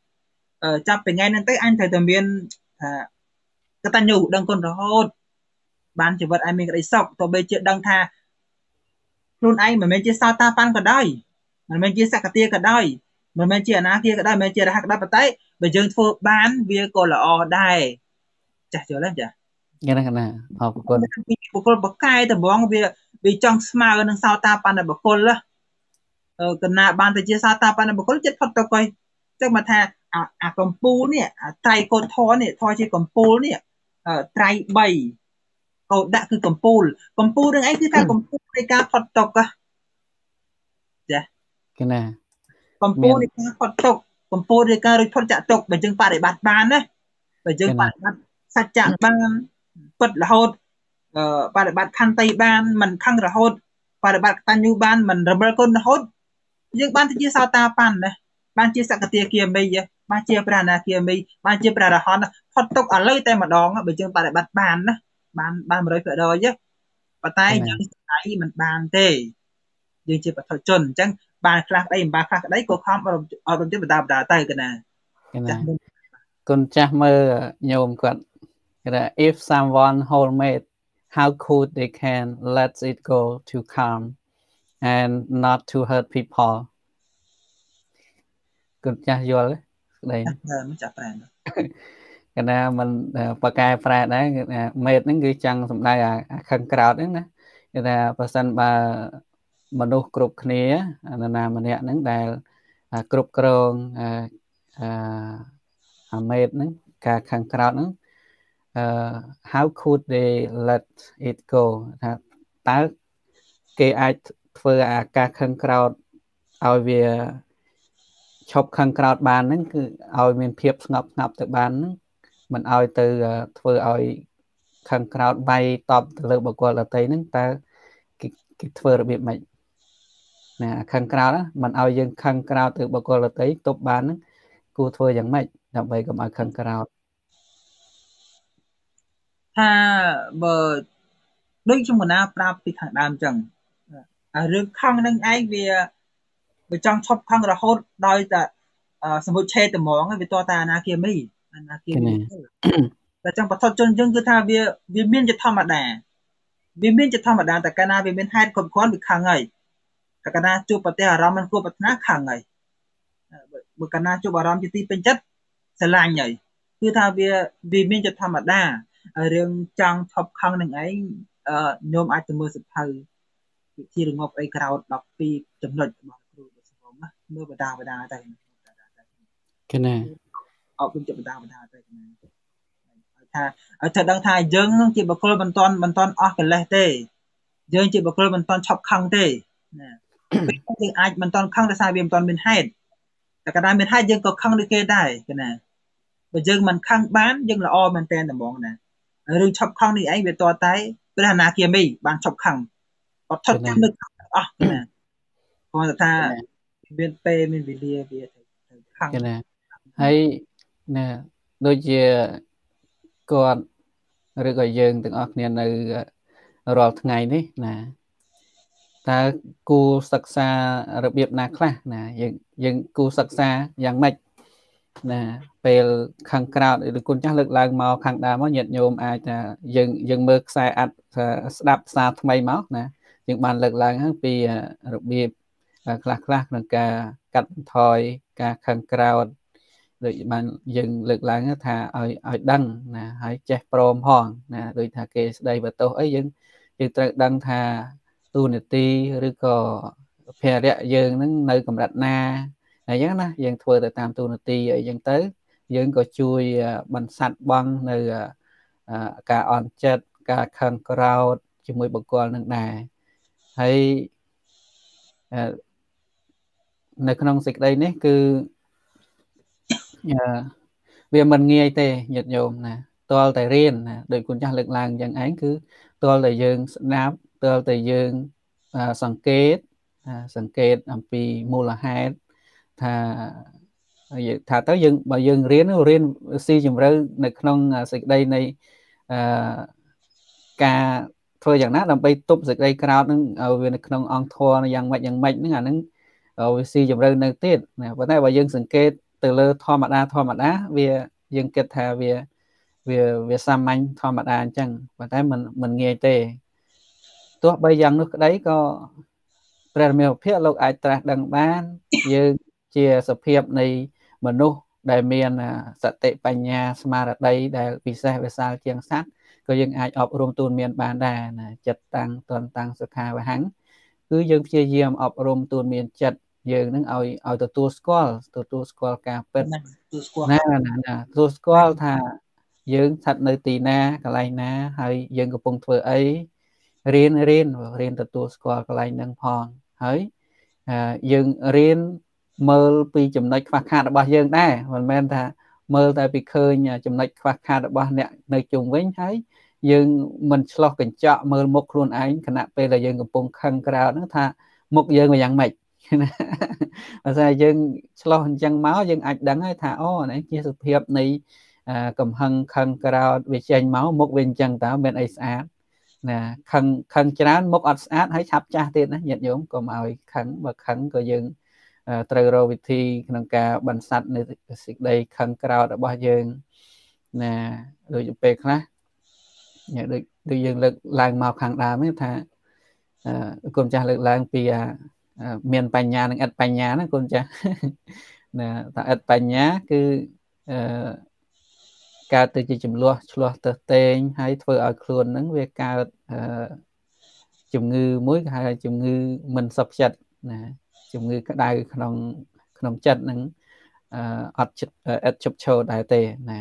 ចាប់ពីថ្ងៃហ្នឹងទៅអញត្រូវតែមានថាកតញ្ញូដឹងគុណរហូត បានជីវិតឯងមានក្តីសុខទោះបីជាដឹងថាខ្លួនឯងមិនមែនជាសោតាបានក៏ដោយមិនមែនជាសក្តិក៏ដោយមិនមែនជាអនាគាក៏ដោយមិនមែនជារហ័សក៏ដោយប៉ុន្តែបើយើងធ្វើបានវាក៏ល្អដែរចាស់យល់ទេចា យ៉ាងណាកណាអរគុណបុគ្គលបកែតម្រងវាវាចង់ស្មើនឹងសោតាបណ្ឌបុគ្គលកណាបានទៅជាសោតាបណ្ឌបុគ្គលចិត្តផុតទៅកុយចឹងមកថាអាកម្ពូលនេះត្រៃកោតធរនេះធរជាកម្ពូលនេះត្រៃ3កោដាក់គឺកម្ពូលកម្ពូលនឹងអីគឺថាកម្ពូលនៃការផុតទុកចាកណាកម្ពូលនៃការផុតទុកកម្ពូលនៃការរួចផុតចាក់ទុកបើយើងបប្រតិបត្តិបានណាបើយើងបប្រតិបត្តិសច្ចៈបាន ពិតរហូតបប្រតិបត្តិខន្តីបានមិនខឹងរហូតបប្រតិបត្តិកតញ្ញូបានមិនរមិលគុណរហូតយើងបានទៅជាសោតាបានណាបានជាសកតិគាមីបានជាព្រះអនាគាមីបានជាព្រះរហន្តផុតទុកឥឡូវតែម្ដងបើយើងបប្រតិបត្តិបានណាបានបាន100%ទេប៉ុន្តែយើងស្ដាយមិនបានទេយើងជាបឋមជនអញ្ចឹងបានខ្លះក្តីមិនបានខ្លះក្តីក៏ខំអត់រំទៅបដាបដាទៅកណាគុណចាស់មើលញោមគាត់ គេថា if someone wholemate how could they can let it go to calm and not to hurt people គុណចាស់យល់ស្ដីមិនចាស់ប្រែកណាมันបកកែប្រែដែរមេតហ្នឹងគឺចង់សំដៅអាខឹងក្រោតហ្នឹងណាគេថាបើសិនបើមនុស្សគ្រប់គ្នានរណាម្នាក់ហ្នឹងដែលគ្រប់គ្រងអឺអាមេតហ្នឹងការខឹងក្រោតហ្នឹង អឺ how could they let it go ថាតើគេអាចធ្វើអាការខឹងក្រោតឲ្យវាឈប់ខឹងក្រោតបានហ្នឹងគឺឲ្យមានភាពស្ងប់ស្ងាត់ទៅបានហ្នឹងមិនឲ្យទៅធ្វើឲ្យខឹងក្រោតវាយតបទៅលើបុគ្គលដទៃហ្នឹងតើគេគេធ្វើរបៀបម៉េចណាខឹងក្រោតមិនឲ្យយើងខឹងក្រោតទៅបុគ្គលដទៃទប់បានហ្នឹងគួរធ្វើយ៉ាងម៉េចដើម្បីកុំឲ្យខឹងក្រោត ថាបើដូចខ្ញុំកណាប្រាប់ពីខាងដើមចឹងអារឿងខឹងនឹងឯងវាវាចង់ឈប់ខឹងរហូតដោយតែសមុជឆេតត្មងវាតតាអនាគាមីអនាគាមីតែចឹងបឋមជនយើងគឺថាវាវាមានជាធម្មតាវាមានជាធម្មតាតែកាលណាវាមានហេតុគ្រប់គ្រាន់វាខឹងហើយតែកាលណាជួបប្រទេសអារម្មណ៍មិនគួរប្រាថ្នាខឹងហើយបើកាលណាជួបអារម្មណ៍ជាទីពេញចិត្តស្រឡាញ់ហើយគឺថាវាវាមានជាធម្មតា រឿងចង់ឈប់ខឹងនឹងឯងញោមអាចទៅមើលសភៅវិធីរងាប់អីក្រោត12ចំណុចរបស់គ្រូបសងណាមើលបដាបដាទៅគេណាអត់ពេញចិត្តបដាបដាទៅគេណាថាឲ្យថាដឹងថាយើងនឹងជាបុគ្គលមិនតាន់មិនតាន់អស់កិលេសទេ យើងជាបុគ្គលមិនតាន់ឈប់ខឹងទេណាយើងអាចមិនតាន់ខឹងដោយសារវាមិនតាន់មានហេតុតែកាលណាមានហេតុយើងក៏ខឹងដូចគេដែរគេណាបើយើងមិនខឹងបានយើងល្អមែនតើតែហ្មងណា រឿងឈប់ខឹងនេះឯងវាតតែព្រះអនាគាមីបានឈប់ខឹងអត់ថត់នឹកអស់ណាគាត់ថាមានពេលមានវេលាវាទៅខឹងណាហើយណាដូចជាគាត់ឬក៏យើងទាំងអស់គ្នានៅរាល់ថ្ងៃនេះណាតើគូសិក្សារបៀបណាខ្លះណាយើងយើងគូសិក្សាយ៉ាងម៉េច ណាពេលខាងក្រៅឬគុណចាស់លើកឡើងមកខាងដើមមកញាតិញោមអាចថាយើងយើងមើលខ្សែអត្តស្ដាប់សារថ្មីមកណាយើងបានលើកឡើងហើយពីរបៀបខ្លះខ្លះក្នុងការកាត់បន្ថយការខឹងក្រោតដូចបានយើងលើកឡើងថាឲ្យឲ្យដឹងណាហើយចេះព្រមផងណាដូចថាគេស្ដីបន្ទោសអីយើងយើងត្រូវដឹងថាទូនាទីឬក៏ភារៈយើងនឹងនៅកម្រិតណា អញ្ចឹងណាយើងធ្វើទៅតាមទូនាទីអីចឹងទៅ យើងក៏ជួយបន្សាត់បងនៅការអន់ចិត្តការខឹងក្រោតជាមួយបុគ្គលនឹងដែរហើយនៅក្នុងសេចក្តីនេះគឺវាមិនងាយទេញាតិញោមណាតលតែរៀនណាដោយគុណចាស់លើកឡើងយ៉ាងឯងគឺតលតែយើងស្ដាប់តលតែយើងសង្កេតសង្កេតអំពីមូលហេតុ ថាថាទៅយើងបើយើងរៀនរៀនស៊ីជម្រៅនៅក្នុងសេចក្តីនៃអឺការធ្វើយ៉ាងណាដើម្បីទប់សេចក្តីក្រោតនឹងឲ្យវានៅក្នុងអង្គធរយ៉ាងម៉េចយ៉ាងម៉េចហ្នឹងអាហ្នឹងវាស៊ីជម្រៅនៅទៀតណាប៉ុន្តែបើយើងសង្កេតទៅលើធម្មតាធម្មតាវាយើងគិតថាវា វាវាសាមញ្ញធម្មតាអញ្ចឹងប៉ុន្តែมันมันងាយទេទោះបីយ៉ាងនោះក្តីក៏ព្រះរាមាភិកលោកអាចត្រាស់ដឹងបានយើង ជាសភាពនៃមនុស្សដែលមានសតិបញ្ញាស្មារតីដែលពិសេសវិសាលជាងសត្វក៏យើងអាចអប់រំទូនមានបានដែរណាចិត្តតាំងតនតាំងសុខាវហੰគឺយើងព្យាយាមអប់រំទូនមានចិត្តយើងនឹងឲ្យឲ្យទទួលស្គាល់ទទួលស្គាល់ការពិតណាណាណាទទួលស្គាល់ថាយើងស្ថិតនៅទីណាកន្លែងណា ហើយយើងកំពុងធ្វើអីរៀនរៀនរៀនទទួលស្គាល់កន្លែងហ្នឹងផងហើយយើងរៀន មើលពីចំណុចខ្វះខាតរបស់យើងដែរមិនមែនថាមើលតែពីឃើញចំណុចខ្វះខាតរបស់អ្នកនៅជុំវិញហើយយើងមិនឆ្លោះកញ្ចក់មើលមុខខ្លួនឯងខណៈពេលដែលយើងកំពុងខឹងក្រោតហ្នឹងថាមុខយើងវាយ៉ាងម៉េចណាបើថាយើងឆ្លោះអញ្ចឹងមកយើងអាចដឹងហើយថាអូនេះជាសភាពនៃកំហឹងខឹងក្រោតវាចេញមកមុខវាអញ្ចឹងតើមានអីស្អាតណាខឹងខឹងច្រើនមុខអត់ស្អាតហើយឆាប់ចាស់ទៀតណាញាតិញោមកុំឲ្យខឹងបើខឹងក៏យើង ត្រូវរកវិធីក្នុងការបន្សាត់នៅសេចក្តីខឹងក្រោតរបស់យើងណាដូចពេលខ្លះដូចដូចយើងលើកឡើងមកខាងដើមថាគុណចាស់លើកឡើងពីមានបញ្ញានិងឥតបញ្ញាណាគុណចាស់ណាថាឥតបញ្ញាគឺអឺកើតទៅជាចំនួនឆ្លោះទៅតេងហើយធ្វើឲ្យខ្លួនហ្នឹងវាកើតអឺជំងឺមួយគេហៅថាជំងឺមិនសុខចិត្តណា ជំងឺក្តៅក្នុងក្នុងចិត្តហ្នឹងអត់អត់ជប់ឈរដែរទេណា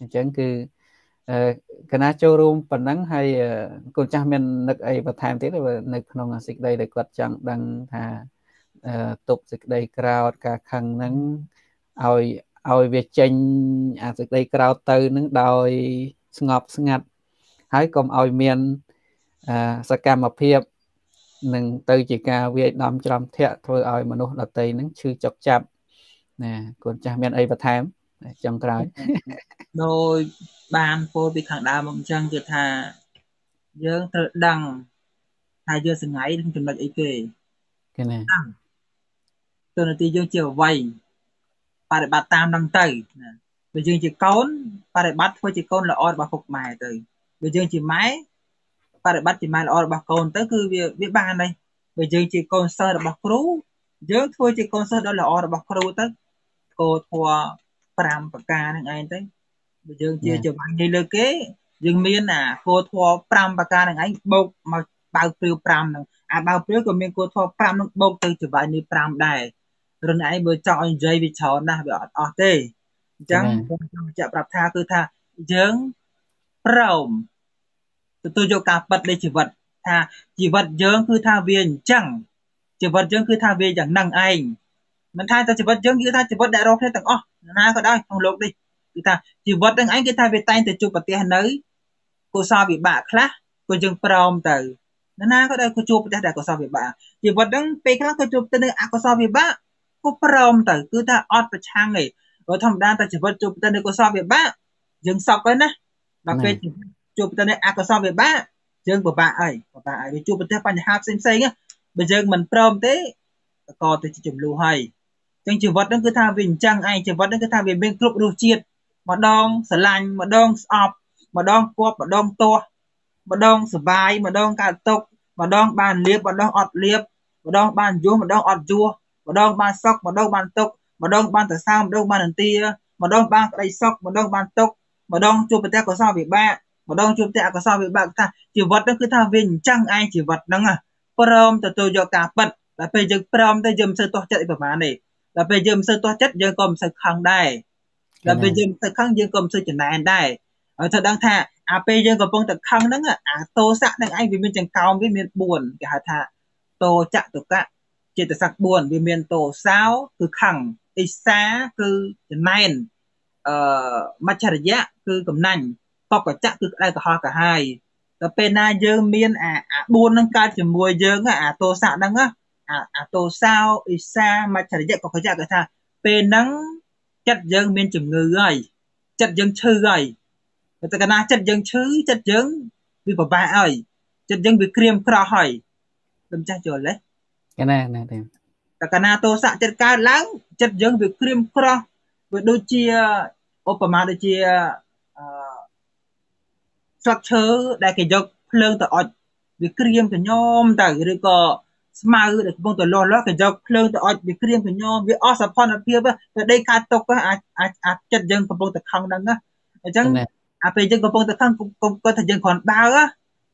អញ្ចឹងគឺកណាចូលរួមប៉ុណ្ណឹងហើយកូនចាស់មាននឹកអីបន្ថែមទៀតនៅក្នុងសេចក្តីដែលគាត់ចង់ដឹងថាទប់សេចក្តីក្រោតការខឹងហ្នឹងឲ្យឲ្យវាចេញអាសេចក្តីក្រោតទៅនឹងដោយស្ងប់ស្ងាត់ហើយកុំឲ្យមានសកម្មភាព នឹងទៅជាការវាយដំច្រំធាក់ធ្វើឲ្យមនុស្សដតីនឹងឈឺចុកចាប់ណាកូនចាស់មានអីបន្ថែមចុងក្រោយដោយបានពោលពីខាងដើមមកអញ្ចឹងគឺថាយើងត្រូវដឹងថាយើងសងៃនឹងចំណុចអីគេគេណាតើនាទីយើងជាអ្វីបប្រតិបត្តិតាមនឹងទៅណាបើយើងជាកូនបប្រតិបត្តិធ្វើជាកូនល្អរបស់ពុកម៉ែទៅបើយើងជាម៉ែ បប្រតិបត្តិជាម៉ែល្អរបស់កូនទៅគឺវាវាបានហើយបើយើងជាកូនសិស្សរបស់គ្រូយើងធ្វើជាកូនសិស្សដ៏ល្អរបស់គ្រូទៅគោធัว5ប្រការហ្នឹងឯងទៅបើយើងជាចង្វាញ់នេះលើគេយើងមានអាគោធัว5ប្រការហ្នឹងឯងបូកមកបើព្រាវ5ហ្នឹងអាបើព្រាវក៏មានគោធัว5ហ្នឹងបូកទៅចង្វាញ់នេះ5ដែររនឯងបើចង់ឲ្យនិយាយវាច្រើនណាស់វាអត់អស់ទេអញ្ចឹងខ្ញុំចង់បញ្ជាក់ប្រាប់ថាគឺថាយើងព្រម ទទួលយកការពិតនៃជីវិត ថាជីវិតយើងគឺថាវាអញ្ចឹងជីវិតយើងគឺថាវាយ៉ាងហ្នឹងឯងមិនថាតែជីវិតយើងគឺថាជីវិតដែលរកគ្នាទាំងអស់ណាក៏ដោយក្នុងលោកនេះគឺថាជីវិតនឹងឯងគឺថាវាតែងតែជួបប្រទះនៅកុសលវិបាកខ្លះក៏យើងព្រមទៅណាក៏ដោយក៏ជួបប្រទះតែកុសលវិបាកជីវិតហ្នឹងពេលខ្លះក៏ជួបទៅនៅអកុសលវិបាកក៏ព្រមទៅគឺថាអត់ប្រឆាំងទេព្រោះធម្មតាតែជីវិតជួបទៅនៅកុសលវិបាកយើងសក់ហើយណាដល់ពេលជួ បទៅនៅអកុសលវិបាកយើងពិបាកអីពិបាកអីវាជួបប្រទះបញ្ហាផ្សេងផ្សេងបើយើងមិនព្រមទេក៏ទៅជាចំនួនហើយអញ្ចឹងជីវិតហ្នឹងគឺថាវាអញ្ចឹងឯងជីវិតហ្នឹងគឺថាវាមានគ្រប់រសជាតិម្ដងស្រឡាញ់ម្ដងស្អប់ម្ដងគប់ម្ដងទាស់ម្ដងសុបាយម្ដងកើតទុកម្ដងបានលៀបម្ដងអត់លៀបម្ដងបានយោម្ដងអត់យោម្ដងបានសុកម្ដងបានទុកម្ដងបានតសៅម្ដងបានអន្ទាម្ដងបានក្តីសុខម្ដងបានទុកម្ដងជួបប្រទះកុសលវិបាក ម្ដងជួបប្រទះអកុសលវិបាកថាជីវិតហ្នឹងគឺថាវាអញ្ចឹងឯងជីវិតហ្នឹងព្រមទទួលយកការពិតតែពេលយើងព្រមទៅយើងមិនសូវទាស់ចិត្តអីប្រហែលទេដល់ពេលយើងមិនសូវទាស់ចិត្តយើងក៏មិនសូវខឹងដែរដល់ពេលយើងមិនសូវខឹងយើងក៏មិនសូវចំណែនដែរហើយត្រូវដឹងថាអាពេលយើងកំពុងតែខឹងហ្នឹងអាតោសៈហ្នឹងឯងវាមានចង្កោមវាមាន4គេហៅថាតោចតុកៈចេតសិក4វាមានតោសោគឺខឹងអិសាគឺចំណែនអឺមច្ឆរិយៈគឺកំណាញ់ បកចៈគឺក្តៅក្រហល់កាហាយដល់ពេលណាយើងមានអាអា4ហ្នឹងកើតជាមួយយើងអាតោសៈហ្នឹងអាតោសោអិសាមច្ឆរិយៈកកយៈគេថាពេលហ្នឹងចិត្តយើងមានជំងឺហើយចិត្តយើងឈឺហើយតែកាលណាចិត្តយើងឈឺចិត្តយើងវាពិបាកហើយចិត្តយើងវាក្រៀមក្រោះហើយខ្ញុំចាស់យល់ទេកណាណាទេតែកាលណាទោសៈចិត្តកើតឡើងចិត្តយើងវាក្រៀមក្រោះវាដូចជាឧបមាដូចជាអឺ ស្លឹកឈើដែលគេយកភ្លើងទៅអុជវាក្រៀមកញោមទៅឬក៏ស្មៅដែលកំពុងតែលាស់លាស់គេយកភ្លើងទៅអុជវាក្រៀមកញោមវាអស់សផលភាពទៅដីខាតទុកអាចអាចអាចចិត្តយើងកំពុងតែខឹងហ្នឹងណាអញ្ចឹងអាពេលយើងកំពុងតែខឹងគាត់ថាយើងគ្រាន់ដើរ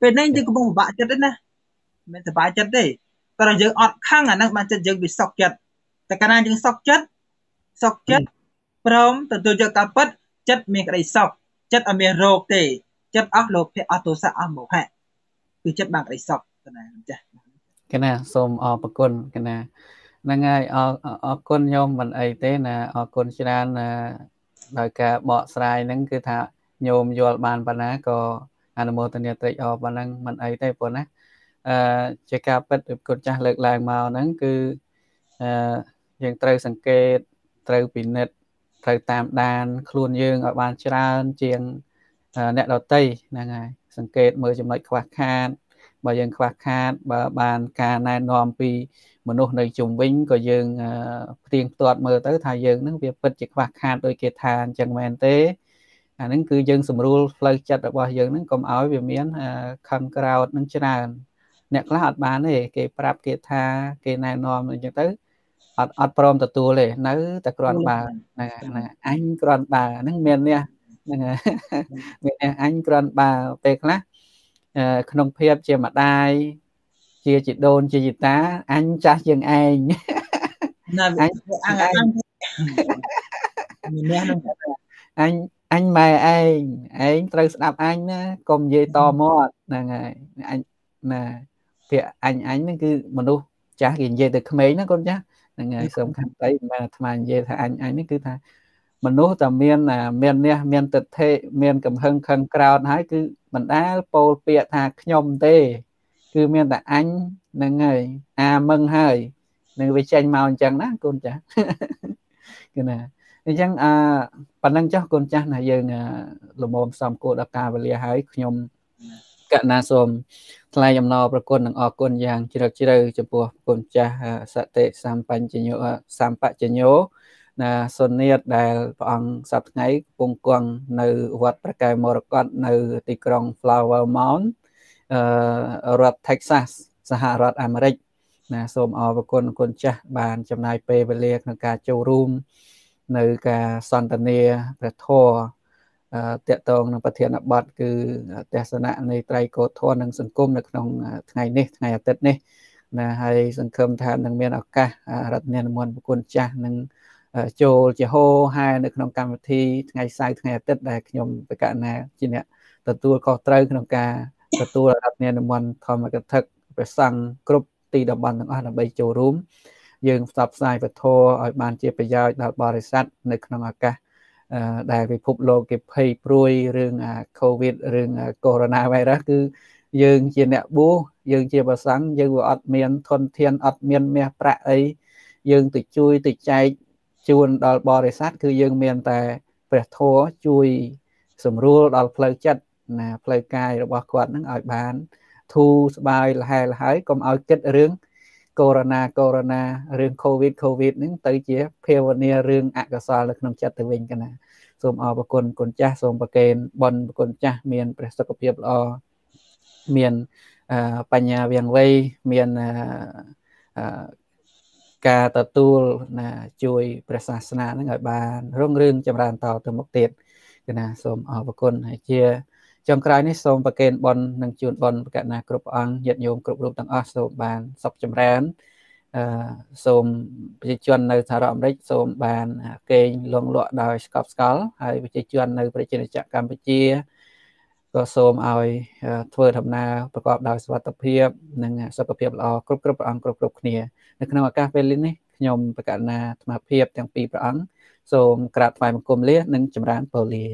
ពេលនេះយើងកំពុងពិបាកចិត្តទេណាមិនសប្បាយចិត្តទេតែយើងអត់ខឹងអាហ្នឹងបានចិត្តយើងវាសុកចិត្តតែកាលណាយើងសុកចិត្តសុកចិត្តព្រមទទួលយកការពិតចិត្តមានក្តីសុខចិត្តអត់មានរោគទេ ចិត្តអស់លោភៈអស់ទោសៈអស់មោហៈគឺចិត្តបានក្តីសុខកណាចាស់កណាសូមអរគុណកណាហ្នឹងហើយអរអរគុណញោមមិនអីទេណាអរគុណច្រើនដោយការបកស្រាយហ្នឹងគឺថាញោមយល់បានប៉ុណ្ណាក៏អនុមោទនាត្រេកអរប៉ុណ្ណឹងមិនអីទេប៉ុណ្ណាអឺជាការពិតគុណចាស់លើកឡើងមកហ្នឹងគឺអឺយើងត្រូវសង្កេតត្រូវពិនិត្យត្រូវតាមដាន ខ្លួនយើងឲ្យបានច្រើនជាង អ្នកដតីហ្នឹងហើយសង្កេតមើលចំណុចខ្វះខាតបើយើងខ្វះខាតបើបានការណែនាំពីមនុស្សនៅជុំវិញក៏យើងផ្ទៀងផ្ទាត់មើលទៅថាយើងនឹងវាពិតជាខ្វះខាតដោយគេថាអញ្ចឹងមែនទេអាហ្នឹងគឺយើងស្រួលផ្លូវចិត្តរបស់យើងហ្នឹងកុំឲ្យវាមានខឹងក្រោតនឹងច្រើនអ្នកខ្លះអត់បានទេគេប្រាប់គេថាគេណែនាំអញ្ចឹងទៅអត់អត់ព្រមទទួលទេនៅតែគ្រាន់បើហ្នឹងអញគ្រាន់បើហ្នឹងមាននេះ ហ្នឹងមានអ្នកអញគ្រាន់បើពេលខ្លះក្នុងភាពជាម្ដាយជាជីដូនជាជីតាអញចាស់ជាងឯងណាអញអញអញមានអ្នកហ្នឹងអញអញម៉ែឯងឯងត្រូវស្ដាប់អញណាកុំនិយាយតមាត់ហ្នឹងហើយអញណាពាក្យអញអញហ្នឹងគឺមនុស្សចាស់គេនិយាយទៅក្មេងណាកូនចាស់ហ្នឹងហើយសំខាន់ទៅមិនមែនអាត្មានិយាយថាអញអញនេះគឺថា មនុស្សតែមានមាននេះមានទិដ្ឋិមានកំហឹងខឹងក្រោតហើយគឺមិនដែលពោលពាក្យថាខ្ញុំទេ គឺមានតែអញហ្នឹងហើយអាមឹងហើយនឹងវាចេញមកអញ្ចឹងណាកូនចាស់គឺណាអញ្ចឹងអឺប៉ណ្ណឹងចុះកូនចាស់ណាយើងលមមសំគួរដល់ការវេលាហើយខ្ញុំកណាសូមថ្លែងអំណរប្រគុណនិងអរគុណយ៉ាងជ្រាលជ្រៅចំពោះគុណចាស់សតិសម្បញ្ញោសម្បជញ្ញោ ណាសុនីតដែលព្រះអង្គសប្ថ្ងៃកំពុងគង់នៅវត្តប្រកែមរកតនៅទីក្រុង Flower Mound អឺរដ្ឋ Texas សហរដ្ឋអាមេរិកណាសូមអរគុណគុណចាស់បានចំណាយពេលវេលាក្នុងការចូលរួមនៅការសន្ទនាព្រះធម៌តកតងនឹងប្រធានបទគឺទស្សនៈនៃត្រៃកោធម៌និងសង្គមនៅក្នុងថ្ងៃនេះថ្ងៃអាទិត្យនេះណាហើយសង្ឃឹមថានឹងមានឱកាសរដ្ឋនានិមន្តប្រគុណចាស់នឹង ចូលជាហោហែនៅក្នុងកម្មវិធីថ្ងៃសៅរ៍ថ្ងៃអាទិត្យដែលខ្ញុំបកណាជាអ្នកទទួលខុសត្រូវក្នុងការទទួលរដ្ឋនានិមន្តធម្មកថាព្រះសង្ឃគ្រប់ទីតំបន់ទាំងអស់ដើម្បីចូលរួមយើងផ្សព្វផ្សាយពធឲ្យបានជាប្រយោជន៍ដល់បរិស័ទនៅក្នុងឱកាសដែលពិភពលោកគេភ័យព្រួយរឿងអា COVID រឿង Coronavirus គឺយើងជាអ្នកបួសយើងជាប្រសង់យើងវាអត់មានធនធានអត់មានមាសប្រាក់អីយើងទៅជួយទៅចែក ជូនដល់បរិស័ទគឺយើងមានតែព្រះធម៌ជួយសម្រួលដល់ផ្លូវចិត្តណាផ្លូវកាយរបស់គាត់នឹងឲ្យបានធូរស្បើយលហែលហើយកុំឲ្យគិតរឿងកូវីដកូវីដរឿងកូវីដកូវីដហ្នឹងទៅជាភាវនារឿងអកុសលនៅក្នុងចិត្តទៅវិញកណាសូមអរគុណគុណចាស់សូមប្រកេនបនគុណចាស់មានព្រះសុខភាពល្អមានបញ្ញាវាងវៃមាន ការទទួលណាជួយព្រះសាសនាហ្នឹងឲ្យបានរុងរឿងចម្រើនតទៅមុខទៀតគឺណាសូមអរគុណហើយជាចុងក្រោយនេះសូមប្រគេនបននិងជូនបនប្រកាសណាគ្រប់អង្គញាតិញោមគ្រប់រូបទាំងអស់សូមបានសុខចម្រើនអឺសូមប្រជាជននៅសហរដ្ឋអាមេរិកសូមបានគេងលងលក់ដោយស្កប់ស្កល់ហើយប្រជាជននៅប្រជាជាតិកម្ពុជា ក៏សូមឲ្យធ្វើដំណើរប្រកបដោយសុវត្ថិភាព និងសុខភាពល្អគ្រប់គ្រប់ព្រះអង្គគ្រប់គ្រប់គ្នានៅក្នុងឱកាសពេលនេះខ្ញុំប្រកាសណាអាត្មាភាពទាំងពីរព្រះអង្គសូមក្រាបថ្វាយបង្គំលានិងចម្រើនពរលា